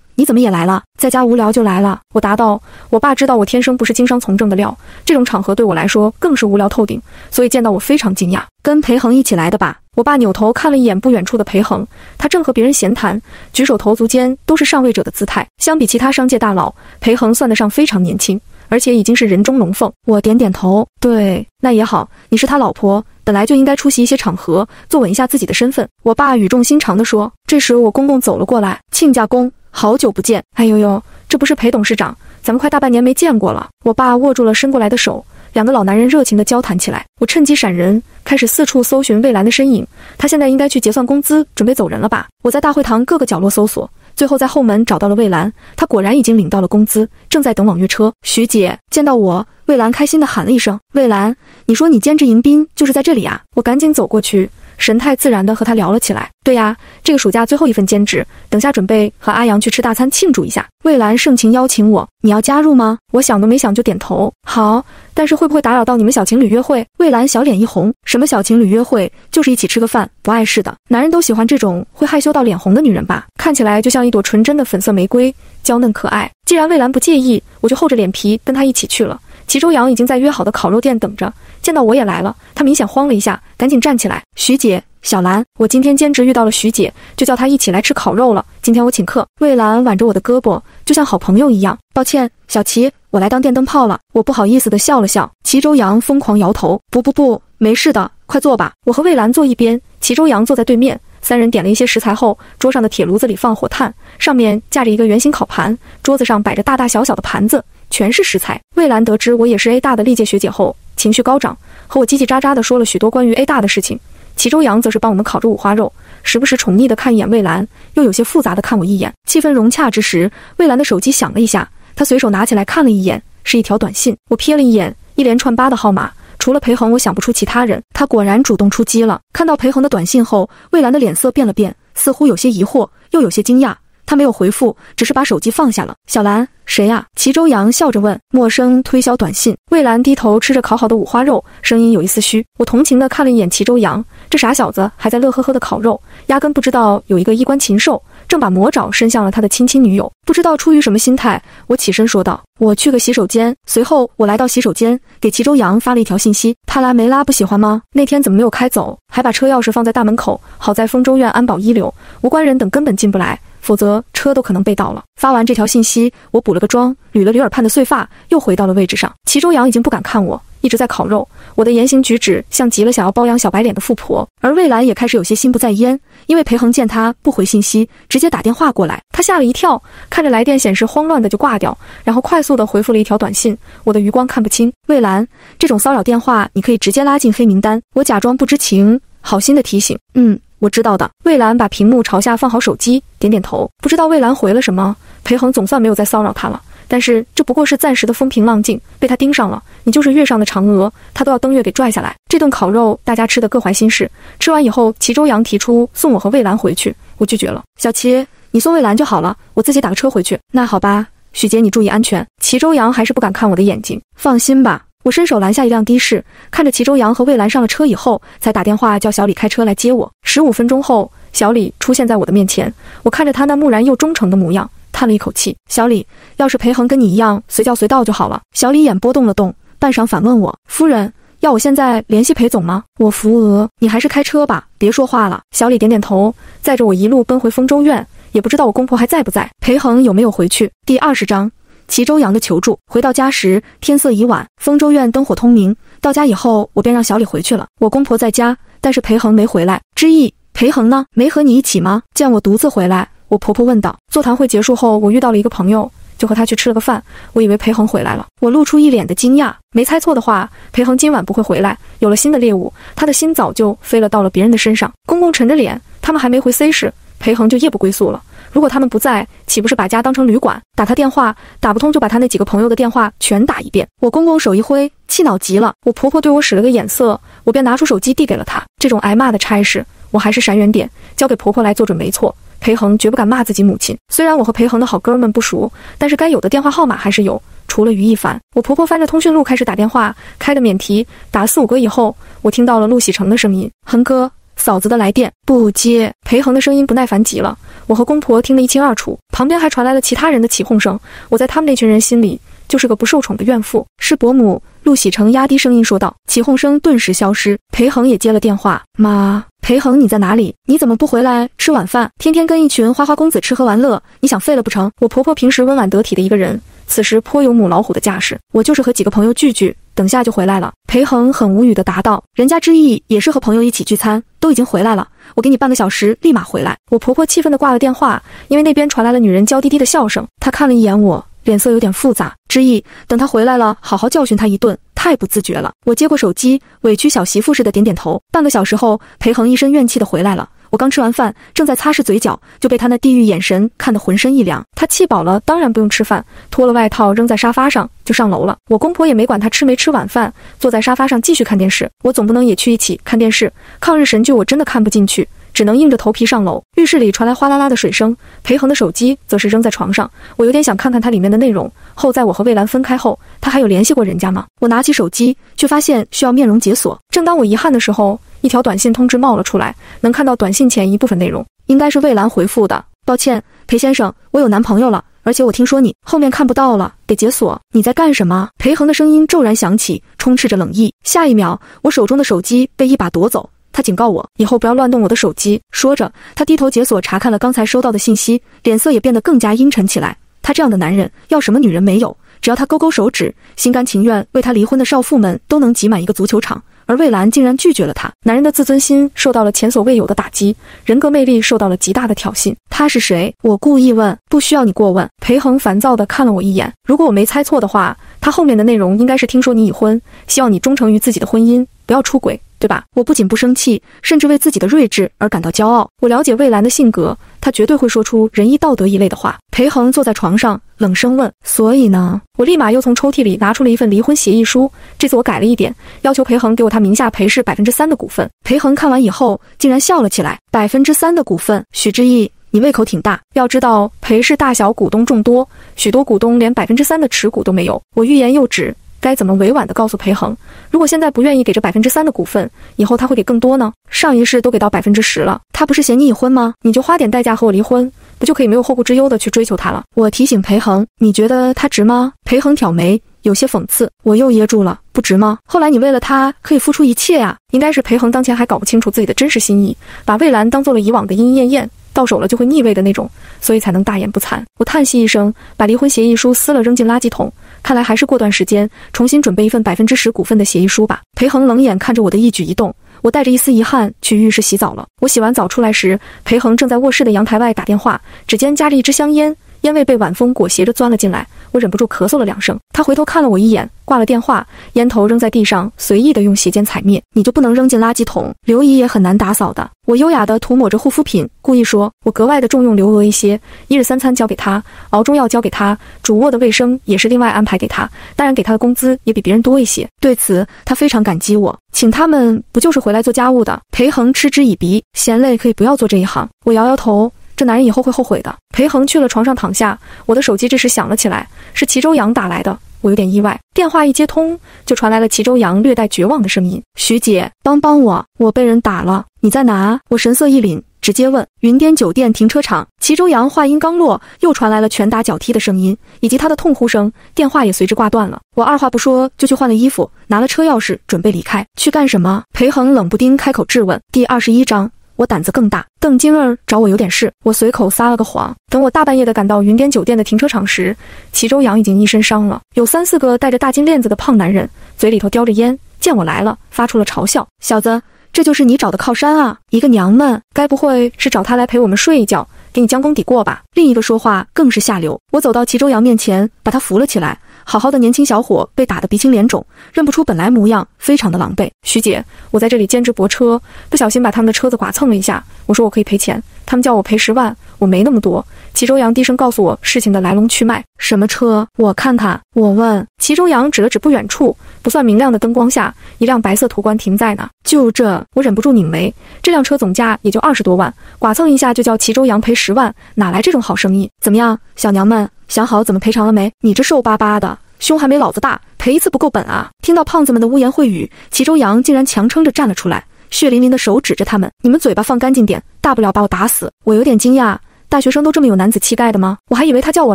你怎么也来了？在家无聊就来了。我答道。我爸知道我天生不是经商从政的料，这种场合对我来说更是无聊透顶，所以见到我非常惊讶。跟裴恒一起来的吧？我爸扭头看了一眼不远处的裴恒，他正和别人闲谈，举手投足间都是上位者的姿态。相比其他商界大佬，裴恒算得上非常年轻，而且已经是人中龙凤。我点点头，对，那也好。你是他老婆，本来就应该出席一些场合，坐稳一下自己的身份。我爸语重心长地说。这时我公公走了过来，亲家公，好久不见。哎呦呦，这不是裴董事长，咱们快大半年没见过了。我爸握住了伸过来的手。两个老男人热情地交谈起来，我趁机闪人，开始四处搜寻魏兰的身影。她现在应该去结算工资，准备走人了吧？我在大会堂各个角落搜索，最后在后门找到了魏兰。她果然已经领到了工资，正在等网约车。徐姐见到我，魏兰开心地喊了一声：“魏兰，你说你兼职迎宾就是在这里啊？”我赶紧走过去。神态自然地和他聊了起来。对呀，这个暑假最后一份兼职，等下准备和阿阳去吃大餐庆祝一下。魏兰盛情邀请我，你要加入吗？我想都没想就点头。好，但是会不会打扰到你们小情侣约会？魏兰小脸一红，什么小情侣约会，就是一起吃个饭，不碍事的。男人都喜欢这种会害羞到脸红的女人吧？看起来就像一朵纯真的粉色玫瑰，娇嫩可爱。既然魏兰不介意，我就厚着脸皮跟她一起去了。齐周阳已经在约好的烤肉店等着。见到我也来了，他明显慌了一下，赶紧站起来。徐姐，小兰，我今天兼职遇到了徐姐，就叫她一起来吃烤肉了。今天我请客。魏兰挽着我的胳膊，就像好朋友一样。抱歉，小齐，我来当电灯泡了。我不好意思的笑了笑。齐周阳疯狂摇头，不不不，没事的，快坐吧。我和魏兰坐一边，齐周阳坐在对面。三人点了一些食材后，桌上的铁炉子里放火炭，上面架着一个圆形烤盘，桌子上摆着大大小小的盘子，全是食材。魏兰得知我也是 A 大的历届学姐后。情绪高涨，和我叽叽喳喳地说了许多关于 A 大的事情。齐周阳则是帮我们烤着五花肉，时不时宠溺地看一眼魏兰，又有些复杂地看我一眼。气氛融洽之时，魏兰的手机响了一下，她随手拿起来看了一眼，是一条短信。我瞥了一眼一连串八的号码，除了裴恒，我想不出其他人。他果然主动出击了。看到裴恒的短信后，魏兰的脸色变了变，似乎有些疑惑，又有些惊讶。他没有回复，只是把手机放下了。小兰，谁呀？齐周阳笑着问。陌生推销短信。魏兰低头吃着烤好的五花肉，声音有一丝虚。我同情地看了一眼齐周阳，这傻小子还在乐呵呵的烤肉，压根不知道有一个衣冠禽兽正把魔爪伸向了他的亲亲女友。不知道出于什么心态，我起身说道：“我去个洗手间。”随后我来到洗手间，给齐周阳发了一条信息：“帕拉梅拉不喜欢吗？那天怎么没有开走？还把车钥匙放在大门口。好在丰州院安保一流，无关人等根本进不来。”否则车都可能被盗了。发完这条信息，我补了个妆，捋了捋耳畔的碎发，又回到了位置上。齐周阳已经不敢看我，一直在烤肉，我的言行举止像极了想要包养小白脸的富婆。而魏兰也开始有些心不在焉，因为裴恒见她不回信息，直接打电话过来，他吓了一跳，看着来电显示慌乱的就挂掉，然后快速的回复了一条短信。我的余光看不清，魏兰，这种骚扰电话你可以直接拉进黑名单。我假装不知情，好心的提醒，嗯，我知道的。魏兰把屏幕朝下放好手机，点点头。不知道魏兰回了什么，裴恒总算没有再骚扰她了。但是这不过是暂时的风平浪静，被他盯上了，你就是月上的嫦娥，他都要登月给拽下来。这顿烤肉大家吃的各怀心事，吃完以后，齐周阳提出送我和魏兰回去，我拒绝了。小齐，你送魏兰就好了，我自己打个车回去。那好吧，许杰，你注意安全。齐周阳还是不敢看我的眼睛，放心吧，我伸手拦下一辆的士，看着齐周阳和魏兰上了车以后，才打电话叫小李开车来接我。十五分钟后，小李出现在我的面前，我看着他那木然又忠诚的模样。叹了一口气，小李，要是裴恒跟你一样随叫随到就好了。小李眼波动了动，半晌反问我：“夫人，要我现在联系裴总吗？”我扶额，你还是开车吧，别说话了。小李点点头，载着我一路奔回丰州院，也不知道我公婆还在不在，裴恒有没有回去。第二十章，齐周阳的求助。回到家时，天色已晚，丰州院灯火通明。到家以后，我便让小李回去了。我公婆在家，但是裴恒没回来。之意，裴恒呢？没和你一起吗？见我独自回来。我婆婆问道：“座谈会结束后，我遇到了一个朋友，就和他去吃了个饭。我以为裴恒回来了，我露出一脸的惊讶。没猜错的话，裴恒今晚不会回来。有了新的猎物，他的心早就飞了到了别人的身上。公公沉着脸，他们还没回 C 市，裴恒就夜不归宿了。如果他们不在，岂不是把家当成旅馆？打他电话打不通，就把他那几个朋友的电话全打一遍。我公公手一挥，气恼极了。我婆婆对我使了个眼色，我便拿出手机递给了他。这种挨骂的差事，我还是闪远点，交给婆婆来做准没错。”裴恒绝不敢骂自己母亲。虽然我和裴恒的好哥们不熟，但是该有的电话号码还是有。除了于一凡，我婆婆翻着通讯录开始打电话，开的免提，打了四五个以后，我听到了陆喜成的声音：“恒哥，嫂子的来电，不接。”裴恒的声音不耐烦极了，我和公婆听得一清二楚。旁边还传来了其他人的起哄声，我在他们那群人心里就是个不受宠的怨妇。是伯母。陆喜成压低声音说道，起哄声顿时消失。裴恒也接了电话：“妈，裴恒，你在哪里？你怎么不回来吃晚饭？天天跟一群花花公子吃喝玩乐，你想废了不成？”我婆婆平时温婉得体的一个人，此时颇有母老虎的架势。我就是和几个朋友聚聚，等下就回来了。裴恒很无语的答道：“人家之意也是和朋友一起聚餐，都已经回来了。我给你半个小时，立马回来。”我婆婆气愤的挂了电话，因为那边传来了女人娇滴滴的笑声。她看了一眼我。脸色有点复杂，之意等他回来了，好好教训他一顿。太不自觉了。我接过手机，委屈小媳妇似的点点头。半个小时后，裴恒一身怨气的回来了。我刚吃完饭，正在擦拭嘴角，就被他那地狱眼神看得浑身一凉。他气饱了，当然不用吃饭，脱了外套扔在沙发上就上楼了。我公婆也没管他吃没吃晚饭，坐在沙发上继续看电视。我总不能也去一起看电视。抗日神剧我真的看不进去。只能硬着头皮上楼。浴室里传来哗啦啦的水声，裴恒的手机则是扔在床上。我有点想看看它里面的内容。后在我和魏兰分开后，他还有联系过人家吗？我拿起手机，却发现需要面容解锁。正当我遗憾的时候，一条短信通知冒了出来，能看到短信前一部分内容，应该是魏兰回复的。抱歉，裴先生，我有男朋友了，而且我听说你后面看不到了，得解锁。你在干什么？裴恒的声音骤然响起，充斥着冷意。下一秒，我手中的手机被一把夺走。他警告我以后不要乱动我的手机。说着，他低头解锁查看了刚才收到的信息，脸色也变得更加阴沉起来。他这样的男人要什么女人没有？只要他勾勾手指，心甘情愿为他离婚的少妇们都能挤满一个足球场。而魏兰竟然拒绝了他，男人的自尊心受到了前所未有的打击，人格魅力受到了极大的挑衅。他是谁？我故意问，不需要你过问。裴恒烦躁地看了我一眼。如果我没猜错的话，他后面的内容应该是听说你已婚，希望你忠诚于自己的婚姻，不要出轨。对吧？我不仅不生气，甚至为自己的睿智而感到骄傲。我了解魏兰的性格，她绝对会说出仁义道德一类的话。裴恒坐在床上，冷声问：“所以呢？”我立马又从抽屉里拿出了一份离婚协议书，这次我改了一点，要求裴恒给我他名下裴氏百分之三的股份。裴恒看完以后，竟然笑了起来：“百分之三的股份，许之意，你胃口挺大。要知道，裴氏大小股东众多，许多股东连百分之三的持股都没有。”我欲言又止。该怎么委婉地告诉裴恒，如果现在不愿意给这百分之三的股份，以后他会给更多呢？上一世都给到百分之十了，他不是嫌你已婚吗？你就花点代价和我离婚，不就可以没有后顾之忧的去追求他了？我提醒裴恒，你觉得他值吗？裴恒挑眉，有些讽刺。我又噎住了，不值吗？后来你为了他可以付出一切呀。应该是裴恒当前还搞不清楚自己的真实心意，把魏兰当做了以往的莺莺燕燕。到手了就会腻味的那种，所以才能大言不惭。我叹息一声，把离婚协议书撕了，扔进垃圾桶。看来还是过段时间重新准备一份百分之十股份的协议书吧。裴恒冷眼看着我的一举一动，我带着一丝遗憾去浴室洗澡了。我洗完澡出来时，裴恒正在卧室的阳台外打电话，指尖夹着一支香烟。烟味被晚风裹挟着钻了进来，我忍不住咳嗽了两声。他回头看了我一眼，挂了电话，烟头扔在地上，随意的用鞋尖踩灭。你就不能扔进垃圾桶？刘姨也很难打扫的。我优雅的涂抹着护肤品，故意说：“我格外的重用刘娥一些，一日三餐交给她，熬中药交给她，主卧的卫生也是另外安排给她。当然给她的工资也比别人多一些。”对此，他非常感激我，请他们不就是回来做家务的？裴恒嗤之以鼻，嫌累可以不要做这一行。我摇摇头。这男人以后会后悔的。裴恒去了床上躺下，我的手机这时响了起来，是齐周阳打来的，我有点意外。电话一接通，就传来了齐周阳略带绝望的声音：“徐姐，帮帮我，我被人打了，你在哪？”我神色一凛，直接问：“云巅酒店停车场。”齐周阳话音刚落，又传来了拳打脚踢的声音，以及他的痛呼声，电话也随之挂断了。我二话不说就去换了衣服，拿了车钥匙，准备离开。去干什么？裴恒冷不丁开口质问。第二十一章。我胆子更大，邓晶儿找我有点事，我随口撒了个谎。等我大半夜的赶到云巅酒店的停车场时，齐周阳已经一身伤了。有三四个戴着大金链子的胖男人，嘴里头叼着烟，见我来了，发出了嘲笑：“小子，这就是你找的靠山啊！一个娘们，该不会是找他来陪我们睡一觉，给你将功抵过吧？”另一个说话更是下流。我走到齐周阳面前，把他扶了起来。好好的年轻小伙被打得鼻青脸肿，认不出本来模样，非常的狼狈。徐姐，我在这里兼职泊车，不小心把他们的车子剐蹭了一下。我说我可以赔钱，他们叫我赔十万，我没那么多。齐周阳低声告诉我事情的来龙去脉。什么车？我看看。我问。齐周阳指了指不远处，不算明亮的灯光下，一辆白色途观停在那。就这，我忍不住拧眉。这辆车总价也就二十多万，剐蹭一下就叫齐周阳赔十万，哪来这种好生意？怎么样，小娘们？想好怎么赔偿了没？你这瘦巴巴的，胸还没老子大，赔一次不够本啊！听到胖子们的污言秽语，齐周阳竟然强撑着站了出来，血淋淋的手指着他们：“你们嘴巴放干净点，大不了把我打死。”我有点惊讶，大学生都这么有男子气概的吗？我还以为他叫我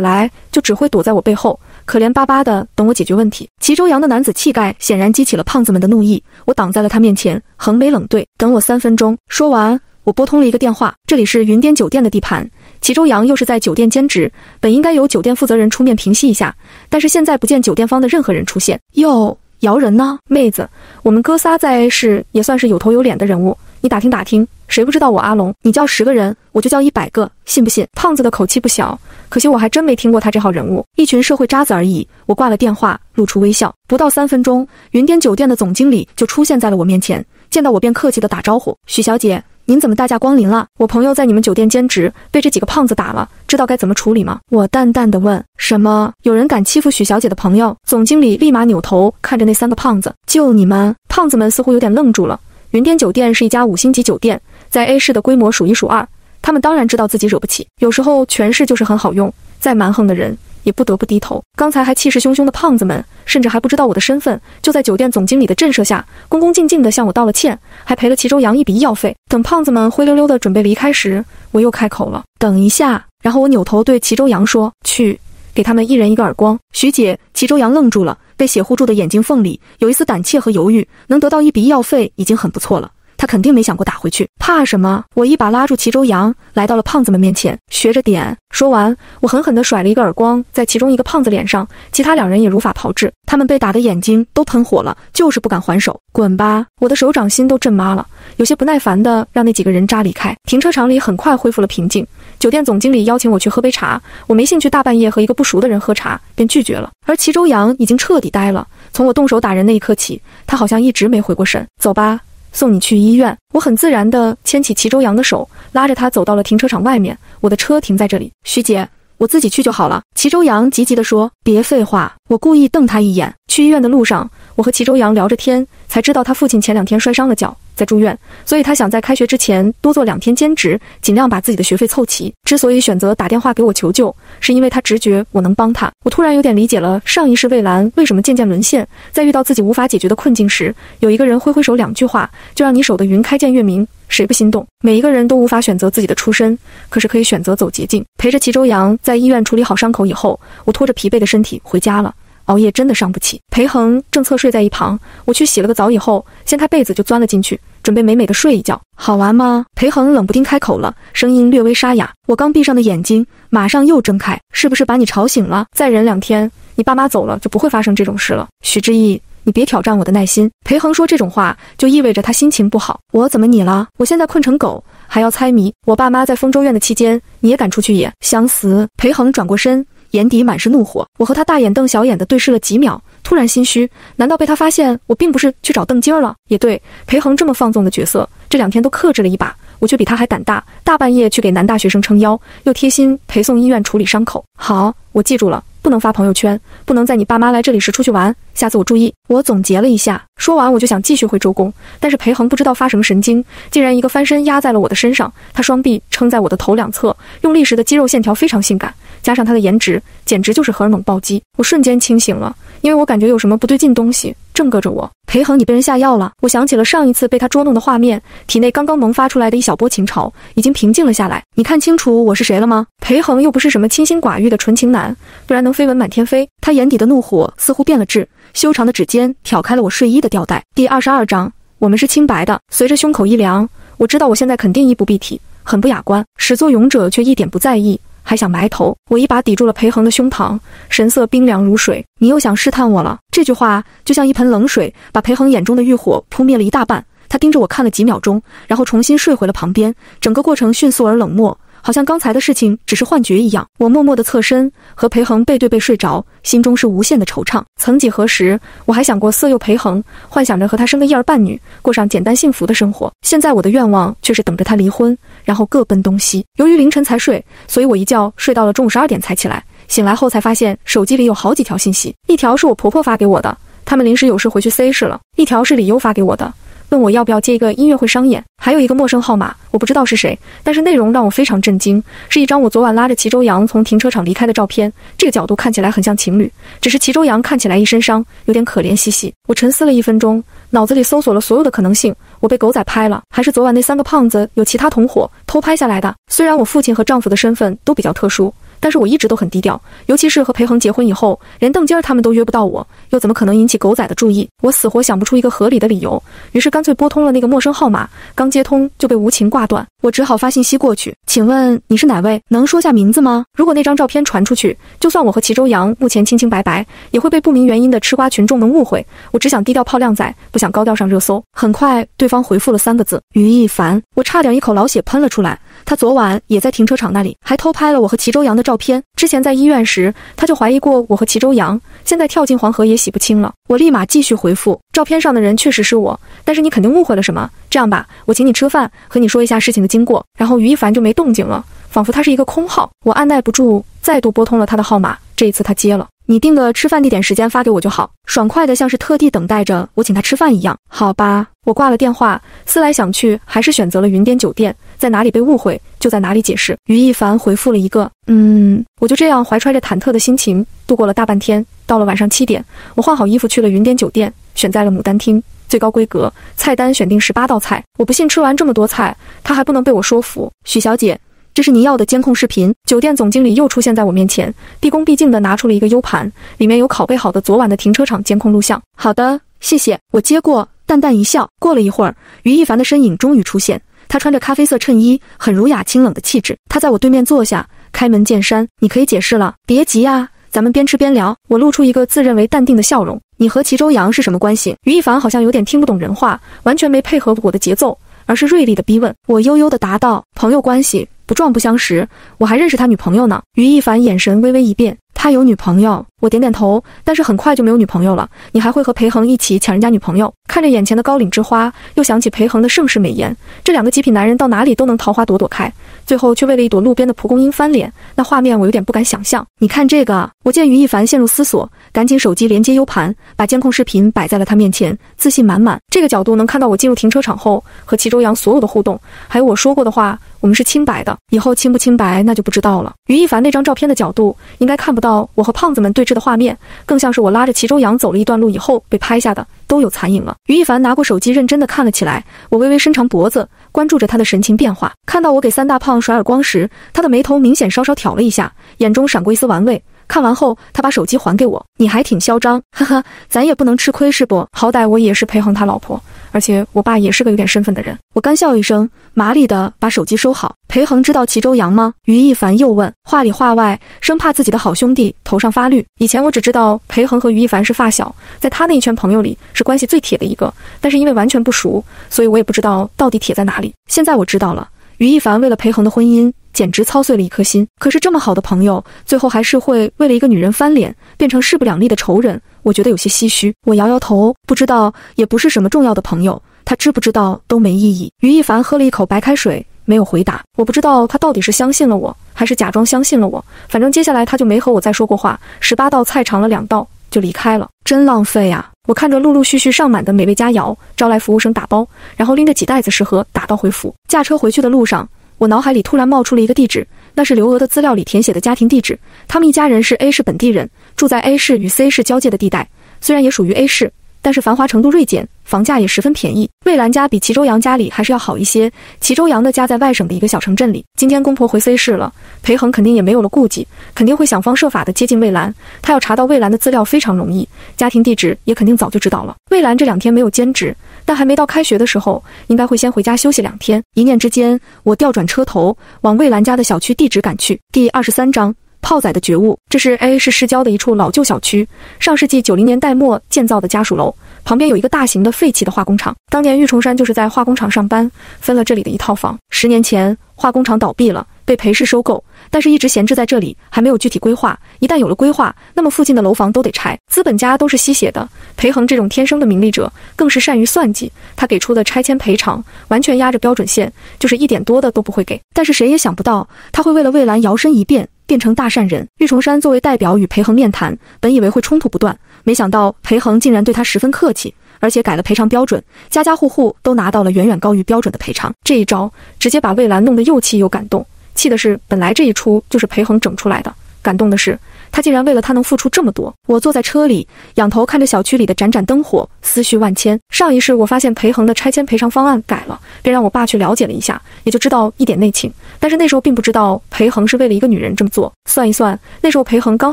来就只会躲在我背后，可怜巴巴的等我解决问题。齐周阳的男子气概显然激起了胖子们的怒意，我挡在了他面前，横眉冷对：“等我三分钟。”说完，我拨通了一个电话，这里是云巅酒店的地盘。齐周阳又是在酒店兼职，本应该由酒店负责人出面平息一下，但是现在不见酒店方的任何人出现。哟，姚人呢？妹子，我们哥仨在 A 市也算是有头有脸的人物，你打听打听，谁不知道我阿龙？你叫十个人，我就叫一百个，信不信？胖子的口气不小，可惜我还真没听过他这号人物，一群社会渣子而已。我挂了电话，露出微笑。不到三分钟，云巅酒店的总经理就出现在了我面前，见到我便客气地打招呼：“许小姐。”您怎么大驾光临了？我朋友在你们酒店兼职，被这几个胖子打了，知道该怎么处理吗？我淡淡的问。什么？有人敢欺负许小姐的朋友？总经理立马扭头看着那三个胖子，就你们？胖子们似乎有点愣住了。云巅酒店是一家五星级酒店，在 A 市的规模数一数二，他们当然知道自己惹不起。有时候权势就是很好用，再蛮横的人。也不得不低头。刚才还气势汹汹的胖子们，甚至还不知道我的身份，就在酒店总经理的震慑下，恭恭敬敬地向我道了歉，还赔了齐周阳一笔医药费。等胖子们灰溜溜地准备离开时，我又开口了：“等一下。”然后我扭头对齐周阳说：“去，给他们一人一个耳光。”徐姐，齐周阳愣住了，被血糊住的眼睛缝里有一丝胆怯和犹豫。能得到一笔医药费已经很不错了。他肯定没想过打回去，怕什么？我一把拉住齐周阳，来到了胖子们面前，学着点。说完，我狠狠地甩了一个耳光在其中一个胖子脸上，其他两人也如法炮制。他们被打的眼睛都喷火了，就是不敢还手。滚吧！我的手掌心都震麻了，有些不耐烦地让那几个人渣离开。停车场里很快恢复了平静。酒店总经理邀请我去喝杯茶，我没兴趣，大半夜和一个不熟的人喝茶，便拒绝了。而齐周阳已经彻底呆了，从我动手打人那一刻起，他好像一直没回过神。走吧。送你去医院，我很自然地牵起齐周阳的手，拉着他走到了停车场外面。我的车停在这里，徐姐，我自己去就好了。齐周阳急急地说：“别废话。”我故意瞪他一眼。去医院的路上，我和齐周阳聊着天，才知道他父亲前两天摔伤了脚。在住院，所以他想在开学之前多做两天兼职，尽量把自己的学费凑齐。之所以选择打电话给我求救，是因为他直觉我能帮他。我突然有点理解了上一世魏兰为什么渐渐沦陷，在遇到自己无法解决的困境时，有一个人挥挥手两句话，就让你守得云开见月明，谁不心动？每一个人都无法选择自己的出身，可是可以选择走捷径。陪着齐周阳在医院处理好伤口以后，我拖着疲惫的身体回家了。熬夜真的伤不起。裴恒正侧睡在一旁，我去洗了个澡以后，掀开被子就钻了进去，准备美美的睡一觉。好玩吗？裴恒冷不丁开口了，声音略微沙哑。我刚闭上的眼睛，马上又睁开。是不是把你吵醒了？再忍两天，你爸妈走了就不会发生这种事了。许志毅，你别挑战我的耐心。裴恒说这种话就意味着他心情不好。我怎么你了？我现在困成狗，还要猜谜。我爸妈在丰州院的期间，你也敢出去野？想死？裴恒转过身，眼底满是怒火。我和他大眼瞪小眼的对视了几秒，突然心虚，难道被他发现我并不是去找邓金儿了？也对，裴恒这么放纵的角色，这两天都克制了一把。我却比他还胆大，大半夜去给男大学生撑腰，又贴心陪送医院处理伤口。好，我记住了，不能发朋友圈，不能在你爸妈来这里时出去玩。下次我注意。我总结了一下，说完我就想继续回周公，但是裴恒不知道发什么神经，竟然一个翻身压在了我的身上。他双臂撑在我的头两侧，用力时的肌肉线条非常性感，加上他的颜值，简直就是荷尔蒙暴击。我瞬间清醒了，因为我感觉有什么不对劲东西正搁着我。裴恒，你被人下药了！我想起了上一次被他捉弄的画面，体内刚刚萌发出来的一小波情潮已经平静了下来。你看清楚我是谁了吗？裴恒又不是什么清心寡欲的纯情男，不然能飞吻满天飞。他眼底的怒火似乎变了质，修长的指尖挑开了我睡衣的吊带。第二十二章，我们是清白的。随着胸口一凉，我知道我现在肯定衣不蔽体，很不雅观。始作俑者却一点不在意。还想埋头，我一把抵住了裴恒的胸膛，神色冰凉如水。你又想试探我了？这句话就像一盆冷水，把裴恒眼中的欲火扑灭了一大半。他盯着我看了几秒钟，然后重新睡回了旁边。整个过程迅速而冷漠。好像刚才的事情只是幻觉一样，我默默地侧身和裴恒背对背睡着，心中是无限的惆怅。曾几何时，我还想过色诱裴恒，幻想着和他生个一儿半女，过上简单幸福的生活。现在我的愿望却是等着他离婚，然后各奔东西。由于凌晨才睡，所以我一觉睡到了中午十二点才起来。醒来后才发现手机里有好几条信息，一条是我婆婆发给我的，他们临时有事回去 C 市了；一条是李优发给我的。问我要不要接一个音乐会商演，还有一个陌生号码，我不知道是谁，但是内容让我非常震惊，是一张我昨晚拉着齐周阳从停车场离开的照片，这个角度看起来很像情侣，只是齐周阳看起来一身伤，有点可怜兮兮。我沉思了一分钟，脑子里搜索了所有的可能性，我被狗仔拍了，还是昨晚那三个胖子有其他同伙偷拍下来的？虽然我父亲和丈夫的身份都比较特殊。但是我一直都很低调，尤其是和裴恒结婚以后，连邓金儿他们都约不到我，又怎么可能引起狗仔的注意？我死活想不出一个合理的理由，于是干脆拨通了那个陌生号码，刚接通就被无情挂断。我只好发信息过去，请问你是哪位？能说下名字吗？如果那张照片传出去，就算我和齐周阳目前清清白白，也会被不明原因的吃瓜群众们误会。我只想低调泡靓仔，不想高调上热搜。很快，对方回复了三个字：于一凡。我差点一口老血喷了出来。他昨晚也在停车场那里，还偷拍了我和齐周阳的照片。之前在医院时，他就怀疑过我和齐周阳，现在跳进黄河也洗不清了。我立马继续回复：照片上的人确实是我，但是你肯定误会了什么。这样吧，我请你吃饭，和你说一下事情的经过。然后于一凡就没动静了，仿佛他是一个空号。我按耐不住，再度拨通了他的号码。这一次他接了。你定个吃饭地点、时间发给我就好，爽快的像是特地等待着我请他吃饭一样。好吧，我挂了电话，思来想去，还是选择了云巅酒店，在哪里被误会就在哪里解释。于一凡回复了一个嗯，我就这样怀揣着忐忑的心情度过了大半天。到了晚上七点，我换好衣服去了云巅酒店，选在了牡丹厅，最高规格，菜单选定十八道菜。我不信吃完这么多菜，他还不能被我说服。许小姐。这是您要的监控视频。酒店总经理又出现在我面前，毕恭毕敬地拿出了一个 U 盘，里面有拷贝好的昨晚的停车场监控录像。好的，谢谢。我接过，淡淡一笑。过了一会儿，于一凡的身影终于出现。他穿着咖啡色衬衣，很儒雅清冷的气质。他在我对面坐下，开门见山：“你可以解释了，别急啊，咱们边吃边聊。”我露出一个自认为淡定的笑容：“你和齐周阳是什么关系？”于一凡好像有点听不懂人话，完全没配合我的节奏，而是锐利的逼问。我悠悠地答道：“朋友关系。”不撞不相识，我还认识他女朋友呢。于一凡眼神微微一变，他有女朋友。我点点头，但是很快就没有女朋友了。你还会和裴恒一起抢人家女朋友？看着眼前的高岭之花，又想起裴恒的盛世美颜，这两个极品男人到哪里都能桃花朵朵开，最后却为了一朵路边的蒲公英翻脸，那画面我有点不敢想象。你看这个，我见于一凡陷入思索，赶紧手机连接 U 盘，把监控视频摆在了他面前，自信满满。这个角度能看到我进入停车场后和齐周阳所有的互动，还有我说过的话，我们是清白的。以后清不清白那就不知道了。于一凡那张照片的角度，应该看不到我和胖子们对峙。的画面更像是我拉着齐周阳走了一段路以后被拍下的，都有残影了。于一凡拿过手机，认真的看了起来。我微微伸长脖子，关注着他的神情变化。看到我给三大胖甩耳光时，他的眉头明显稍稍挑了一下，眼中闪过一丝玩味。看完后，他把手机还给我。你还挺嚣张，呵呵，咱也不能吃亏是不？好歹我也是裴恒他老婆。而且我爸也是个有点身份的人。我干笑一声，麻利的把手机收好。裴恒知道齐州阳吗？于一凡又问，话里话外生怕自己的好兄弟头上发绿。以前我只知道裴恒和于一凡是发小，在他那一圈朋友里是关系最铁的一个，但是因为完全不熟，所以我也不知道到底铁在哪里。现在我知道了，于一凡为了裴恒的婚姻。简直操碎了一颗心。可是这么好的朋友，最后还是会为了一个女人翻脸，变成势不两立的仇人。我觉得有些唏嘘。我摇摇头，不知道，也不是什么重要的朋友。他知不知道都没意义。于一凡喝了一口白开水，没有回答。我不知道他到底是相信了我，还是假装相信了我。反正接下来他就没和我再说过话。十八道菜尝了两道就离开了，真浪费啊！我看着陆陆续续上满的美味佳肴，招来服务生打包，然后拎着几袋子食盒打道回府。驾车回去的路上。我脑海里突然冒出了一个地址，那是刘娥的资料里填写的家庭地址。他们一家人是 A 市本地人，住在 A 市与 C 市交界的地带，虽然也属于 A 市。但是繁华程度锐减，房价也十分便宜。魏兰家比齐州阳家里还是要好一些。齐州阳的家在外省的一个小城镇里。今天公婆回 C 市了，裴恒肯定也没有了顾忌，肯定会想方设法的接近魏兰。他要查到魏兰的资料非常容易，家庭地址也肯定早就知道了。魏兰这两天没有兼职，但还没到开学的时候，应该会先回家休息两天。一念之间，我调转车头往魏兰家的小区地址赶去。第二十三章。炮仔的觉悟。这是 A 市市郊的一处老旧小区，上世纪九零年代末建造的家属楼，旁边有一个大型的废弃的化工厂。当年玉崇山就是在化工厂上班，分了这里的一套房。十年前化工厂倒闭了，被裴氏收购，但是一直闲置在这里，还没有具体规划。一旦有了规划，那么附近的楼房都得拆。资本家都是吸血的，裴恒这种天生的名利者更是善于算计。他给出的拆迁赔偿完全压着标准线，就是一点多的都不会给。但是谁也想不到，他会为了蔚蓝摇身一变。变成大善人，玉重山作为代表与裴恒面谈，本以为会冲突不断，没想到裴恒竟然对他十分客气，而且改了赔偿标准，家家户户都拿到了远远高于标准的赔偿。这一招直接把魏兰弄得又气又感动，气的是本来这一出就是裴恒整出来的，感动的是。他竟然为了他能付出这么多。我坐在车里，仰头看着小区里的盏盏灯火，思绪万千。上一世我发现裴恒的拆迁赔偿方案改了，便让我爸去了解了一下，也就知道一点内情。但是那时候并不知道裴恒是为了一个女人这么做。算一算，那时候裴恒刚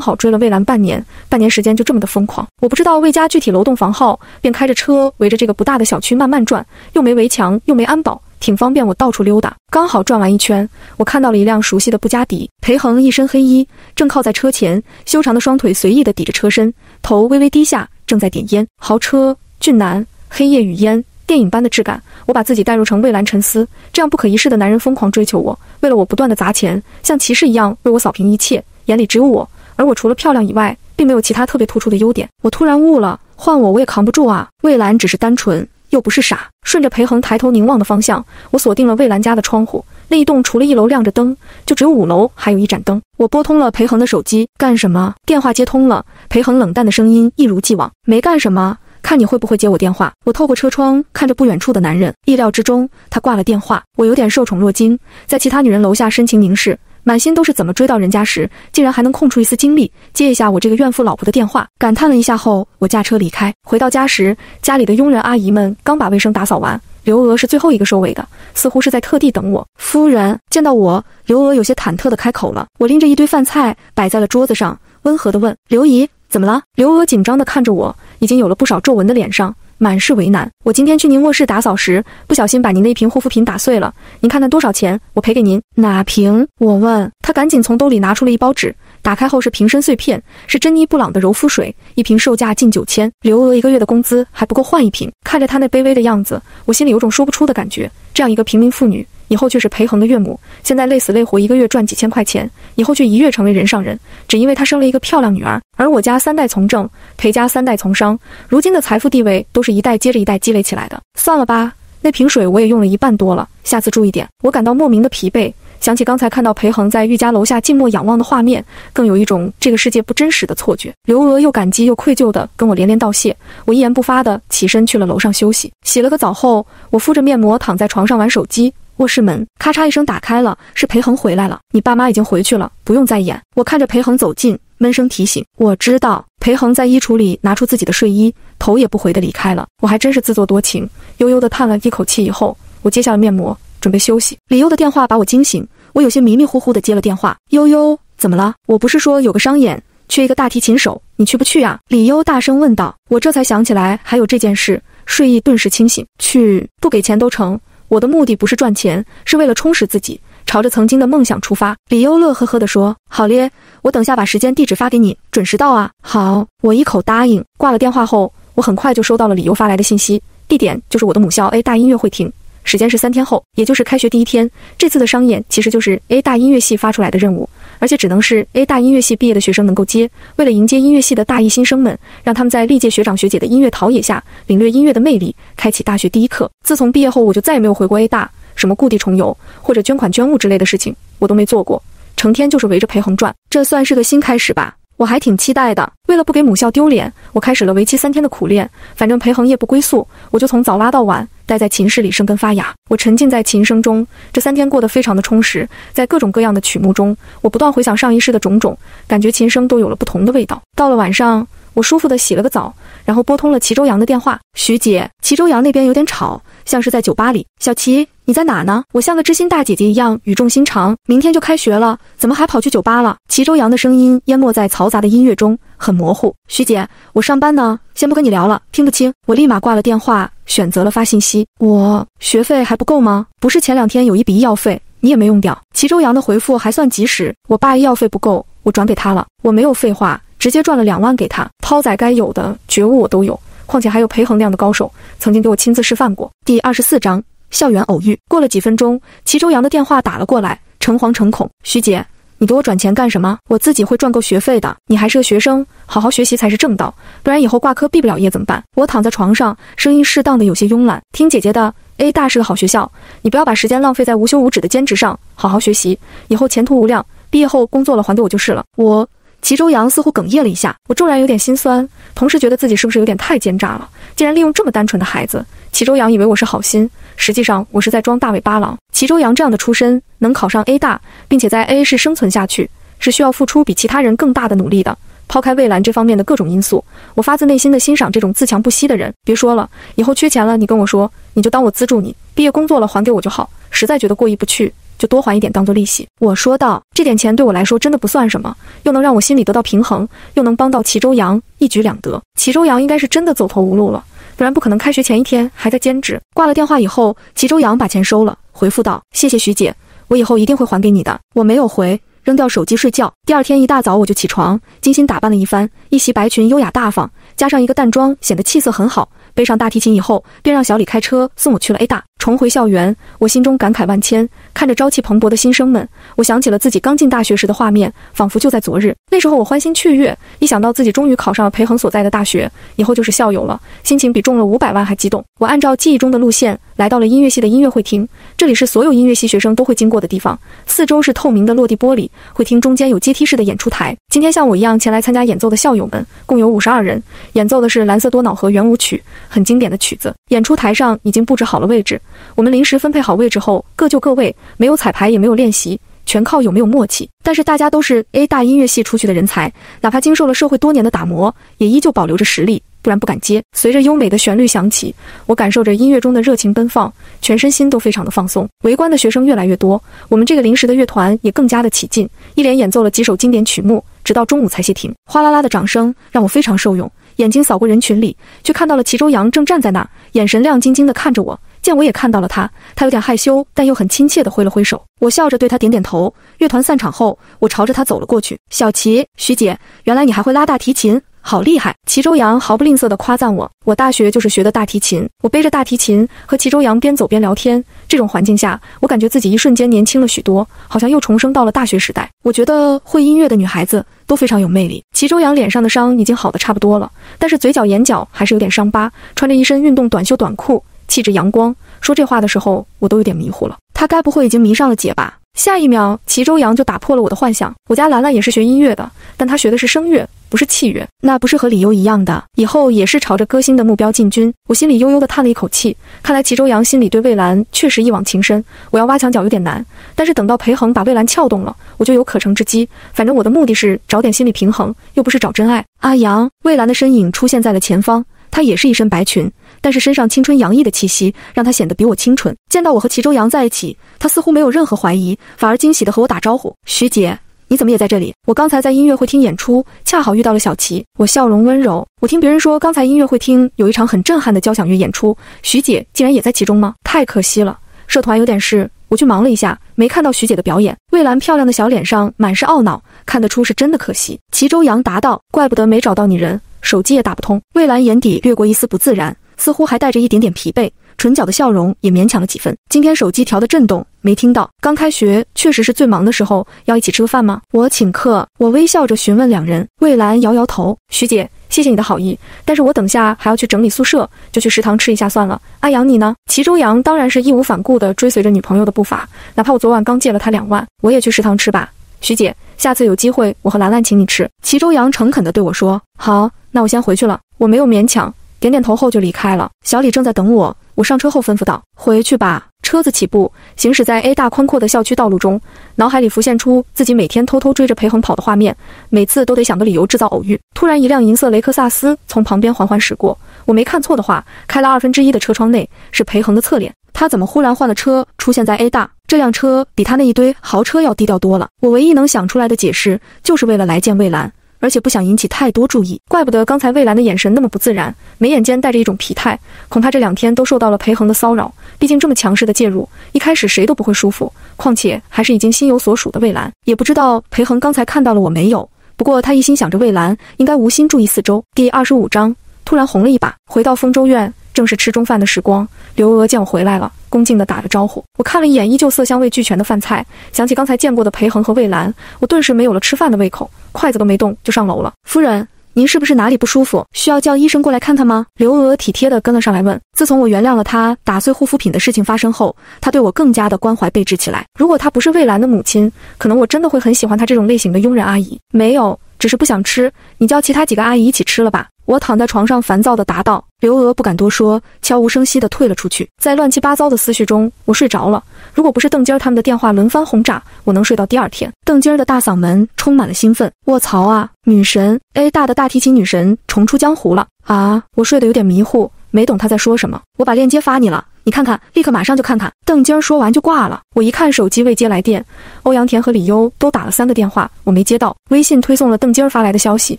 好追了魏兰半年，半年时间就这么的疯狂。我不知道魏家具体楼栋房号，便开着车围着这个不大的小区慢慢转，又没围墙，又没安保。挺方便，我到处溜达。刚好转完一圈，我看到了一辆熟悉的布加迪。裴恒一身黑衣，正靠在车前，修长的双腿随意地抵着车身，头微微低下，正在点烟。豪车、俊男、黑夜与烟，电影般的质感。我把自己带入成蔚蓝沉思，这样不可一世的男人疯狂追求我，为了我不断的砸钱，像骑士一样为我扫平一切，眼里只有我。而我除了漂亮以外，并没有其他特别突出的优点。我突然悟了，换我我也扛不住啊！蔚蓝只是单纯。又不是傻，顺着裴恒抬头凝望的方向，我锁定了魏兰家的窗户。那一栋除了一楼亮着灯，就只有五楼还有一盏灯。我拨通了裴恒的手机，干什么？电话接通了，裴恒冷淡的声音一如既往，没干什么，看你会不会接我电话。我透过车窗看着不远处的男人，意料之中，他挂了电话。我有点受宠若惊，在其他女人楼下深情凝视。满心都是怎么追到人家时，竟然还能空出一丝精力接一下我这个怨妇老婆的电话。感叹了一下后，我驾车离开。回到家时，家里的佣人阿姨们刚把卫生打扫完，刘娥是最后一个收尾的，似乎是在特地等我。夫人见到我，刘娥有些忐忑地开口了。我拎着一堆饭菜摆在了桌子上，温和地问刘姨怎么了。刘娥紧张地看着我，已经有了不少皱纹的脸上。满是为难。我今天去您卧室打扫时，不小心把您的一瓶护肤品打碎了。您看那多少钱？我赔给您。哪瓶？我问他，赶紧从兜里拿出了一包纸，打开后是瓶身碎片，是珍妮布朗的柔肤水，一瓶售价近九千。刘娥一个月的工资还不够换一瓶。看着她那卑微的样子，我心里有种说不出的感觉。这样一个平民妇女。以后却是裴恒的岳母，现在累死累活，一个月赚几千块钱，以后却一跃成为人上人，只因为她生了一个漂亮女儿。而我家三代从政，裴家三代从商，如今的财富地位都是一代接着一代积累起来的。算了吧，那瓶水我也用了一半多了，下次注意点。我感到莫名的疲惫，想起刚才看到裴恒在玉家楼下静默仰望的画面，更有一种这个世界不真实的错觉。刘娥又感激又愧疚地跟我连连道谢，我一言不发地起身去了楼上休息。洗了个澡后，我敷着面膜躺在床上玩手机。卧室门咔嚓一声打开了，是裴恒回来了。你爸妈已经回去了，不用再演。我看着裴恒走近，闷声提醒。我知道。裴恒在衣橱里拿出自己的睡衣，头也不回的离开了。我还真是自作多情，悠悠的叹了一口气以后，我揭下了面膜，准备休息。李优的电话把我惊醒，我有些迷迷糊糊的接了电话。悠悠，怎么了？我不是说有个商演，缺一个大提琴手，你去不去啊？李优大声问道。我这才想起来还有这件事。睡意顿时清醒。去，不给钱都成。我的目的不是赚钱，是为了充实自己，朝着曾经的梦想出发。李优乐呵呵地说：“好咧，我等下把时间地址发给你，准时到啊。”好，我一口答应。挂了电话后，我很快就收到了李优发来的信息，地点就是我的母校 A 大音乐会厅。时间是三天后，也就是开学第一天。这次的商演其实就是 A 大音乐系发出来的任务，而且只能是 A 大音乐系毕业的学生能够接。为了迎接音乐系的大一新生们，让他们在历届学长学姐的音乐陶冶下，领略音乐的魅力，开启大学第一课。自从毕业后，我就再也没有回过 A 大，什么故地重游或者捐款捐物之类的事情，我都没做过，成天就是围着裴恒转。这算是个新开始吧。我还挺期待的。为了不给母校丢脸，我开始了为期三天的苦练。反正裴恒夜不归宿，我就从早拉到晚，待在琴室里生根发芽。我沉浸在琴声中，这三天过得非常的充实。在各种各样的曲目中，我不断回想上一世的种种，感觉琴声都有了不同的味道。到了晚上，我舒服的洗了个澡，然后拨通了齐周阳的电话。徐姐，齐周阳那边有点吵，像是在酒吧里。小齐。你在哪呢？我像个知心大姐姐一样语重心长。明天就开学了，怎么还跑去酒吧了？齐周阳的声音淹没在嘈杂的音乐中，很模糊。徐姐，我上班呢，先不跟你聊了，听不清。我立马挂了电话，选择了发信息。我学费还不够吗？不是前两天有一笔医药费，你也没用掉。齐周阳的回复还算及时。我爸医药费不够，我转给他了。我没有废话，直接赚了两万给他。涛仔该有的觉悟我都有，况且还有裴恒那样的高手，曾经给我亲自示范过。第二十四章。校园偶遇。过了几分钟，齐周阳的电话打了过来，诚惶诚恐：“徐姐，你给我转钱干什么？我自己会赚够学费的。你还是个学生，好好学习才是正道，不然以后挂科毕不了业怎么办？”我躺在床上，声音适当的有些慵懒：“听姐姐的，A 大是个好学校，你不要把时间浪费在无休无止的兼职上，好好学习，以后前途无量。毕业后工作了还给我就是了。”我。齐周阳似乎哽咽了一下，我骤然有点心酸，同时觉得自己是不是有点太奸诈了？竟然利用这么单纯的孩子。齐周阳以为我是好心，实际上我是在装大尾巴狼。齐周阳这样的出身，能考上 A 大，并且在 A 市生存下去，是需要付出比其他人更大的努力的。抛开蔚蓝这方面的各种因素，我发自内心的欣赏这种自强不息的人。别说了，以后缺钱了，你跟我说，你就当我资助你，毕业工作了还给我就好。实在觉得过意不去。就多还一点当做利息。我说道：“这点钱对我来说真的不算什么，又能让我心里得到平衡，又能帮到齐周阳，一举两得。齐周阳应该是真的走投无路了，不然不可能开学前一天还在兼职。”挂了电话以后，齐周阳把钱收了，回复道：“谢谢徐姐，我以后一定会还给你的。”我没有回，扔掉手机睡觉。第二天一大早我就起床，精心打扮了一番，一袭白裙优雅大方，加上一个淡妆，显得气色很好。背上大提琴以后，便让小李开车送我去了 A 大。重回校园，我心中感慨万千。看着朝气蓬勃的新生们，我想起了自己刚进大学时的画面，仿佛就在昨日。那时候我欢欣雀跃，一想到自己终于考上了裴恒所在的大学，以后就是校友了，心情比中了五百万还激动。我按照记忆中的路线来到了音乐系的音乐会厅，这里是所有音乐系学生都会经过的地方。四周是透明的落地玻璃，会厅中间有阶梯式的演出台。今天像我一样前来参加演奏的校友们共有五十二人，演奏的是《蓝色多瑙河圆舞曲》，很经典的曲子。演出台上已经布置好了位置。我们临时分配好位置后，各就各位，没有彩排，也没有练习，全靠有没有默契。但是大家都是 A 大音乐系出去的人才，哪怕经受了社会多年的打磨，也依旧保留着实力，不然不敢接。随着优美的旋律响起，我感受着音乐中的热情奔放，全身心都非常的放松。围观的学生越来越多，我们这个临时的乐团也更加的起劲，一连演奏了几首经典曲目，直到中午才歇停。哗啦啦的掌声让我非常受用，眼睛扫过人群里，却看到了齐周阳正站在那儿，眼神亮晶晶的看着我。见我也看到了他，他有点害羞，但又很亲切地挥了挥手。我笑着对他点点头。乐团散场后，我朝着他走了过去。小齐，徐姐，原来你还会拉大提琴，好厉害！齐周阳毫不吝啬地夸赞我。我大学就是学的大提琴。我背着大提琴和齐周阳边走边聊天。这种环境下，我感觉自己一瞬间年轻了许多，好像又重生到了大学时代。我觉得会音乐的女孩子都非常有魅力。齐周阳脸上的伤已经好的差不多了，但是嘴角、眼角还是有点伤疤，穿着一身运动短袖短裤。气质阳光，说这话的时候我都有点迷糊了。他该不会已经迷上了姐吧？下一秒，齐周阳就打破了我的幻想。我家兰兰也是学音乐的，但她学的是声乐，不是器乐。那不是和李优一样的，以后也是朝着歌星的目标进军？我心里悠悠地叹了一口气。看来齐周阳心里对魏兰确实一往情深。我要挖墙脚有点难，但是等到裴恒把魏兰撬动了，我就有可乘之机。反正我的目的是找点心理平衡，又不是找真爱。阿阳，魏兰的身影出现在了前方，她也是一身白裙。但是身上青春洋溢的气息，让他显得比我清纯。见到我和齐周阳在一起，他似乎没有任何怀疑，反而惊喜地和我打招呼：“徐姐，你。”怎么也在这里？我刚才在音乐会厅演出，恰好遇到了小齐。我笑容温柔。我听别人说，刚才音乐会厅有一场很震撼的交响乐演出，徐姐竟然也在其中吗？太可惜了，社团有点事，我去忙了一下，没看到徐姐的表演。魏兰漂亮的小脸上满是懊恼，看得出是真的可惜。齐周阳答道：“怪不得没找到你人，手机也打不通。”魏兰眼底掠过一丝不自然，似乎还带着一点点疲惫。唇角的笑容也勉强了几分。今天手机调的震动，没听到。刚开学确实是最忙的时候，要一起吃个饭吗？我请客。我微笑着询问两人。魏兰摇摇头。徐姐，谢谢你的好意，但是我等下还要去整理宿舍，就去食堂吃一下算了。阿阳你呢？齐周阳当然是义无反顾地追随着女朋友的步伐，哪怕我昨晚刚借了他两万，我也去食堂吃吧。徐姐，下次有机会我和兰兰请你吃。齐周阳诚恳地对我说。好，那我先回去了。我没有勉强，点点头后就离开了。小李正在等我。我上车后吩咐道：“回去吧。”车子起步，行驶在 A 大宽阔的校区道路中，脑海里浮现出自己每天偷偷追着裴恒跑的画面，每次都得想个理由制造偶遇。突然，一辆银色雷克萨斯从旁边缓缓驶过，我没看错的话，开了二分之一的车窗内是裴恒的侧脸。他怎么忽然换了车出现在 A 大？这辆车比他那一堆豪车要低调多了。我唯一能想出来的解释，就是为了来见魏兰。而且不想引起太多注意，怪不得刚才魏兰的眼神那么不自然，眉眼间带着一种疲态，恐怕这两天都受到了裴恒的骚扰。毕竟这么强势的介入，一开始谁都不会舒服。况且还是已经心有所属的魏兰，也不知道裴恒刚才看到了我没有。不过他一心想着魏兰，应该无心注意四周。第二十五章突然红了一把，回到丰州院。正是吃中饭的时光，刘娥见我回来了，恭敬地打了招呼。我看了一眼依旧色香味俱全的饭菜，想起刚才见过的裴恒和魏兰，我顿时没有了吃饭的胃口，筷子都没动就上楼了。夫人，您是不是哪里不舒服？需要叫医生过来看看吗？刘娥体贴地跟了上来问。自从我原谅了他打碎护肤品的事情发生后，他对我更加的关怀备至起来。如果他不是蔚蓝的母亲，可能我真的会很喜欢他这种类型的佣人阿姨。没有，只是不想吃，你叫其他几个阿姨一起吃了吧。我躺在床上，烦躁地答道：“刘娥不敢多说，悄无声息地退了出去。在乱七八糟的思绪中，我睡着了。如果不是邓金儿他们的电话轮番轰炸，我能睡到第二天。”邓金儿的大嗓门充满了兴奋：“卧槽啊，女神 A 大的大提琴女神重出江湖了啊！”我睡得有点迷糊，没懂他在说什么。我把链接发你了。你看看，立刻马上就看看。邓金儿说完就挂了。我一看手机未接来电，欧阳田和李优都打了三个电话，我没接到。微信推送了邓金儿发来的消息，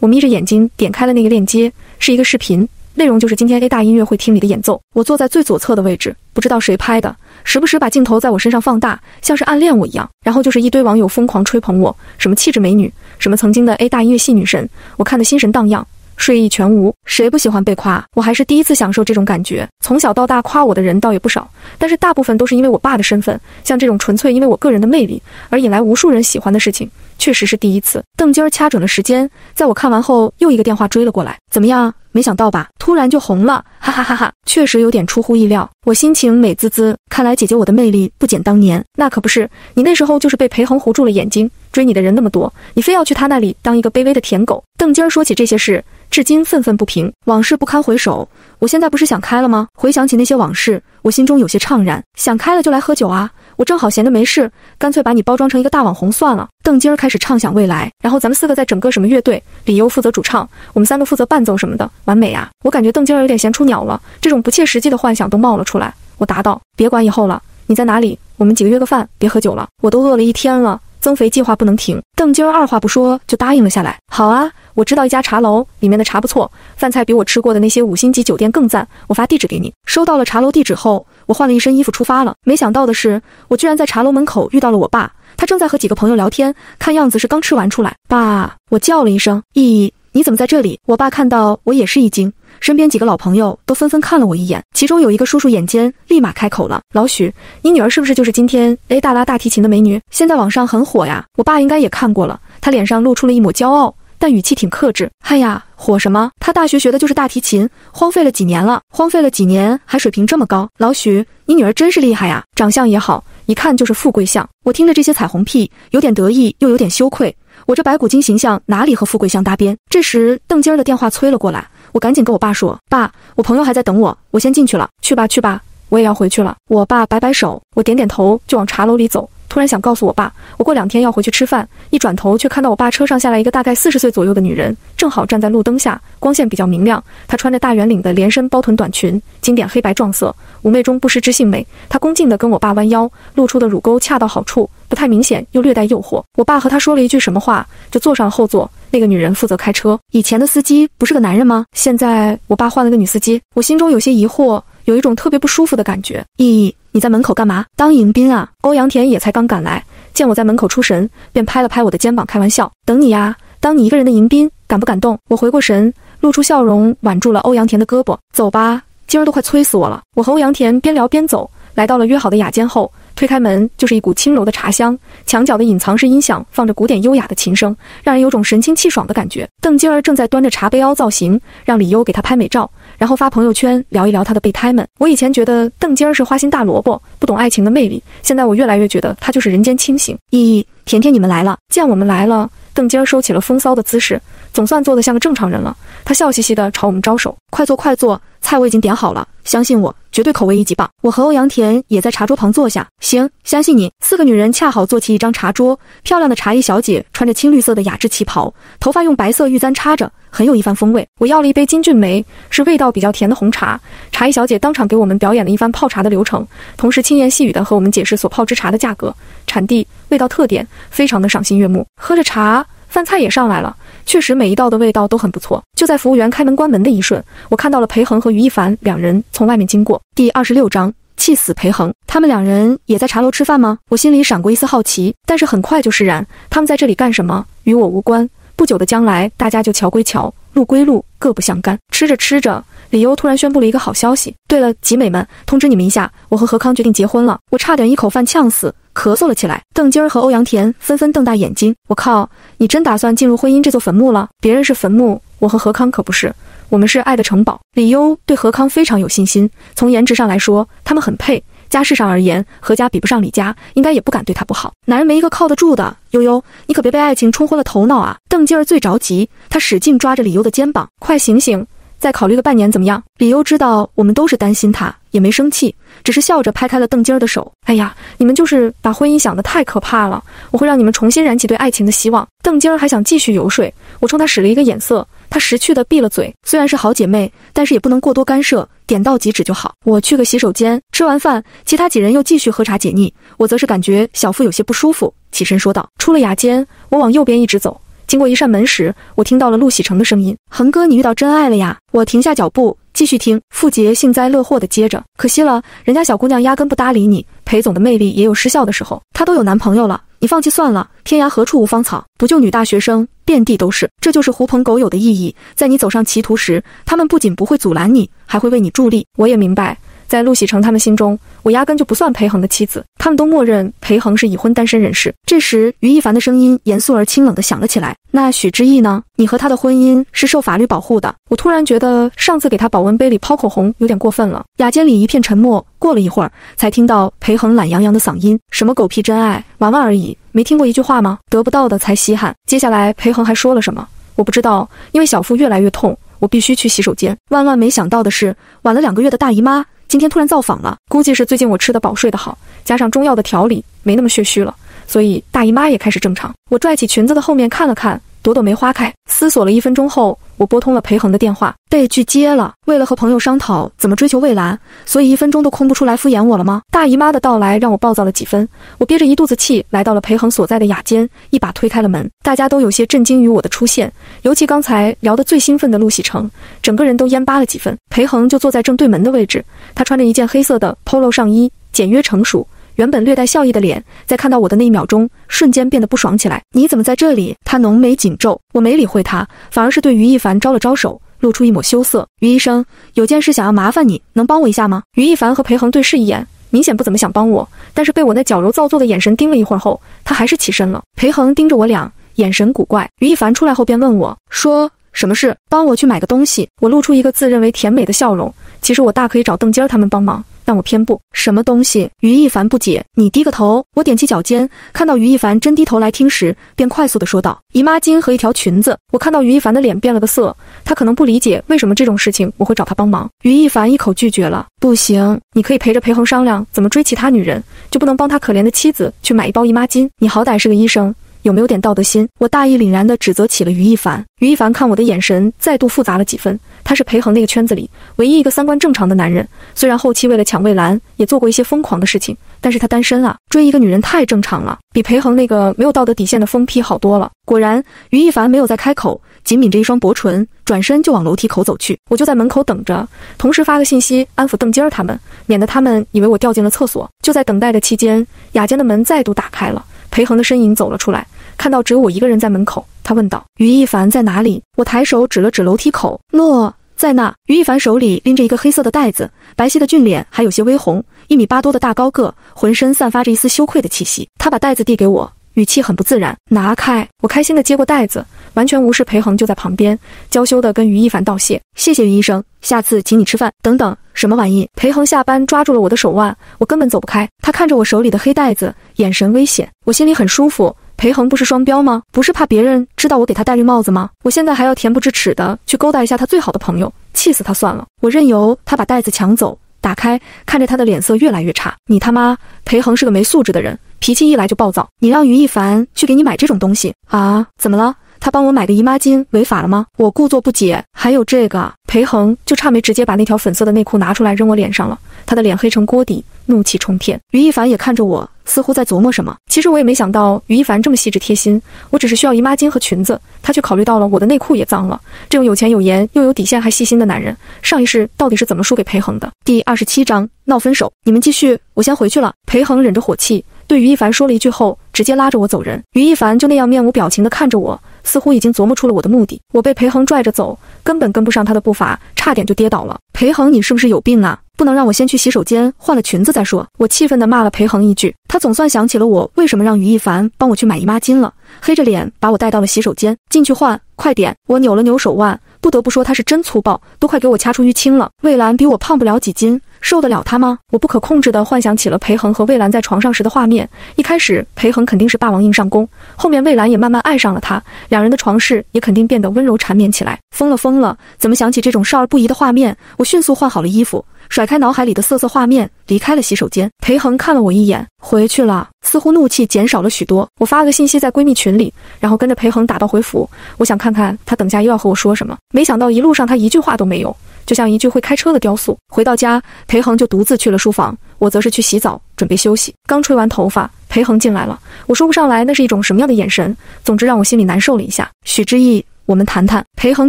我眯着眼睛点开了那个链接，是一个视频，内容就是今天 A 大音乐会厅里的演奏。我坐在最左侧的位置，不知道谁拍的，时不时把镜头在我身上放大，像是暗恋我一样。然后就是一堆网友疯狂吹捧我，什么气质美女，什么曾经的 A 大音乐系女神，我看得心神荡漾。睡意全无，谁不喜欢被夸？我还是第一次享受这种感觉。从小到大夸我的人倒也不少，但是大部分都是因为我爸的身份。像这种纯粹因为我个人的魅力而引来无数人喜欢的事情，确实是第一次。邓金儿掐准了时间，在我看完后又一个电话追了过来。怎么样？没想到吧？突然就红了，哈哈哈哈！确实有点出乎意料。我心情美滋滋。看来姐姐我的魅力不减当年。那可不是，你那时候就是被裴恒糊住了眼睛，追你的人那么多，你非要去他那里当一个卑微的舔狗。邓金儿说起这些事。至今愤愤不平，往事不堪回首。我现在不是想开了吗？回想起那些往事，我心中有些怅然。想开了就来喝酒啊！我正好闲着没事，干脆把你包装成一个大网红算了。邓金儿开始畅想未来，然后咱们四个再整个什么乐队，李优负责主唱，我们三个负责伴奏什么的，完美啊！我感觉邓金儿有点闲出鸟了，这种不切实际的幻想都冒了出来。我答道：别管以后了，你在哪里？我们几个约个饭，别喝酒了，我都饿了一天了。增肥计划不能停，邓金儿二话不说就答应了下来。好啊，我知道一家茶楼，里面的茶不错，饭菜比我吃过的那些五星级酒店更赞。我发地址给你。收到了茶楼地址后，我换了一身衣服出发了。没想到的是，我居然在茶楼门口遇到了我爸，他正在和几个朋友聊天，看样子是刚吃完出来。爸，我叫了一声，咦，你怎么在这里？我爸看到我也是一惊。身边几个老朋友都纷纷看了我一眼，其中有一个叔叔眼尖，立马开口了：“老许，你女儿是不是就是今天 A 大拉大提琴的美女？现在网上很火呀。”我爸应该也看过了，他脸上露出了一抹骄傲，但语气挺克制：“嗨呀，火什么？他大学学的就是大提琴，荒废了几年了，荒废了几年还水平这么高。老许，你女儿真是厉害呀，长相也好，一看就是富贵相。”我听着这些彩虹屁，有点得意又有点羞愧，我这白骨精形象哪里和富贵相搭边？这时，邓金儿的电话催了过来。我赶紧跟我爸说：“爸，我朋友还在等我，我先进去了。去吧，去吧，我也要回去了。”我爸摆摆手，我点点头，就往茶楼里走。突然想告诉我爸，我过两天要回去吃饭。一转头却看到我爸车上下来一个大概四十岁左右的女人，正好站在路灯下，光线比较明亮。她穿着大圆领的连身包臀短裙，经典黑白撞色，妩媚中不失知性美。她恭敬地跟我爸弯腰，露出的乳沟恰到好处，不太明显又略带诱惑。我爸和她说了一句什么话，就坐上了后座。那个女人负责开车。以前的司机不是个男人吗？现在我爸换了个女司机，我心中有些疑惑，有一种特别不舒服的感觉。咦，你在门口干嘛？当迎宾啊？欧阳田也才刚赶来，见我在门口出神，便拍了拍我的肩膀，开玩笑：“等你呀，当你一个人的迎宾，敢不敢动？”我回过神，露出笑容，挽住了欧阳田的胳膊：“走吧，今儿都快催死我了。”我和欧阳田边聊边走，来到了约好的雅间后。推开门，就是一股轻柔的茶香。墙角的隐藏式音响放着古典优雅的琴声，让人有种神清气爽的感觉。邓金儿正在端着茶杯凹造型，让李优给她拍美照，然后发朋友圈聊一聊他的备胎们。我以前觉得邓金儿是花心大萝卜，不懂爱情的魅力，现在我越来越觉得她就是人间清醒。咦，甜甜，你们来了！见我们来了，邓金儿收起了风骚的姿势，总算做得像个正常人了。她笑嘻嘻地朝我们招手：“快坐，快坐，菜我已经点好了。”相信我，绝对口味一级棒。我和欧阳田也在茶桌旁坐下。行，相信你。四个女人恰好坐起一张茶桌，漂亮的茶艺小姐穿着青绿色的雅致旗袍，头发用白色玉簪插着，很有一番风味。我要了一杯金骏眉，是味道比较甜的红茶。茶艺小姐当场给我们表演了一番泡茶的流程，同时轻言细语地和我们解释所泡之茶的价格、产地、味道特点，非常的赏心悦目。喝着茶，饭菜也上来了。确实，每一道的味道都很不错。就在服务员开门关门的一瞬，我看到了裴恒和于一凡两人从外面经过。第二十六章，气死裴恒！他们两人也在茶楼吃饭吗？我心里闪过一丝好奇，但是很快就释然。他们在这里干什么？与我无关。不久的将来，大家就桥归桥，路归路，各不相干。吃着吃着，李优突然宣布了一个好消息。对了，集美们，通知你们一下，我和何康决定结婚了。我差点一口饭呛死。咳嗽了起来，邓金儿和欧阳田纷纷瞪大眼睛。我靠，你真打算进入婚姻这座坟墓了？别人是坟墓，我和何康可不是，我们是爱的城堡。李优对何康非常有信心，从颜值上来说，他们很配；家世上而言，何家比不上李家，应该也不敢对他不好。男人没一个靠得住的。悠悠，你可别被爱情冲昏了头脑啊！邓金儿最着急，他使劲抓着李优的肩膀，快醒醒！再考虑个半年怎么样？李优知道我们都是担心他，也没生气，只是笑着拍开了邓金儿的手。哎呀，你们就是把婚姻想得太可怕了，我会让你们重新燃起对爱情的希望。邓金儿还想继续游说，我冲他使了一个眼色，他识趣的闭了嘴。虽然是好姐妹，但是也不能过多干涉，点到即止就好。我去个洗手间。吃完饭，其他几人又继续喝茶解腻，我则是感觉小腹有些不舒服，起身说道：“出了雅间，我往右边一直走。”经过一扇门时，我听到了陆喜成的声音：“恒哥，你遇到真爱了呀！”我停下脚步，继续听。傅杰幸灾乐祸地接着：“可惜了，人家小姑娘压根不搭理你。裴总的魅力也有失效的时候，她都有男朋友了，你放弃算了。天涯何处无芳草，不就女大学生遍地都是。这就是狐朋狗友的意义。在你走上歧途时，他们不仅不会阻拦你，还会为你助力。我也明白。”在陆喜成他们心中，我压根就不算裴恒的妻子，他们都默认裴恒是已婚单身人士。这时，于一凡的声音严肃而清冷地响了起来：“那许之意呢？你和他的婚姻是受法律保护的。”我突然觉得上次给他保温杯里抛口红有点过分了。雅间里一片沉默，过了一会儿，才听到裴恒懒洋洋的嗓音：“什么狗屁真爱，玩玩而已，没听过一句话吗？得不到的才稀罕。”接下来，裴恒还说了什么？我不知道，因为小腹越来越痛，我必须去洗手间。万万没想到的是，晚了两个月的大姨妈。今天突然造访了，估计是最近我吃得饱睡得好，加上中药的调理，没那么血虚了，所以大姨妈也开始正常。我拽起裙子的后面看了看，朵朵梅花开。思索了一分钟后，我拨通了裴恒的电话，被拒接了。为了和朋友商讨怎么追求魏兰，所以一分钟都空不出来敷衍我了吗？大姨妈的到来让我暴躁了几分，我憋着一肚子气来到了裴恒所在的雅间，一把推开了门。大家都有些震惊于我的出现，尤其刚才聊得最兴奋的陆喜成，整个人都蔫巴了几分。裴恒就坐在正对门的位置。他穿着一件黑色的 polo 上衣，简约成熟。原本略带笑意的脸，在看到我的那一秒钟，瞬间变得不爽起来。你怎么在这里？他浓眉紧皱，我没理会他，反而是对于一凡招了招手，露出一抹羞涩。于医生，有件事想要麻烦你，能帮我一下吗？于一凡和裴恒对视一眼，明显不怎么想帮我，但是被我那矫揉造作的眼神盯了一会儿后，他还是起身了。裴恒盯着我俩，眼神古怪。于一凡出来后便问我说：“什么事？帮我去买个东西。”我露出一个自认为甜美的笑容。其实我大可以找邓金儿他们帮忙，但我偏不。什么东西？于一凡不解。你低个头。我踮起脚尖，看到于一凡真低头来听时，便快速的说道：姨妈巾和一条裙子。我看到于一凡的脸变了个色，他可能不理解为什么这种事情我会找他帮忙。于一凡一口拒绝了。不行，你可以陪着裴恒商量怎么追其他女人，就不能帮他可怜的妻子去买一包姨妈巾？你好歹是个医生。有没有点道德心？我大义凛然地指责起了于一凡。于一凡看我的眼神再度复杂了几分。他是裴恒那个圈子里唯一一个三观正常的男人。虽然后期为了抢魏兰也做过一些疯狂的事情，但是他单身啊，追一个女人太正常了，比裴恒那个没有道德底线的疯批好多了。果然，于一凡没有再开口，紧抿着一双薄唇，转身就往楼梯口走去。我就在门口等着，同时发个信息安抚邓金儿他们，免得他们以为我掉进了厕所。就在等待的期间，雅间的门再度打开了，裴恒的身影走了出来。看到只有我一个人在门口，他问道：“于一凡在哪里？”我抬手指了指楼梯口，诺，在那。于一凡手里拎着一个黑色的袋子，白皙的俊脸还有些微红，一米八多的大高个，浑身散发着一丝羞愧的气息。他把袋子递给我，语气很不自然：“拿开。”我开心地接过袋子，完全无视裴恒就在旁边，娇羞地跟于一凡道谢：“谢谢于医生，下次请你吃饭。”等等，什么玩意？裴恒下班抓住了我的手腕，我根本走不开。他看着我手里的黑袋子，眼神危险，我心里很舒服。裴恒不是双标吗？不是怕别人知道我给他戴绿帽子吗？我现在还要恬不知耻的去勾搭一下他最好的朋友，气死他算了。我任由他把袋子抢走，打开，看着他的脸色越来越差。你他妈，裴恒是个没素质的人，脾气一来就暴躁。你让于一凡去给你买这种东西啊？怎么了？他帮我买个姨妈巾违法了吗？我故作不解。还有这个，裴恒就差没直接把那条粉色的内裤拿出来扔我脸上了。他的脸黑成锅底，怒气冲天。于一凡也看着我。似乎在琢磨什么。其实我也没想到于一凡这么细致贴心。我只是需要姨妈巾和裙子，他却考虑到了我的内裤也脏了。这种有钱有颜又有底线还细心的男人，上一世到底是怎么输给裴恒的？第二十七章闹分手。你们继续，我先回去了。裴恒忍着火气对于一凡说了一句后，直接拉着我走人。于一凡就那样面无表情地看着我，似乎已经琢磨出了我的目的。我被裴恒拽着走，根本跟不上他的步伐，差点就跌倒了。裴恒，你是不是有病啊？不能让我先去洗手间换了裙子再说。我气愤地骂了裴恒一句，他总算想起了我为什么让于一凡帮我去买姨妈巾了，黑着脸把我带到了洗手间，进去换，快点！我扭了扭手腕，不得不说他是真粗暴，都快给我掐出淤青了。魏兰比我胖不了几斤。受得了他吗？我不可控制地幻想起了裴恒和魏兰在床上时的画面。一开始，裴恒肯定是霸王硬上弓，后面魏兰也慢慢爱上了他，两人的床事也肯定变得温柔缠绵起来。疯了疯了！怎么想起这种少儿不宜的画面？我迅速换好了衣服，甩开脑海里的色色画面，离开了洗手间。裴恒看了我一眼，回去了，似乎怒气减少了许多。我发了个信息在闺蜜群里，然后跟着裴恒打道回府。我想看看他等下又要和我说什么，没想到一路上他一句话都没有。就像一具会开车的雕塑。回到家，裴恒就独自去了书房，我则是去洗澡，准备休息。刚吹完头发，裴恒进来了。我说不上来那是一种什么样的眼神，总之让我心里难受了一下。许之意，我们谈谈。裴恒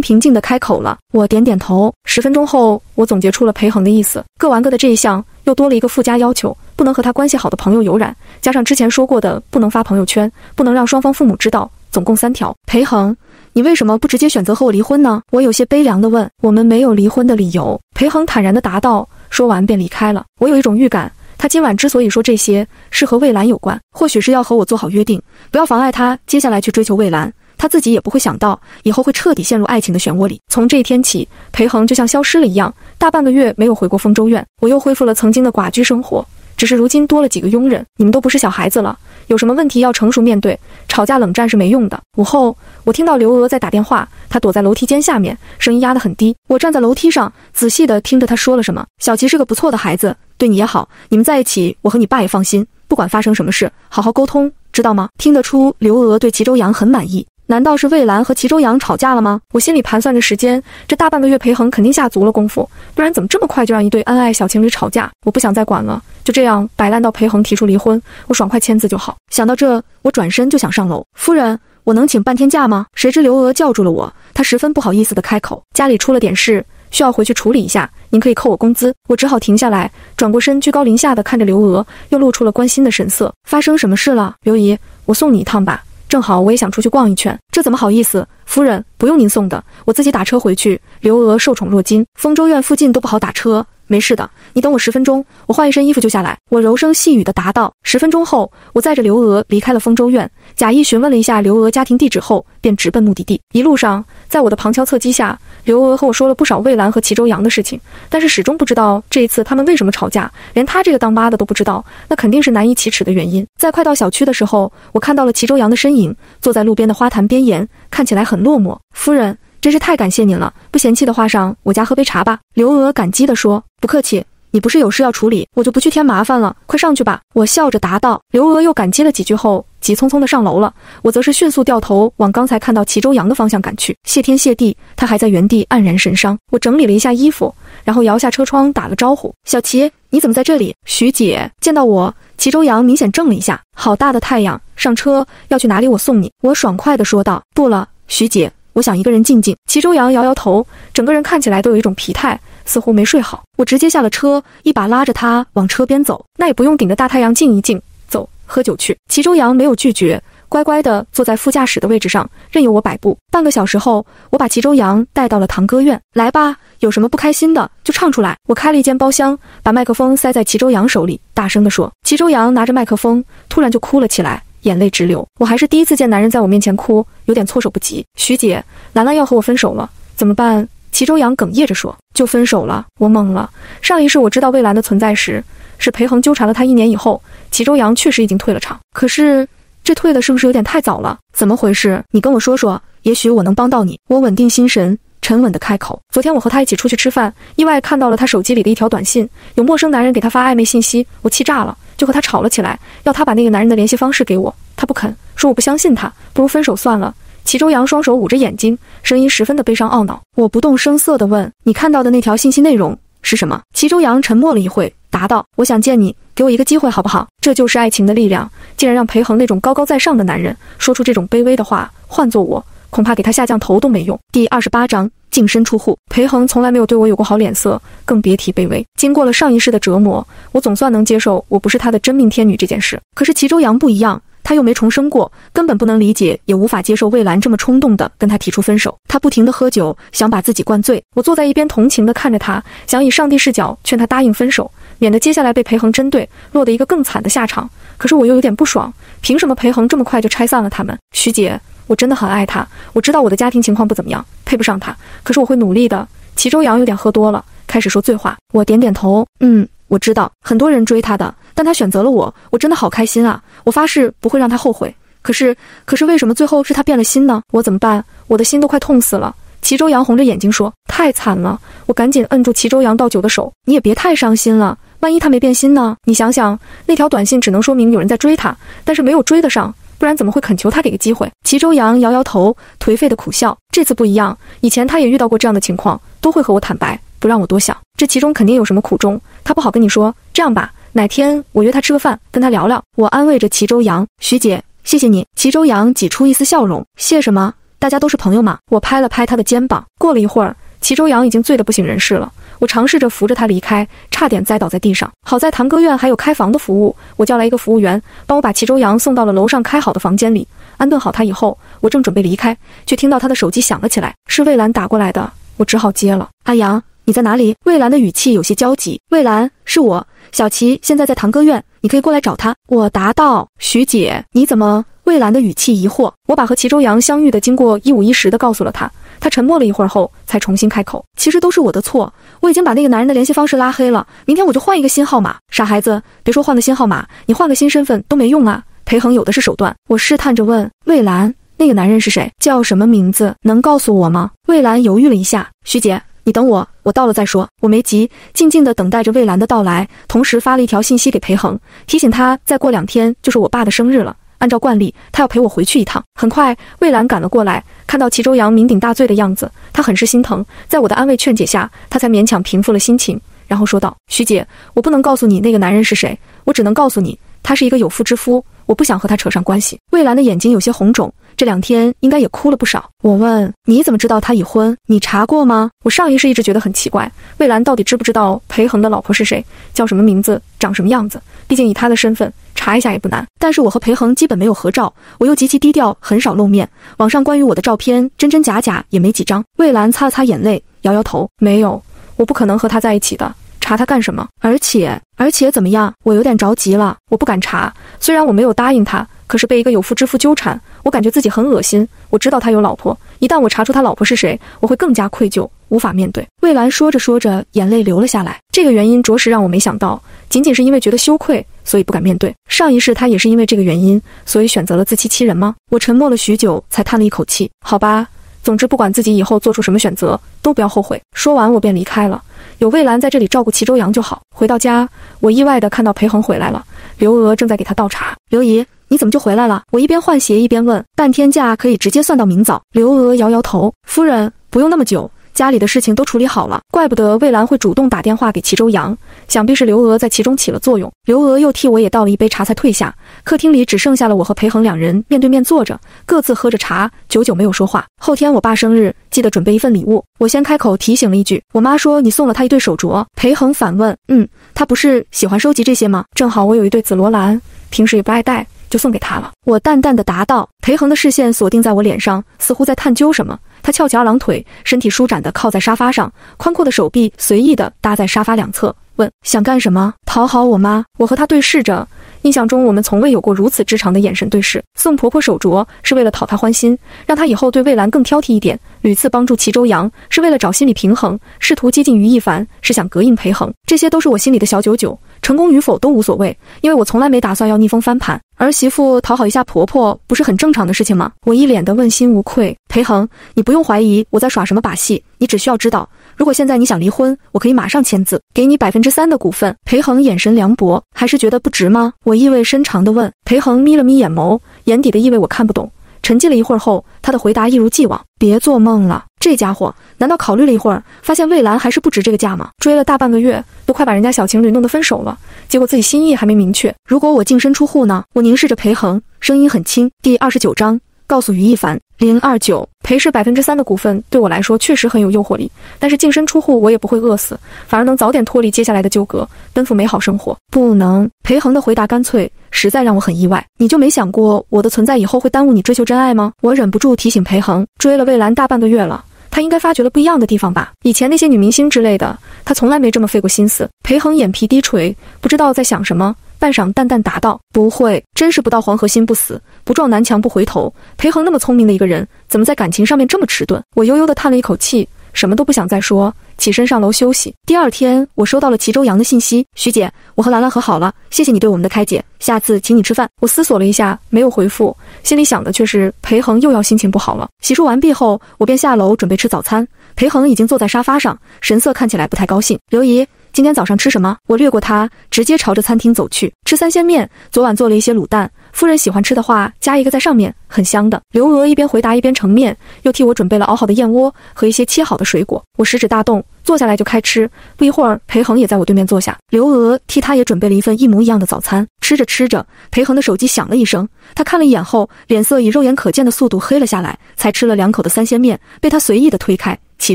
平静地开口了。我点点头。十分钟后，我总结出了裴恒的意思。各玩各的这一项，又多了一个附加要求：不能和他关系好的朋友有染，加上之前说过的，不能发朋友圈，不能让双方父母知道。总共三条。裴恒。你为什么不直接选择和我离婚呢？我有些悲凉地问。我们没有离婚的理由。裴恒坦然地答道。说完便离开了。我有一种预感，他今晚之所以说这些，是和魏兰有关，或许是要和我做好约定，不要妨碍他接下来去追求魏兰。他自己也不会想到，以后会彻底陷入爱情的漩涡里。从这一天起，裴恒就像消失了一样，大半个月没有回过丰州院。我又恢复了曾经的寡居生活，只是如今多了几个佣人。你们都不是小孩子了。有什么问题要成熟面对，吵架冷战是没用的。午后，我听到刘娥在打电话，她躲在楼梯间下面，声音压得很低。我站在楼梯上，仔细地听着她说了什么。小齐是个不错的孩子，对你也好，你们在一起，我和你爸也放心。不管发生什么事，好好沟通，知道吗？听得出刘娥对齐周阳很满意。难道是魏兰和齐周阳吵架了吗？我心里盘算着时间，这大半个月裴恒肯定下足了功夫，不然怎么这么快就让一对恩爱小情侣吵架？我不想再管了，就这样摆烂到裴恒提出离婚，我爽快签字就好。想到这，我转身就想上楼。夫人，我能请半天假吗？谁知刘娥叫住了我，她十分不好意思地开口：“家里出了点事，需要回去处理一下，您可以扣我工资。”我只好停下来，转过身，居高临下的看着刘娥，又露出了关心的神色。发生什么事了，刘姨？我送你一趟吧。正好我也想出去逛一圈，这怎么好意思？夫人不用您送的，我自己打车回去。刘娥受宠若惊，丰州院附近都不好打车，没事的，你等我十分钟，我换一身衣服就下来。我柔声细语地答道。十分钟后，我载着刘娥离开了丰州院，假意询问了一下刘娥家庭地址后，便直奔目的地。一路上，在我的旁敲侧击下，刘娥和我说了不少魏兰和齐州阳的事情，但是始终不知道这一次他们为什么吵架，连他这个当妈的都不知道，那肯定是难以启齿的原因。在快到小区的时候，我看到了齐州阳的身影，坐在路边的花坛边沿，看起来很落寞。夫人。真是太感谢您了，不嫌弃的话，上我家喝杯茶吧。刘娥感激地说：“不客气，你不是有事要处理，我就不去添麻烦了。快上去吧。”我笑着答道。刘娥又感激了几句后，急匆匆地上楼了。我则是迅速掉头往刚才看到齐州阳的方向赶去。谢天谢地，他还在原地黯然神伤。我整理了一下衣服，然后摇下车窗打了招呼：“小齐，你怎么在这里？”徐姐见到我，齐州阳明显怔了一下。好大的太阳！上车要去哪里？我送你。我爽快地说道。不了，徐姐。我想一个人静静。齐周阳摇摇头，整个人看起来都有一种疲态，似乎没睡好。我直接下了车，一把拉着他往车边走。那也不用顶着大太阳静一静，走，喝酒去。齐周阳没有拒绝，乖乖地坐在副驾驶的位置上，任由我摆布。半个小时后，我把齐周阳带到了堂歌院。来吧，有什么不开心的就唱出来。我开了一间包厢，把麦克风塞在齐周阳手里，大声地说。齐周阳拿着麦克风，突然就哭了起来。眼泪直流，我还是第一次见男人在我面前哭，有点措手不及。徐姐，兰兰要和我分手了，怎么办？齐周阳哽咽着说：“就分手了。”我懵了。上一世我知道魏兰的存在时，是裴恒纠缠了她一年以后，齐周阳确实已经退了场。可是这退的是不是有点太早了？怎么回事？你跟我说说，也许我能帮到你。我稳定心神，沉稳地开口：“昨天我和他一起出去吃饭，意外看到了他手机里的一条短信，有陌生男人给他发暧昧信息，我气炸了。”就和他吵了起来，要他把那个男人的联系方式给我，他不肯，说我不相信他，不如分手算了。齐周阳双手捂着眼睛，声音十分的悲伤懊恼。我不动声色地问：“你看到的那条信息内容是什么？”齐周阳沉默了一会，答道：“我想见你，给我一个机会好不好？”这就是爱情的力量，竟然让裴恒那种高高在上的男人说出这种卑微的话。换做我，恐怕给他下降头都没用。第二十八章。净身出户，裴恒从来没有对我有过好脸色，更别提卑微。经过了上一世的折磨，我总算能接受我不是他的真命天女这件事。可是齐州阳不一样，他又没重生过，根本不能理解，也无法接受魏兰这么冲动的跟他提出分手。他不停地喝酒，想把自己灌醉。我坐在一边同情地看着他，想以上帝视角劝他答应分手，免得接下来被裴恒针对，落得一个更惨的下场。可是我又有点不爽，凭什么裴恒这么快就拆散了他们？徐姐。我真的很爱他，我知道我的家庭情况不怎么样，配不上他，可是我会努力的。齐周阳有点喝多了，开始说醉话。我点点头，嗯，我知道很多人追他的，但他选择了我，我真的好开心啊！我发誓不会让他后悔。可是，可是为什么最后是他变了心呢？我怎么办？我的心都快痛死了。齐周阳红着眼睛说：“太惨了。”我赶紧摁住齐周阳倒酒的手，你也别太伤心了，万一他没变心呢？你想想，那条短信只能说明有人在追他，但是没有追得上。不然怎么会恳求他给个机会？齐周阳摇摇头，颓废的苦笑。这次不一样，以前他也遇到过这样的情况，都会和我坦白，不让我多想。这其中肯定有什么苦衷，他不好跟你说。这样吧，哪天我约他吃个饭，跟他聊聊。我安慰着齐周阳，徐姐，谢谢你。齐周阳挤出一丝笑容，谢什么？大家都是朋友嘛。我拍了拍他的肩膀。过了一会儿，齐周阳已经醉得不省人事了。我尝试着扶着他离开，差点栽倒在地上。好在堂歌院还有开房的服务，我叫来一个服务员，帮我把齐周阳送到了楼上开好的房间里。安顿好他以后，我正准备离开，却听到他的手机响了起来，是魏兰打过来的。我只好接了。阿阳，你在哪里？魏兰的语气有些焦急。魏兰，是我，小齐，现在在堂歌院，你可以过来找他。我答道。徐姐，你怎么？魏兰的语气疑惑。我把和齐周阳相遇的经过一五一十的告诉了他。他沉默了一会儿后，才重新开口：“其实都是我的错，我已经把那个男人的联系方式拉黑了。明天我就换一个新号码。傻孩子，别说换个新号码，你换个新身份都没用啊！裴恒有的是手段。”我试探着问：“魏兰，那个男人是谁？叫什么名字？能告诉我吗？”魏兰犹豫了一下：“徐姐，你等我，我到了再说。”我没急，静静地等待着魏兰的到来，同时发了一条信息给裴恒，提醒他再过两天就是我爸的生日了。按照惯例，他要陪我回去一趟。很快，魏兰赶了过来，看到齐州阳酩酊大醉的样子，他很是心疼。在我的安慰劝解下，他才勉强平复了心情，然后说道：“徐姐，我不能告诉你那个男人是谁，我只能告诉你，他是一个有妇之夫。我不想和他扯上关系。”魏兰的眼睛有些红肿。这两天应该也哭了不少。我问你怎么知道他已婚？你查过吗？我上一世一直觉得很奇怪，魏兰到底知不知道裴恒的老婆是谁，叫什么名字，长什么样子？毕竟以他的身份查一下也不难。但是我和裴恒基本没有合照，我又极其低调，很少露面。网上关于我的照片真真假假也没几张。魏兰擦了擦眼泪，摇摇头，没有，我不可能和他在一起的。查他干什么？而且而且怎么样？我有点着急了，我不敢查。虽然我没有答应他，可是被一个有妇之夫纠缠，我感觉自己很恶心。我知道他有老婆，一旦我查出他老婆是谁，我会更加愧疚，无法面对。魏兰说着说着，眼泪流了下来。这个原因着实让我没想到，仅仅是因为觉得羞愧，所以不敢面对。上一世他也是因为这个原因，所以选择了自欺欺人吗？我沉默了许久，才叹了一口气。好吧，总之不管自己以后做出什么选择，都不要后悔。说完，我便离开了。有魏兰在这里照顾齐周阳就好。回到家，我意外地看到裴恒回来了，刘娥正在给他倒茶。刘姨，你怎么就回来了？我一边换鞋一边问。半天假可以直接算到明早。刘娥摇摇头，夫人不用那么久。家里的事情都处理好了，怪不得魏兰会主动打电话给齐周阳，想必是刘娥在其中起了作用。刘娥又替我也倒了一杯茶，才退下。客厅里只剩下了我和裴恒两人面对面坐着，各自喝着茶，久久没有说话。后天我爸生日，记得准备一份礼物。我先开口提醒了一句，我妈说你送了他一对手镯。裴恒反问，嗯，他不是喜欢收集这些吗？正好我有一对紫罗兰，平时也不爱戴，就送给他了。我淡淡的答道。裴恒的视线锁定在我脸上，似乎在探究什么。他翘起二郎腿，身体舒展地靠在沙发上，宽阔的手臂随意地搭在沙发两侧，问：“想干什么？讨好我妈？”我和他对视着，印象中我们从未有过如此之长的眼神对视。送婆婆手镯是为了讨她欢心，让她以后对魏兰更挑剔一点；屡次帮助齐周阳是为了找心理平衡，试图接近于一凡是想隔应裴恒。这些都是我心里的小九九，成功与否都无所谓，因为我从来没打算要逆风翻盘。儿媳妇讨好一下婆婆，不是很正常的事情吗？我一脸的问心无愧。裴恒，你不用怀疑我在耍什么把戏，你只需要知道，如果现在你想离婚，我可以马上签字，给你百分之三的股份。裴恒眼神凉薄，还是觉得不值吗？我意味深长地问。裴恒眯了眯眼眸，眼底的意味我看不懂。沉寂了一会儿后，他的回答一如既往：“别做梦了，这家伙难道考虑了一会儿，发现魏兰还是不值这个价吗？追了大半个月，都快把人家小情侣弄得分手了，结果自己心意还没明确。如果我净身出户呢？”我凝视着裴恒，声音很轻：“第二十九章。”告诉于一凡，零二九裴氏百分之三的股份对我来说确实很有诱惑力，但是净身出户我也不会饿死，反而能早点脱离接下来的纠葛，奔赴美好生活。不能，裴恒的回答干脆，实在让我很意外。你就没想过我的存在以后会耽误你追求真爱吗？我忍不住提醒裴恒，追了魏兰大半个月了，他应该发觉了不一样的地方吧？以前那些女明星之类的，他从来没这么费过心思。裴恒眼皮低垂，不知道在想什么。半晌，淡淡答道：“不会，真是不到黄河心不死，不撞南墙不回头。裴恒那么聪明的一个人，怎么在感情上面这么迟钝？”我悠悠地叹了一口气，什么都不想再说，起身上楼休息。第二天，我收到了齐周阳的信息：“徐姐，我和兰兰和好了，谢谢你对我们的开解，下次请你吃饭。”我思索了一下，没有回复，心里想的却是裴恒又要心情不好了。洗漱完毕后，我便下楼准备吃早餐。裴恒已经坐在沙发上，神色看起来不太高兴。刘姨。今天早上吃什么？我略过他，直接朝着餐厅走去。吃三鲜面，昨晚做了一些卤蛋，夫人喜欢吃的话，加一个在上面，很香的。刘娥一边回答一边盛面，又替我准备了熬好的燕窝和一些切好的水果。我食指大动，坐下来就开吃。不一会儿，裴恒也在我对面坐下，刘娥替他也准备了一份一模一样的早餐。吃着吃着，裴恒的手机响了一声，他看了一眼后，脸色以肉眼可见的速度黑了下来。才吃了两口的三鲜面，被他随意的推开。起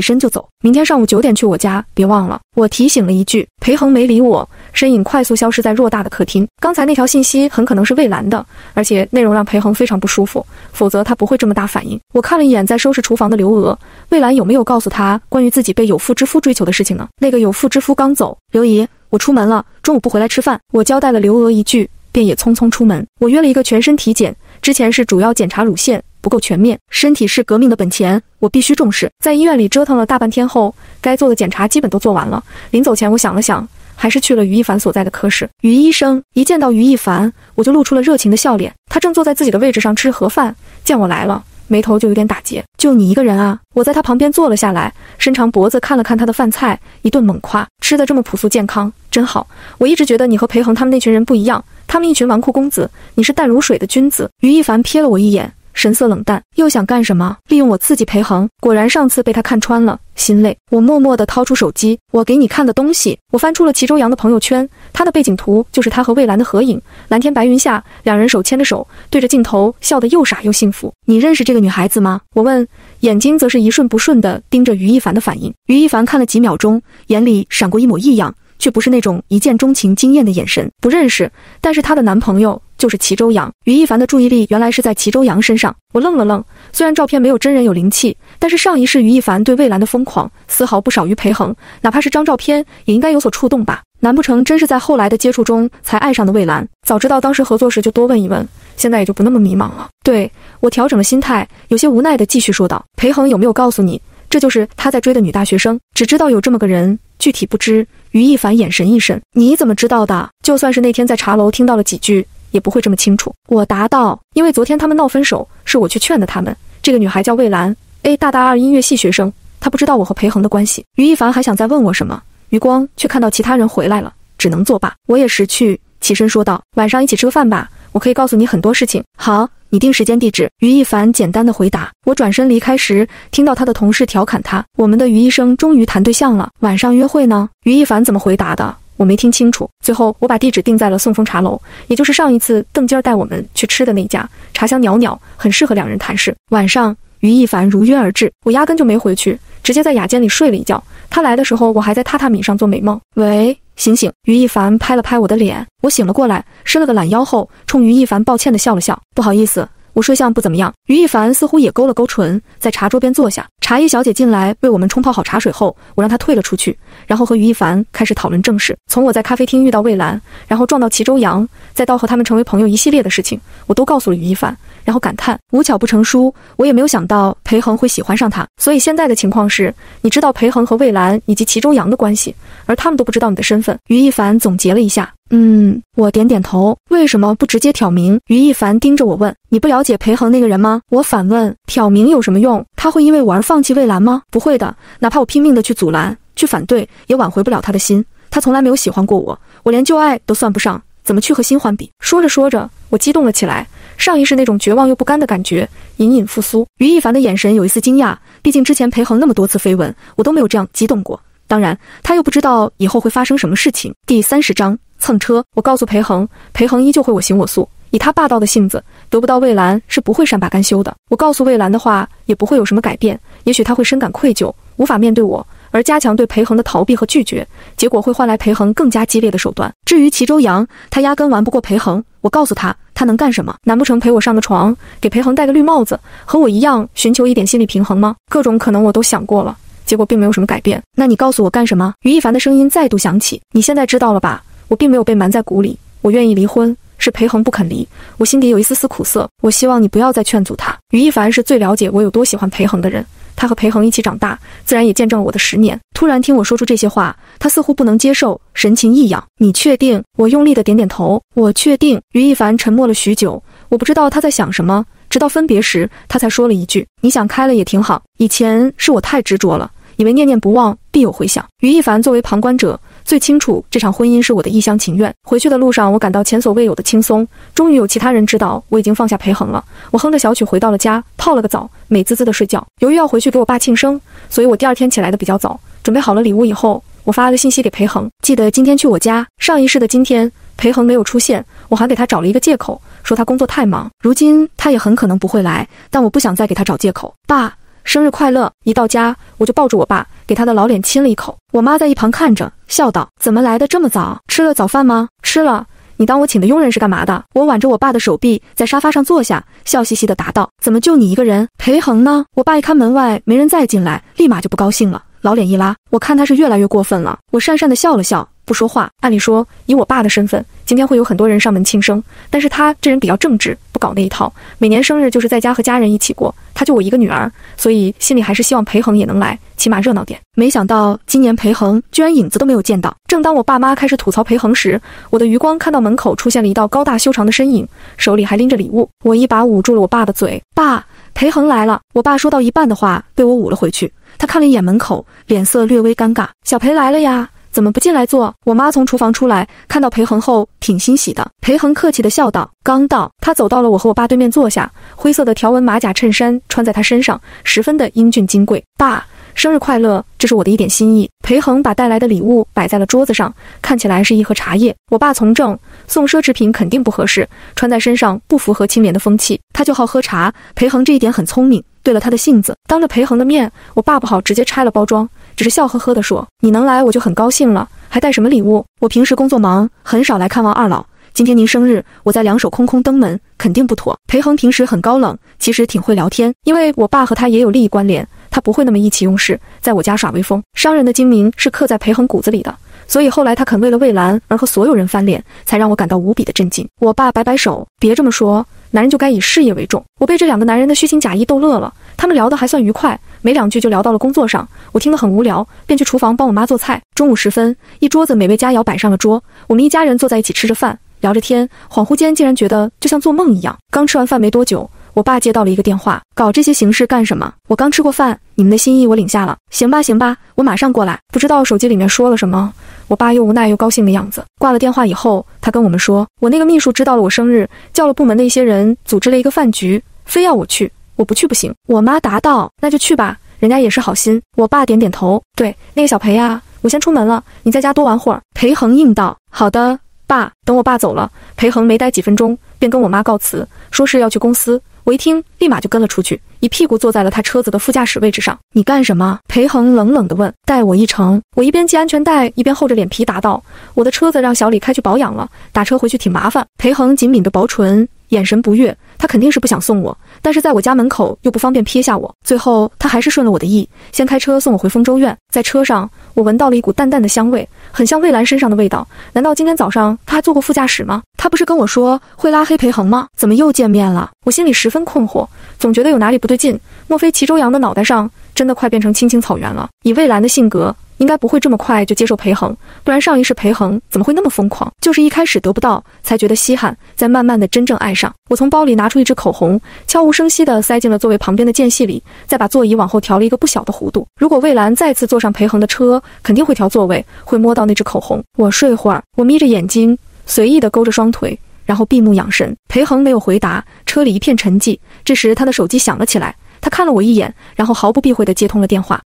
身就走，明天上午九点去我家，别忘了。我提醒了一句，裴恒没理我，身影快速消失在偌大的客厅。刚才那条信息很可能是魏兰的，而且内容让裴恒非常不舒服，否则他不会这么大反应。我看了一眼在收拾厨房的刘娥，魏兰有没有告诉他关于自己被有妇之夫追求的事情呢？那个有妇之夫刚走，刘姨，我出门了，中午不回来吃饭。我交代了刘娥一句，便也匆匆出门。我约了一个全身体检，之前是主要检查乳腺。不够全面，身体是革命的本钱，我必须重视。在医院里折腾了大半天后，该做的检查基本都做完了。临走前，我想了想，还是去了于一凡所在的科室。于医生一见到于一凡，我就露出了热情的笑脸。他正坐在自己的位置上吃盒饭，见我来了，眉头就有点打结。就你一个人啊？我在他旁边坐了下来，伸长脖子看了看他的饭菜，一顿猛夸，吃的这么朴素健康，真好。我一直觉得你和裴恒他们那群人不一样，他们一群纨绔公子，你是淡如水的君子。于一凡瞥了我一眼。神色冷淡，又想干什么？利用我刺激裴恒？果然上次被他看穿了，心累。我默默地掏出手机，我给你看的东西。我翻出了齐周阳的朋友圈，他的背景图就是他和魏兰的合影，蓝天白云下，两人手牵着手，对着镜头笑得又傻又幸福。你认识这个女孩子吗？我问，眼睛则是一瞬不瞬地盯着于一凡的反应。于一凡看了几秒钟，眼里闪过一抹异样，却不是那种一见钟情惊艳的眼神。不认识，但是她的男朋友。就是齐周阳。于一凡的注意力原来是在齐周阳身上，我愣了愣。虽然照片没有真人有灵气，但是上一世于一凡对魏兰的疯狂丝毫不少于裴恒，哪怕是张照片也应该有所触动吧？难不成真是在后来的接触中才爱上的魏兰？早知道当时合作时就多问一问，现在也就不那么迷茫了。对我调整了心态，有些无奈地继续说道：“裴恒有没有告诉你，这就是他在追的女大学生？只知道有这么个人，具体不知。”于一凡眼神一深：“你怎么知道的？就算是那天在茶楼听到了几句，也不会这么清楚。”我答道：“因为昨天他们闹分手，是我去劝的他们。这个女孩叫魏兰，A 大大二音乐系学生，她不知道我和裴恒的关系。”于一凡还想再问我什么。余光却看到其他人回来了，只能作罢。我也识趣，起身说道：“晚上一起吃个饭吧，我可以告诉你很多事情。”好，你定时间地址。于一凡简单的回答。我转身离开时，听到他的同事调侃他：“我们的于医生终于谈对象了，晚上约会呢？”于一凡怎么回答的？我没听清楚。最后，我把地址定在了送风茶楼，也就是上一次邓金儿带我们去吃的那一家，茶香袅袅，很适合两人谈事。晚上，于一凡如约而至，我压根就没回去。直接在雅间里睡了一觉。他来的时候，我还在榻榻米上做美梦。喂，醒醒！于一凡拍了拍我的脸，我醒了过来，伸了个懒腰后，冲于一凡抱歉的笑了笑。不好意思，我睡相不怎么样。于一凡似乎也勾了勾唇，在茶桌边坐下。茶艺小姐进来为我们冲泡好茶水后，我让她退了出去，然后和于一凡开始讨论正事。从我在咖啡厅遇到魏兰，然后撞到齐周阳，再到和他们成为朋友一系列的事情，我都告诉了于一凡。然后感叹无巧不成书，我也没有想到裴恒会喜欢上他。所以现在的情况是，你知道裴恒和魏兰以及齐周阳的关系，而他们都不知道你的身份。于一凡总结了一下，嗯，我点点头。为什么不直接挑明？于一凡盯着我问，你不了解裴恒那个人吗？我反问，挑明有什么用？他会因为我而放弃魏兰吗？不会的，哪怕我拼命的去阻拦、去反对，也挽回不了他的心。他从来没有喜欢过我，我连旧爱都算不上，怎么去和新欢比？说着说着，我激动了起来。上一世那种绝望又不甘的感觉隐隐复苏，于一凡的眼神有一丝惊讶，毕竟之前裴恒那么多次绯闻，我都没有这样激动过。当然，他又不知道以后会发生什么事情。第三十章蹭车。我告诉裴恒，裴恒依旧会我行我素，以他霸道的性子，得不到魏兰是不会善罢甘休的。我告诉魏兰的话也不会有什么改变，也许他会深感愧疚，无法面对我。而加强对裴恒的逃避和拒绝，结果会换来裴恒更加激烈的手段。至于齐周阳，他压根玩不过裴恒。我告诉他，他能干什么？难不成陪我上个床，给裴恒戴个绿帽子，和我一样寻求一点心理平衡吗？各种可能我都想过了，结果并没有什么改变。那你告诉我干什么？于一凡的声音再度响起。你现在知道了吧？我并没有被瞒在鼓里，我愿意离婚，是裴恒不肯离。我心底有一丝丝苦涩，我希望你不要再劝阻他。于一凡是最了解我有多喜欢裴恒的人。他和裴恒一起长大，自然也见证了我的十年。突然听我说出这些话，他似乎不能接受，神情异样。你确定？我用力的点点头。我确定。于一凡沉默了许久，我不知道他在想什么。直到分别时，他才说了一句：“你想开了也挺好。以前是我太执着了，以为念念不忘必有回响。”于一凡作为旁观者。最清楚这场婚姻是我的一厢情愿。回去的路上，我感到前所未有的轻松。终于有其他人知道我已经放下裴恒了。我哼着小曲回到了家，泡了个澡，美滋滋的睡觉。由于要回去给我爸庆生，所以我第二天起来的比较早，准备好了礼物以后，我发了个信息给裴恒，记得今天去我家。上一世的今天，裴恒没有出现，我还给他找了一个借口，说他工作太忙。如今他也很可能不会来，但我不想再给他找借口。爸，生日快乐！一到家，我就抱住我爸。给他的老脸亲了一口，我妈在一旁看着，笑道：“怎么来的这么早？吃了早饭吗？吃了。你当我请的佣人是干嘛的？”我挽着我爸的手臂，在沙发上坐下，笑嘻嘻地答道：“怎么就你一个人？裴恒呢？”我爸一看门外没人再进来，立马就不高兴了，老脸一拉。我看他是越来越过分了，我讪讪地笑了笑。不说话。按理说，以我爸的身份，今天会有很多人上门庆生。但是他这人比较正直，不搞那一套。每年生日就是在家和家人一起过。他就我一个女儿，所以心里还是希望裴恒也能来，起码热闹点。没想到今年裴恒居然影子都没有见到。正当我爸妈开始吐槽裴恒时，我的余光看到门口出现了一道高大修长的身影，手里还拎着礼物。我一把捂住了我爸的嘴：“爸，裴恒来了。”我爸说到一半的话被我捂了回去。他看了一眼门口，脸色略微尴尬：“小裴来了呀。”怎么不进来坐？我妈从厨房出来，看到裴恒后挺欣喜的。裴恒客气地笑道：“刚到。”他走到了我和我爸对面坐下，灰色的条纹马甲衬衫穿在他身上，十分的英俊金贵。爸，生日快乐！这是我的一点心意。裴恒把带来的礼物摆在了桌子上，看起来是一盒茶叶。我爸从政，送奢侈品肯定不合适，穿在身上不符合清廉的风气。他就好喝茶，裴恒这一点很聪明，对了他的性子。当着裴恒的面，我爸不好直接拆了包装。只是笑呵呵地说：“你能来，我就很高兴了。还带什么礼物？我平时工作忙，很少来看望二老。今天您生日，我在两手空空登门，肯定不妥。裴恒平时很高冷，其实挺会聊天，因为我爸和他也有利益关联，他不会那么意气用事，在我家耍威风。商人的精明是刻在裴恒骨子里的，所以后来他肯为了魏兰而和所有人翻脸，才让我感到无比的震惊。我爸摆摆手，别这么说，男人就该以事业为重。我被这两个男人的虚情假意逗乐了，他们聊得还算愉快。没两句就聊到了工作上，我听得很无聊，便去厨房帮我妈做菜。中午时分，一桌子美味佳肴摆上了桌，我们一家人坐在一起吃着饭，聊着天，恍惚间竟然觉得就像做梦一样。刚吃完饭没多久，我爸接到了一个电话，搞这些形式干什么？我刚吃过饭，你们的心意我领下了。行吧，行吧，我马上过来。不知道手机里面说了什么，我爸又无奈又高兴的样子。挂了电话以后，他跟我们说，我那个秘书知道了我生日，叫了部门的一些人，组织了一个饭局，非要我去。我不去不行，我妈答道：“那就去吧，人家也是好心。”我爸点点头，对，那个小裴啊，我先出门了，你在家多玩会儿。裴恒应道：“好的，爸。”等我爸走了，裴恒没待几分钟，便跟我妈告辞，说是要去公司。我一听，立马就跟了出去，一屁股坐在了他车子的副驾驶位置上。你干什么？裴恒冷冷地问。带我一程。我一边系安全带，一边厚着脸皮答道：“我的车子让小李开去保养了，打车回去挺麻烦。”裴恒紧抿着薄唇，眼神不悦。他肯定是不想送我，但是在我家门口又不方便撇下我。最后他还是顺了我的意，先开车送我回丰州院。在车上，我闻到了一股淡淡的香味，很像魏兰身上的味道。难道今天早上他还坐过副驾驶吗？他不是跟我说会拉黑裴恒吗？怎么又见面了？我心里十分困惑，总觉得有哪里不对劲。莫非齐州阳的脑袋上真的快变成青青草原了？以魏兰的性格。应该不会这么快就接受裴恒，不然上一世裴恒怎么会那么疯狂？就是一开始得不到，才觉得稀罕，再慢慢的真正爱上。我从包里拿出一支口红，悄无声息地塞进了座位旁边的间隙里，再把座椅往后调了一个不小的弧度。如果魏兰再次坐上裴恒的车，肯定会调座位，会摸到那支口红。我睡会儿，我眯着眼睛，随意地勾着双腿，然后闭目养神。裴恒没有回答，车里一片沉寂。这时他的手机响了起来，他看了我一眼，然后毫不避讳地接通了电话。